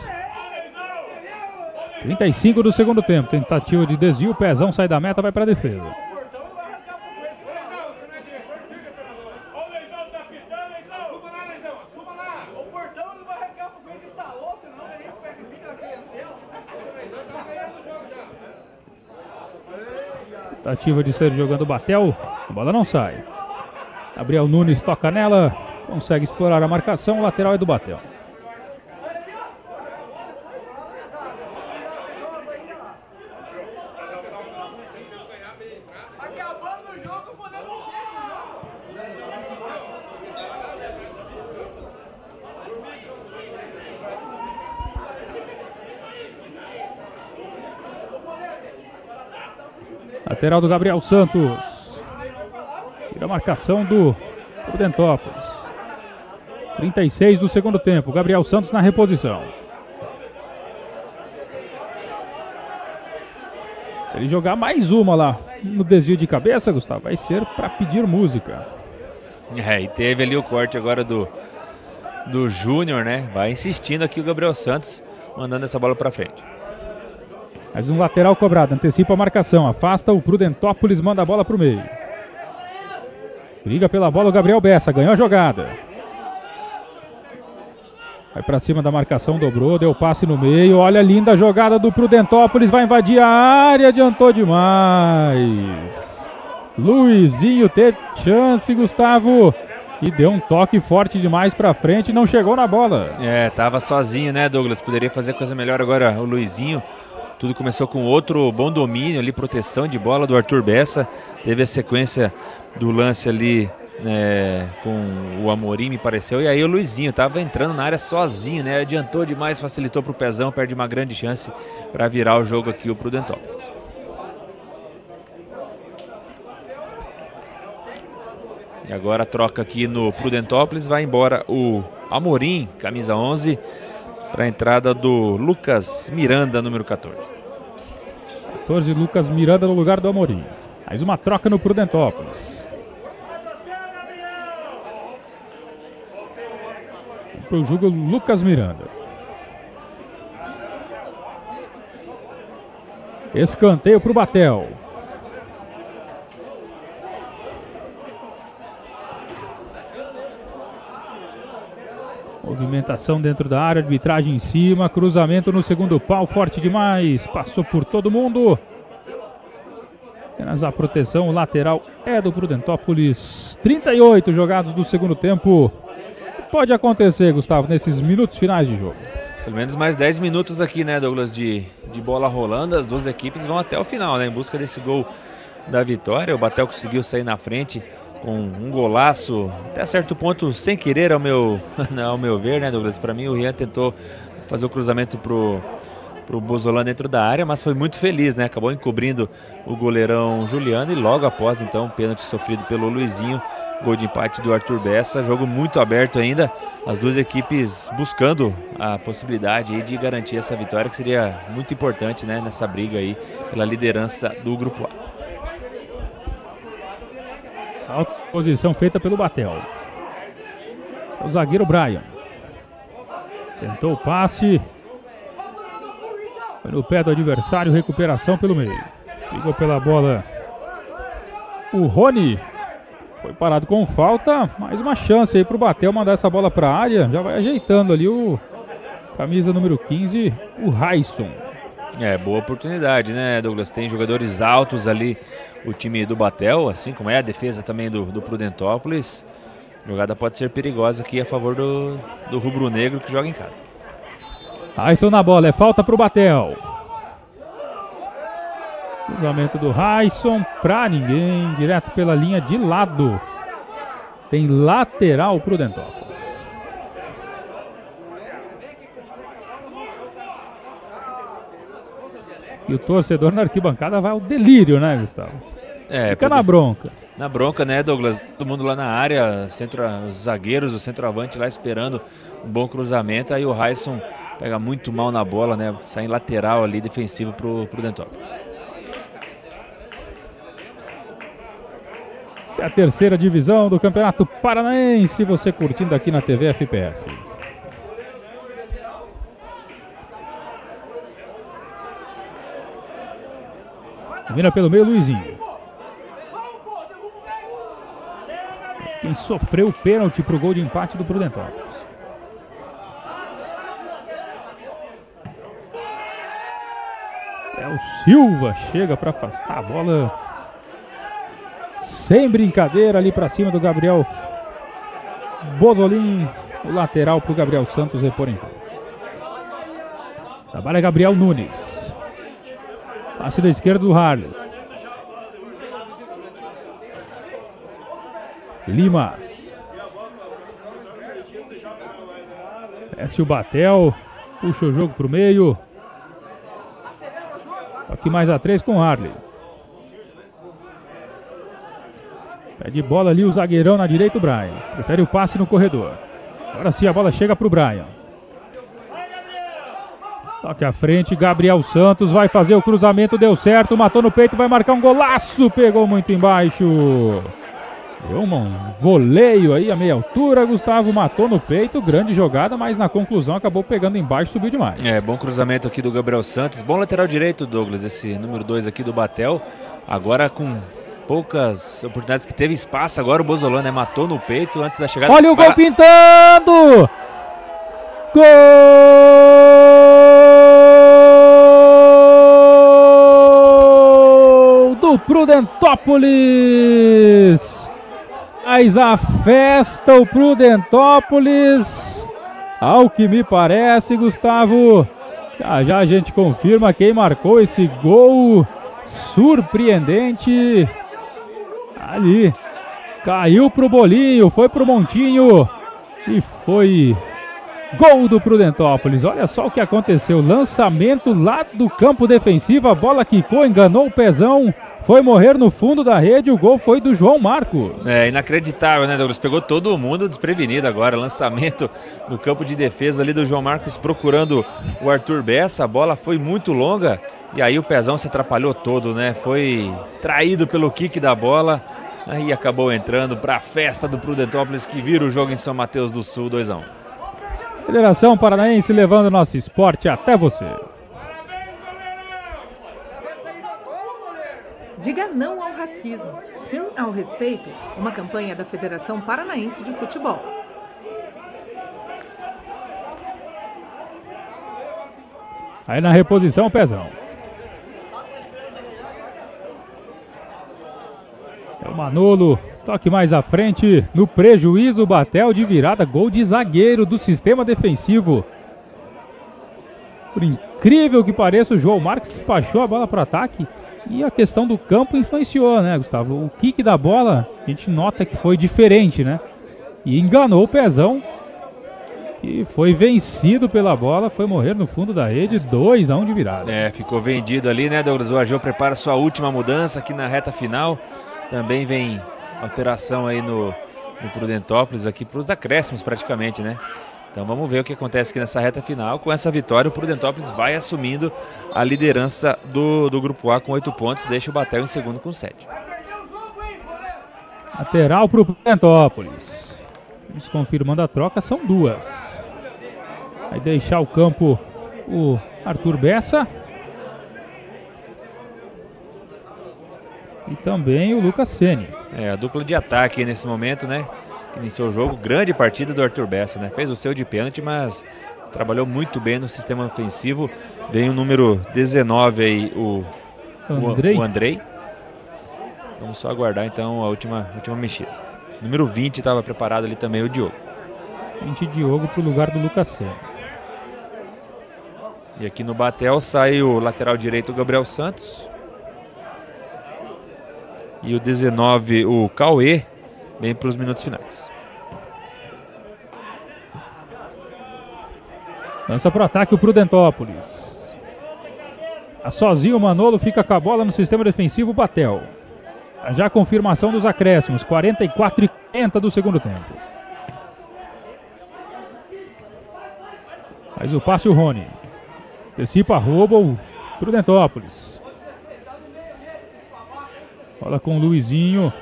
35 do segundo tempo. Tentativa de desvio. Pezão sai da meta, vai para a defesa. Tentativa de ser jogando Batel. A bola não sai. Gabriel Nunes toca nela. Consegue explorar a marcação. O lateral é do Batel. Lateral do Gabriel Santos. Tira a marcação do Prudentópolis. 36 do segundo tempo. Gabriel Santos na reposição. Se ele jogar mais uma lá no desvio de cabeça, Gustavo, vai ser para pedir música. É, e teve ali o corte agora do, do Júnior, né? Vai insistindo aqui o Gabriel Santos, mandando essa bola para frente. Mais um lateral cobrado, antecipa a marcação, afasta o Prudentópolis, manda a bola para o meio. Briga pela bola o Gabriel Bessa, ganhou a jogada. Vai para cima da marcação, dobrou, deu passe no meio. Olha a linda jogada do Prudentópolis, vai invadir a área, adiantou demais. Luizinho teve chance, Gustavo. E deu um toque forte demais para frente, não chegou na bola. É, tava sozinho, né, Douglas? Poderia fazer coisa melhor agora o Luizinho. Tudo começou com outro bom domínio ali, proteção de bola do Arthur Bessa. Teve a sequência do lance ali né, com o Amorim, me pareceu. E aí o Luizinho estava entrando na área sozinho, né? Adiantou demais, facilitou para o Pezão, perde uma grande chance para virar o jogo aqui o Prudentópolis. E agora troca aqui no Prudentópolis, vai embora o Amorim, camisa 11 para a entrada do Lucas Miranda, número 14. 14, Lucas Miranda no lugar do Amorim. Mais uma troca no Prudentópolis. Para o jogo, Lucas Miranda. Escanteio para o Batel. Movimentação dentro da área, arbitragem em cima, cruzamento no segundo pau, forte demais, passou por todo mundo. Apenas a proteção lateral é do Prudentópolis. 38 jogados do segundo tempo. Pode acontecer, Gustavo, nesses minutos finais de jogo. Pelo menos mais 10 minutos aqui, né, Douglas, de, de bola rolando. As duas equipes vão até o final, né, em busca desse gol da vitória. O Batel conseguiu sair na frente com um golaço, até certo ponto sem querer ao meu, <laughs> ao meu ver, né, Douglas? Para mim o Rian tentou fazer o cruzamento pro pro Bozolan dentro da área, mas foi muito feliz, né? Acabou encobrindo o goleirão Juliano e logo após então pênalti sofrido pelo Luizinho, gol de empate do Arthur Bessa, jogo muito aberto ainda, as duas equipes buscando a possibilidade de garantir essa vitória que seria muito importante, né, nessa briga aí pela liderança do grupo A. A posição feita pelo Batel. O zagueiro Brian. Tentou o passe. Foi no pé do adversário, recuperação pelo meio. Ligou pela bola o Rony. Foi parado com falta, mais uma chance aí pro Batel mandar essa bola para a área. Já vai ajeitando ali o camisa número 15, o Raison. É, boa oportunidade, né, Douglas? Tem jogadores altos ali, o time do Batel, assim como é a defesa também do, do Prudentópolis. A jogada pode ser perigosa aqui a favor do, do Rubro Negro que joga em casa. Raison na bola, é falta pro Batel. Cruzamento do Raison pra ninguém, direto pela linha de lado. Tem lateral pro Dentópolis. E o torcedor na arquibancada vai ao delírio, né, Gustavo? É, Fica na bronca. Na bronca, né, Douglas? Todo mundo lá na área, centro, os zagueiros, o centroavante lá esperando um bom cruzamento. Aí o Raison pega muito mal na bola, né? Sai em lateral ali, defensivo pro, pro Dentópolis. Essa é a terceira divisão do Campeonato Paranaense. Você curtindo aqui na TV FPF. Vira pelo meio, Luizinho. Quem sofreu o pênalti para o gol de empate do Prudentópolis. É o Silva chega para afastar a bola. Sem brincadeira ali para cima do Gabriel Bozolin. O lateral para o Gabriel Santos repor em jogo. Trabalha Gabriel Nunes. Passe da esquerda do Harley. Lima. Desce o Batel. Puxa o jogo para o meio. Aqui mais a três com Harley. Pede bola ali o zagueirão na direita, o Brian. Prefere o passe no corredor. Agora sim a bola chega para o Brian. Toque à frente, Gabriel Santos vai fazer o cruzamento, deu certo, matou no peito, vai marcar um golaço, pegou muito embaixo. Deu um voleio aí a meia altura, Gustavo matou no peito, grande jogada, mas na conclusão acabou pegando embaixo, subiu demais. É, bom cruzamento aqui do Gabriel Santos, bom lateral direito, Douglas, esse número 2 aqui do Batel. Agora com poucas oportunidades que teve espaço, agora o Bozolano né, matou no peito antes da chegada. Olha o gol pintando! Gol do Prudentópolis! Mas a festa o Prudentópolis, ao que me parece, Gustavo, já já a gente confirma quem marcou esse gol surpreendente ali. Caiu pro bolinho, foi pro montinho e foi Gol do Prudentópolis. Olha só o que aconteceu. Lançamento lá do campo defensivo. A bola quicou, enganou o pezão. Foi morrer no fundo da rede. O gol foi do João Marcos. É inacreditável, né, Douglas? Pegou todo mundo desprevenido agora. Lançamento do campo de defesa ali do João Marcos procurando o Arthur Bessa. A bola foi muito longa. E aí o pezão se atrapalhou todo, né? Foi traído pelo kick da bola. Aí acabou entrando para a festa do Prudentópolis que vira o jogo em São Mateus do Sul 2 a 1. Federação Paranaense levando nosso esporte até você. Diga não ao racismo, sim ao respeito. Uma campanha da Federação Paranaense de Futebol. Aí na reposição, Pezão. É o Manolo Toque mais à frente, no prejuízo, Batel de virada, gol de zagueiro do sistema defensivo. Por incrível que pareça, o João Marques despachou a bola para ataque e a questão do campo influenciou, né, Gustavo? O kick da bola, a gente nota que foi diferente, né? E enganou o pezão. E foi vencido pela bola, foi morrer no fundo da rede, 2 a 1 um de virada. É, ficou vendido ali, né, Douglas? O Ageu prepara sua última mudança aqui na reta final. Também vem alteração aí no, no Prudentópolis aqui para os acréscimos praticamente, né? Então vamos ver o que acontece aqui nessa reta final. Com essa vitória, o Prudentópolis vai assumindo a liderança do, do Grupo A com oito pontos, deixa o Batel em segundo com sete. Lateral para o Prudentópolis. Vamos confirmando a troca, são duas. Vai deixar o campo o Arthur Bessa. E também o Lucas Sene. É, a dupla de ataque nesse momento, né? Iniciou o jogo, grande partida do Arthur Bessa, né? Fez o seu de pênalti, mas trabalhou muito bem no sistema ofensivo. Vem o número 19 aí, o Andrei. O, o Andrei. Vamos só aguardar então a última, última mexida. Número 20 estava preparado ali também o Diogo. 20 Diogo para o lugar do Lucas Sene. E aqui no Batel sai o lateral direito o Gabriel Santos. E o 19, o Cauê, vem para os minutos finais. Lança para o ataque o Prudentópolis. A sozinho o Manolo fica com a bola no sistema defensivo Batel. Já a confirmação dos acréscimos, 44 e 40 do segundo tempo. Faz o passe o Rony. Antecipa, rouba o Prudentópolis. Bola com o Luizinho.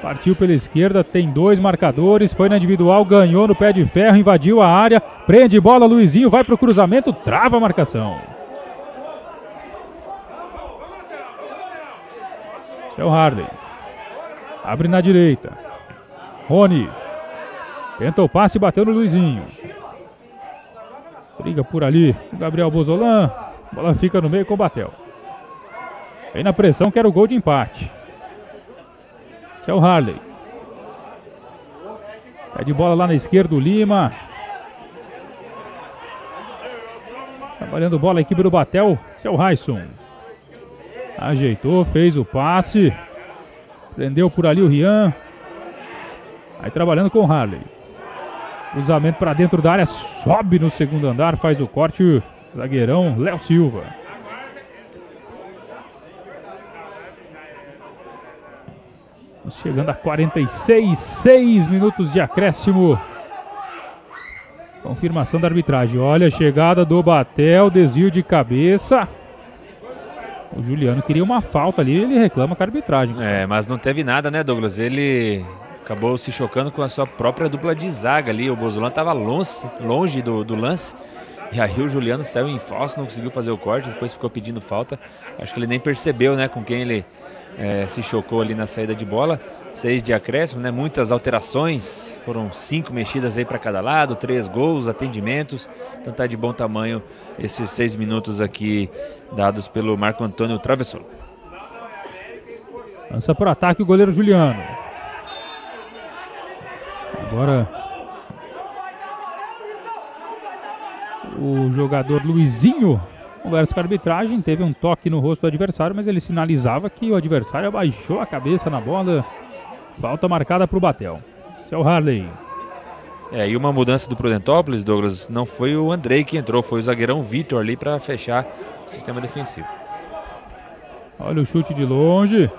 Partiu pela esquerda, tem dois marcadores, foi na individual, ganhou no pé de ferro, invadiu a área, prende bola, Luizinho vai para o cruzamento, trava a marcação. Seu Harley. Abre na direita. Rony. Tenta o passe, bateu no Luizinho. Briga por ali Gabriel Bozolan. Bola fica no meio com o Batel. Vem na pressão, que era o gol de empate. Seu Harley. Pede bola lá na esquerda o Lima. Trabalhando bola a equipe do Batel. Seu Raisson. Ajeitou, fez o passe. Prendeu por ali o Rian. Aí trabalhando com o Harley. Cruzamento para dentro da área. Sobe no segundo andar. Faz o corte. Zagueirão Léo Silva. Chegando a 46, 6 minutos de acréscimo. Confirmação da arbitragem. Olha a chegada do Batel, desvio de cabeça. O Juliano queria uma falta ali, ele reclama com a arbitragem. É, mas não teve nada, né, Douglas? Ele acabou se chocando com a sua própria dupla de zaga ali. O Bozolan estava longe, longe do, do lance. E aí o Juliano saiu em falso, não conseguiu fazer o corte, depois ficou pedindo falta. Acho que ele nem percebeu, né, com quem ele é, se chocou ali na saída de bola. Seis de acréscimo, né? Muitas alterações. Foram cinco mexidas aí para cada lado, três gols, atendimentos. Então tá de bom tamanho esses seis minutos aqui dados pelo Marco Antônio Travessolo. Lança para ataque o goleiro Juliano. Agora o jogador Luizinho Conversa com a arbitragem, teve um toque no rosto do adversário, mas ele sinalizava que o adversário abaixou a cabeça na bola. Falta marcada para o Batel. Seu Harley. É, e uma mudança do Prudentópolis, Douglas, não foi o Andrei que entrou, foi o zagueirão Vitor ali para fechar o sistema defensivo. Olha o chute de longe.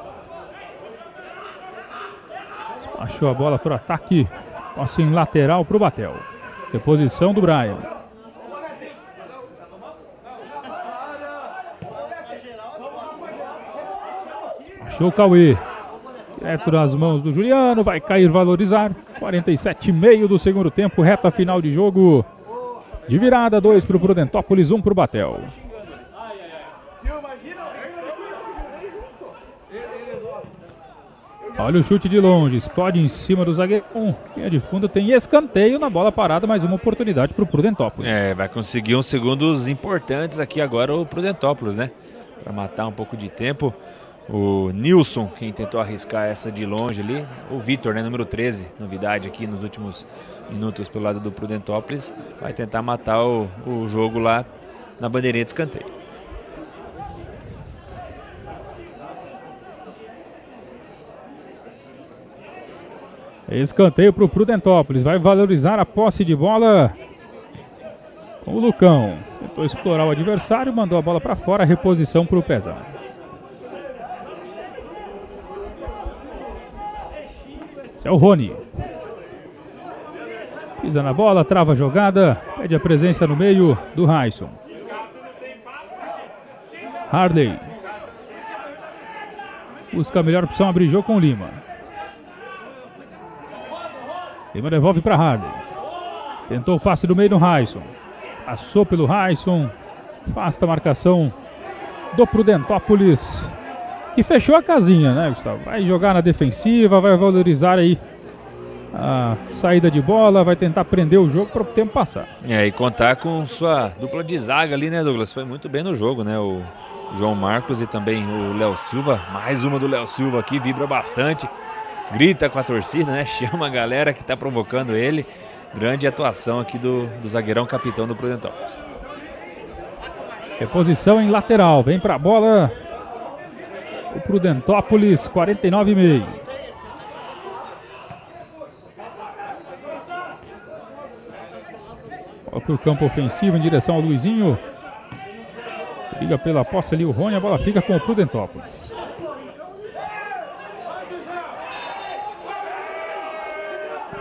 Achou a bola para o ataque. Passe em lateral para o Batel. Reposição do Brian. Achou o Cauê. Direto nas mãos do Juliano. Vai cair valorizar. 47,5 do segundo tempo. Reta final de jogo. De virada, 2 para o Prudentópolis, 1 um para o Batel. Olha o chute de longe, explode em cima do zagueiro. Linha de fundo tem escanteio na bola parada, mais uma oportunidade para o Prudentópolis. É, vai conseguir uns segundos importantes aqui agora o Prudentópolis, né? Para matar um pouco de tempo. O Nilson, quem tentou arriscar essa de longe ali. O Vitor, né, número 13, novidade aqui nos últimos minutos pelo lado do Prudentópolis. Vai tentar matar o, o jogo lá na bandeirinha de escanteio. Escanteio para o Prudentópolis. Vai valorizar a posse de bola com o Lucão. Tentou explorar o adversário, mandou a bola para fora. Reposição para o Pezão. Esse é o Rony. Pisa na bola, trava a jogada. Pede a presença no meio do Raison. Harley. Busca a melhor opção, abrir jogo com Lima. Lima devolve para Harley. Tentou o passe do meio no Raison. Passou pelo Raison. Afasta a marcação do Prudentópolis. Que fechou a casinha, né, Gustavo? Vai jogar na defensiva, vai valorizar aí a saída de bola, vai tentar prender o jogo para o tempo passar. É, e contar com sua dupla de zaga ali, né, Douglas? Foi muito bem no jogo, né? O João Marcos e também o Léo Silva. Mais uma do Léo Silva aqui, vibra bastante. Grita com a torcida, né? <laughs> Chama a galera que está provocando ele. Grande atuação aqui do, do zagueirão capitão do Prudentópolis. Reposição em lateral. Vem para a bola o Prudentópolis, 49,5. Olha para o campo ofensivo em direção ao Luizinho. Liga pela posse ali o Rony, a bola fica com o Prudentópolis.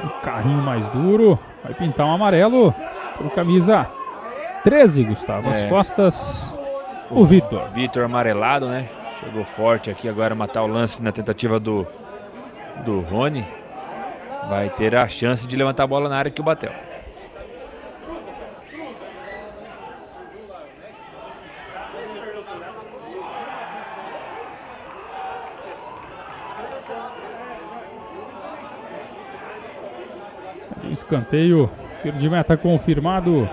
O carrinho mais duro, vai pintar um amarelo o camisa 13, Gustavo. As é. costas, o, o Vitor. Vitor amarelado, né? Chegou forte aqui agora matar o lance na tentativa do, do Rony. Vai ter a chance de levantar a bola na área que o bateu. Escanteio, tiro de meta confirmado.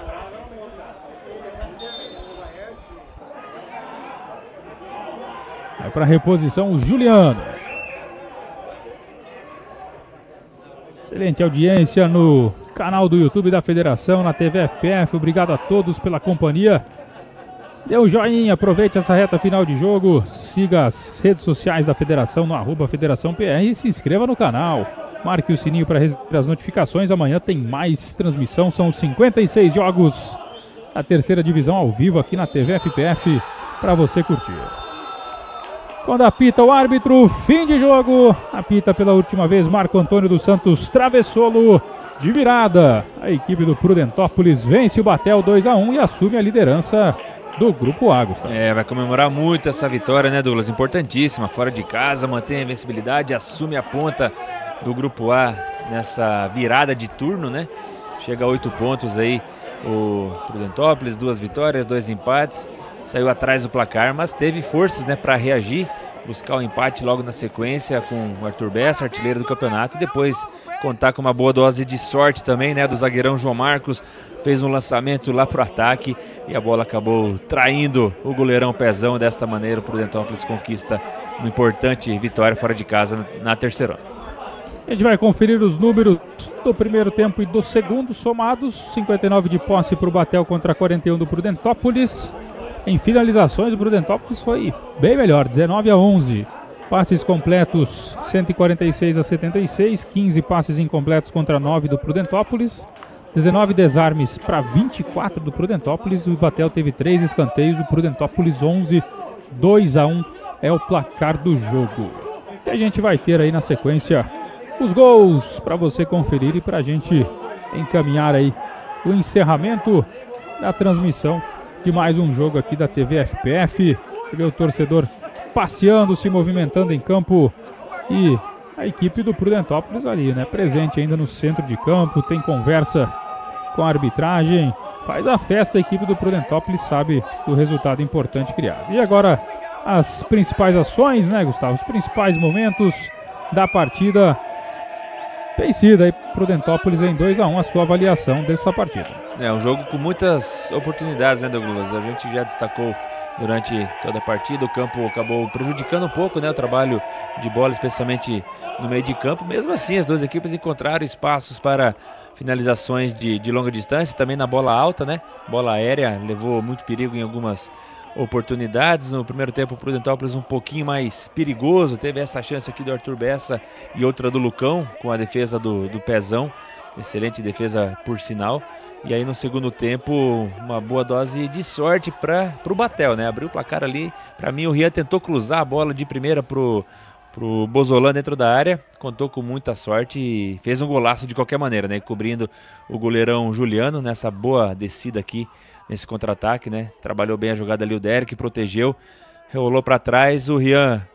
Vai para reposição o Juliano. Excelente audiência no canal do YouTube da Federação, na TV FPF. Obrigado a todos pela companhia. Dê um joinha, aproveite essa reta final de jogo. Siga as redes sociais da Federação no arroba Federação PR e se inscreva no canal. Marque o sininho para receber as notificações. Amanhã tem mais transmissão. São 56 jogos da terceira divisão ao vivo aqui na TV FPF para você curtir. Quando apita o árbitro, fim de jogo. Apita pela última vez Marco Antônio dos Santos Travessolo de virada. A equipe do Prudentópolis vence o Batel 2 a 1 e assume a liderança do Grupo A. É, vai comemorar muito essa vitória, né, Douglas? Importantíssima. Fora de casa, mantém a invencibilidade, assume a ponta do Grupo A nessa virada de turno, né? Chega a oito pontos aí o Prudentópolis, duas vitórias, dois empates. Saiu atrás do placar, mas teve forças né, para reagir, buscar o um empate logo na sequência com o Arthur Bessa, artilheiro do campeonato, e depois contar com uma boa dose de sorte também, né? Do zagueirão João Marcos, fez um lançamento lá pro ataque e a bola acabou traindo o goleirão Pezão. Desta maneira, o Prudentópolis conquista uma importante vitória fora de casa na terceira. A gente vai conferir os números do primeiro tempo e do segundo somados. 59 de posse para o Batel contra 41 do Prudentópolis. Em finalizações, o Prudentópolis foi bem melhor, 19 a 11. Passes completos, 146 a 76. 15 passes incompletos contra 9 do Prudentópolis. 19 desarmes para 24 do Prudentópolis. O Batel teve 3 escanteios, o Prudentópolis 11. 2 a 1 é o placar do jogo. E a gente vai ter aí na sequência os gols para você conferir e para a gente encaminhar aí o encerramento da transmissão de mais um jogo aqui da TV FPF. Vê o torcedor passeando, se movimentando em campo e a equipe do Prudentópolis ali, né? Presente ainda no centro de campo, tem conversa com a arbitragem, faz a festa, a equipe do Prudentópolis sabe do resultado importante criado. E agora as principais ações, né, Gustavo? Os principais momentos da partida vencida aí Prudentópolis em 2 a 1 a sua avaliação dessa partida. É um jogo com muitas oportunidades, né, Douglas? A gente já destacou durante toda a partida, o campo acabou prejudicando um pouco, né, o trabalho de bola, especialmente no meio de campo. Mesmo assim, as duas equipes encontraram espaços para finalizações de, de longa distância, também na bola alta, né? Bola aérea levou muito perigo em algumas oportunidades. No primeiro tempo, o Prudentópolis um pouquinho mais perigoso. Teve essa chance aqui do Arthur Bessa e outra do Lucão, com a defesa do, do Pezão. Excelente defesa, por sinal. E aí no segundo tempo, uma boa dose de sorte para o Batel, né? Abriu o placar ali. Para mim, o Rian tentou cruzar a bola de primeira pro pro Bozolan dentro da área, contou com muita sorte e fez um golaço de qualquer maneira, né? Cobrindo o goleirão Juliano nessa boa descida aqui nesse contra-ataque, né? Trabalhou bem a jogada ali o Derek, protegeu, rolou para trás, o Rian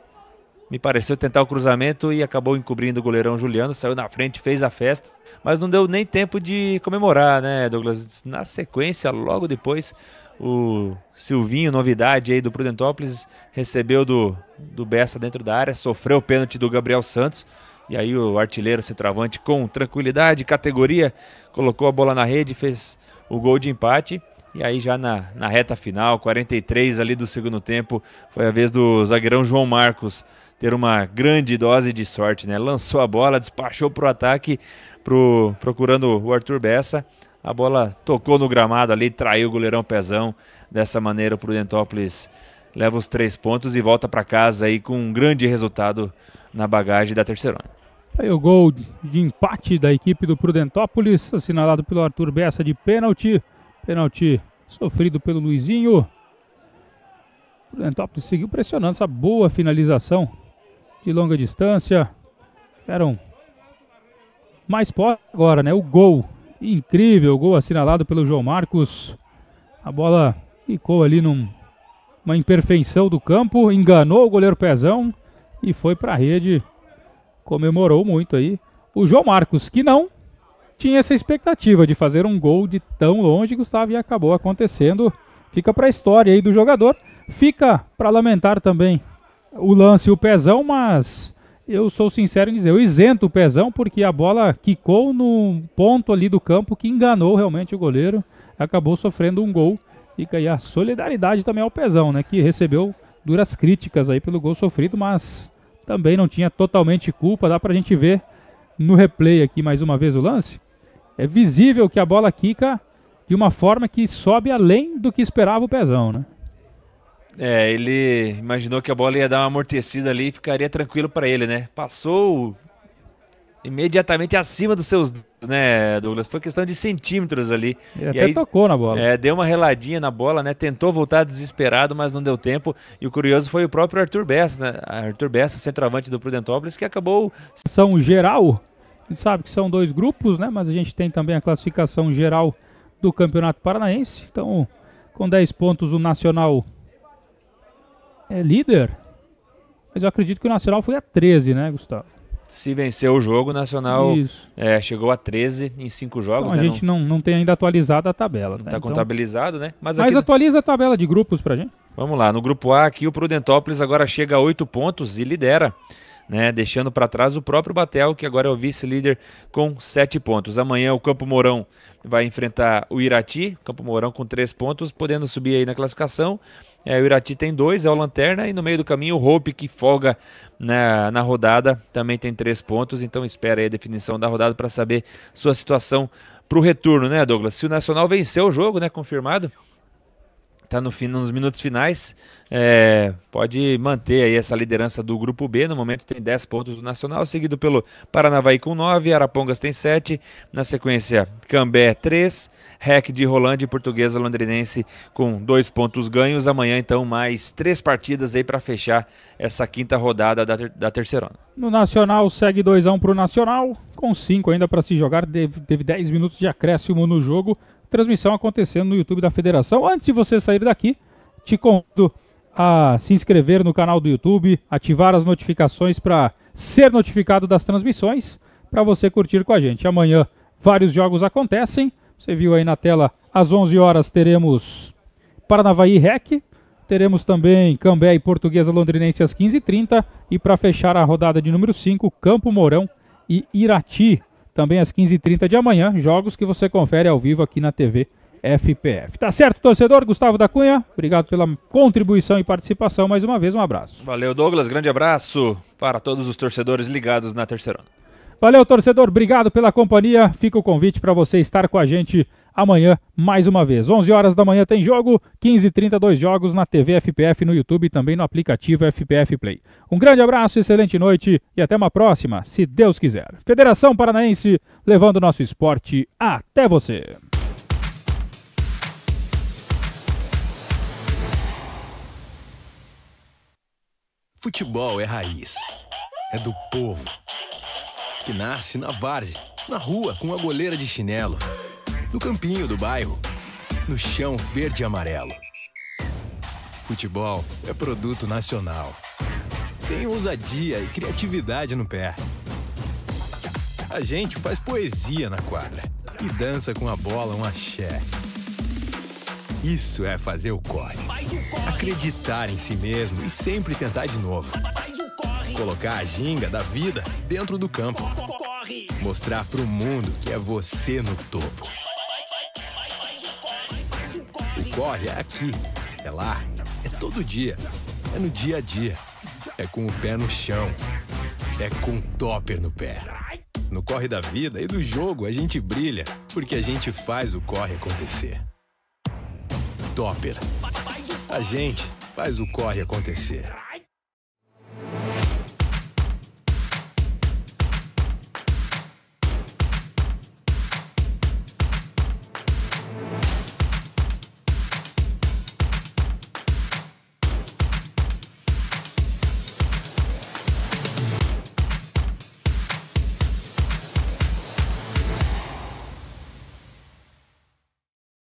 me pareceu tentar o cruzamento e acabou encobrindo o goleirão Juliano, saiu na frente, fez a festa, mas não deu nem tempo de comemorar, né, Douglas? Na sequência, logo depois, o Silvinho, novidade aí do Prudentópolis, recebeu do, do Bessa dentro da área, sofreu o pênalti do Gabriel Santos. E aí o artilheiro centroavante com tranquilidade, categoria, colocou a bola na rede, fez o gol de empate. E aí já na, na reta final, 43 ali do segundo tempo, foi a vez do zagueirão João Marcos ter uma grande dose de sorte, né? Lançou a bola, despachou para o ataque, pro, procurando o Arthur Bessa. A bola tocou no gramado ali, traiu o goleirão Pezão. Dessa maneira o Prudentópolis leva os três pontos e volta para casa aí com um grande resultado na bagagem da terceirona. Aí o gol de empate da equipe do Prudentópolis, assinalado pelo Arthur Bessa de pênalti. Pênalti sofrido pelo Luizinho. O Prudentópolis seguiu pressionando essa boa finalização de longa distância. Eram mais forte agora, né? O gol. Incrível, gol assinalado pelo João Marcos. A bola ficou ali numa imperfeição do campo, enganou o goleiro Pezão e foi para a rede. Comemorou muito aí. O João Marcos, que não tinha essa expectativa de fazer um gol de tão longe, Gustavo, e acabou acontecendo. Fica para a história aí do jogador. Fica para lamentar também o lance e o pezão, mas eu sou sincero em dizer, eu isento o pezão porque a bola quicou no ponto ali do campo que enganou realmente o goleiro, acabou sofrendo um gol. Fica aí a solidariedade também ao pezão, né, que recebeu duras críticas aí pelo gol sofrido, mas também não tinha totalmente culpa, dá pra gente ver no replay aqui mais uma vez o lance. É visível que a bola quica de uma forma que sobe além do que esperava o pezão, né? É, ele imaginou que a bola ia dar uma amortecida ali e ficaria tranquilo para ele, né? Passou imediatamente acima dos seus, né, Douglas? Foi questão de centímetros ali. Ele e até aí, tocou na bola. É, deu uma reladinha na bola, né? Tentou voltar desesperado, mas não deu tempo. E o curioso foi o próprio Arthur Bessa, né? Arthur Bessa, centroavante do Prudentópolis, que acabou. São geral, a gente sabe que são dois grupos, né? Mas a gente tem também a classificação geral do Campeonato Paranaense. Então, com 10 pontos, o Nacional é líder. Mas eu acredito que o Nacional foi a 13, né, Gustavo? Se venceu o jogo, o Nacional é, chegou a 13 em 5 jogos. Então, a né? gente não, não tem ainda atualizado a tabela. Não está né? então, contabilizado, né? Mas, mas aqui... atualiza a tabela de grupos pra gente. Vamos lá, no grupo A aqui o Prudentópolis agora chega a 8 pontos e lidera. Né, deixando para trás o próprio Batel, que agora é o vice-líder com 7 pontos. Amanhã o Campo Mourão vai enfrentar o Irati, Campo Mourão com 3 pontos, podendo subir aí na classificação. É, o Irati tem dois, é o Lanterna, e no meio do caminho o Hope, que folga na, na rodada, também tem três pontos, então espera aí a definição da rodada para saber sua situação para o retorno, né, Douglas? Se o Nacional venceu o jogo, né, confirmado, está no nos minutos finais, é, pode manter aí essa liderança do grupo B. No momento tem 10 pontos do Nacional, seguido pelo Paranavaí com 9, Arapongas tem 7, na sequência Cambé 3, REC de Rolândia e Portuguesa Londrinense com 2 pontos ganhos. Amanhã então mais três partidas aí para fechar essa quinta rodada da, ter da terceirona. No Nacional segue 2 a 1 para o Nacional, com 5 ainda para se jogar, teve 10 minutos de acréscimo no jogo transmissão acontecendo no YouTube da Federação. Antes de você sair daqui, te convido a se inscrever no canal do YouTube, ativar as notificações para ser notificado das transmissões, para você curtir com a gente. Amanhã vários jogos acontecem. Você viu aí na tela, às 11 horas teremos Paranavaí Rec, teremos também Cambé e Portuguesa Londrinense às 15h30 e para fechar a rodada de número 5, Campo Mourão e Irati também às 15h30 de amanhã, jogos que você confere ao vivo aqui na TV FPF. Tá certo, torcedor? Gustavo da Cunha, obrigado pela contribuição e participação mais uma vez, um abraço. Valeu, Douglas, grande abraço para todos os torcedores ligados na Terceirona. Valeu, torcedor, obrigado pela companhia. Fica o convite para você estar com a gente amanhã mais uma vez. 11 horas da manhã tem jogo, 15h30 dois jogos na TV FPF no YouTube e também no aplicativo FPF Play. Um grande abraço, excelente noite e até uma próxima, se Deus quiser. Federação Paranaense levando nosso esporte até você. Futebol é raiz. É do povo. Que nasce na várzea, na rua, com a goleira de chinelo no campinho do bairro, no chão verde e amarelo. Futebol é produto nacional. tem ousadia e criatividade no pé. A gente faz poesia na quadra e dança com a bola um axé. Isso é fazer o corre. Acreditar em si mesmo e sempre tentar de novo. Colocar a ginga da vida dentro do campo. Mostrar pro mundo que é você no topo. Corre é aqui, é lá, é todo dia, é no dia a dia, é com o pé no chão, é com topper no pé. No corre da vida e do jogo a gente brilha, porque a gente faz o corre acontecer. Topper. A gente faz o corre acontecer.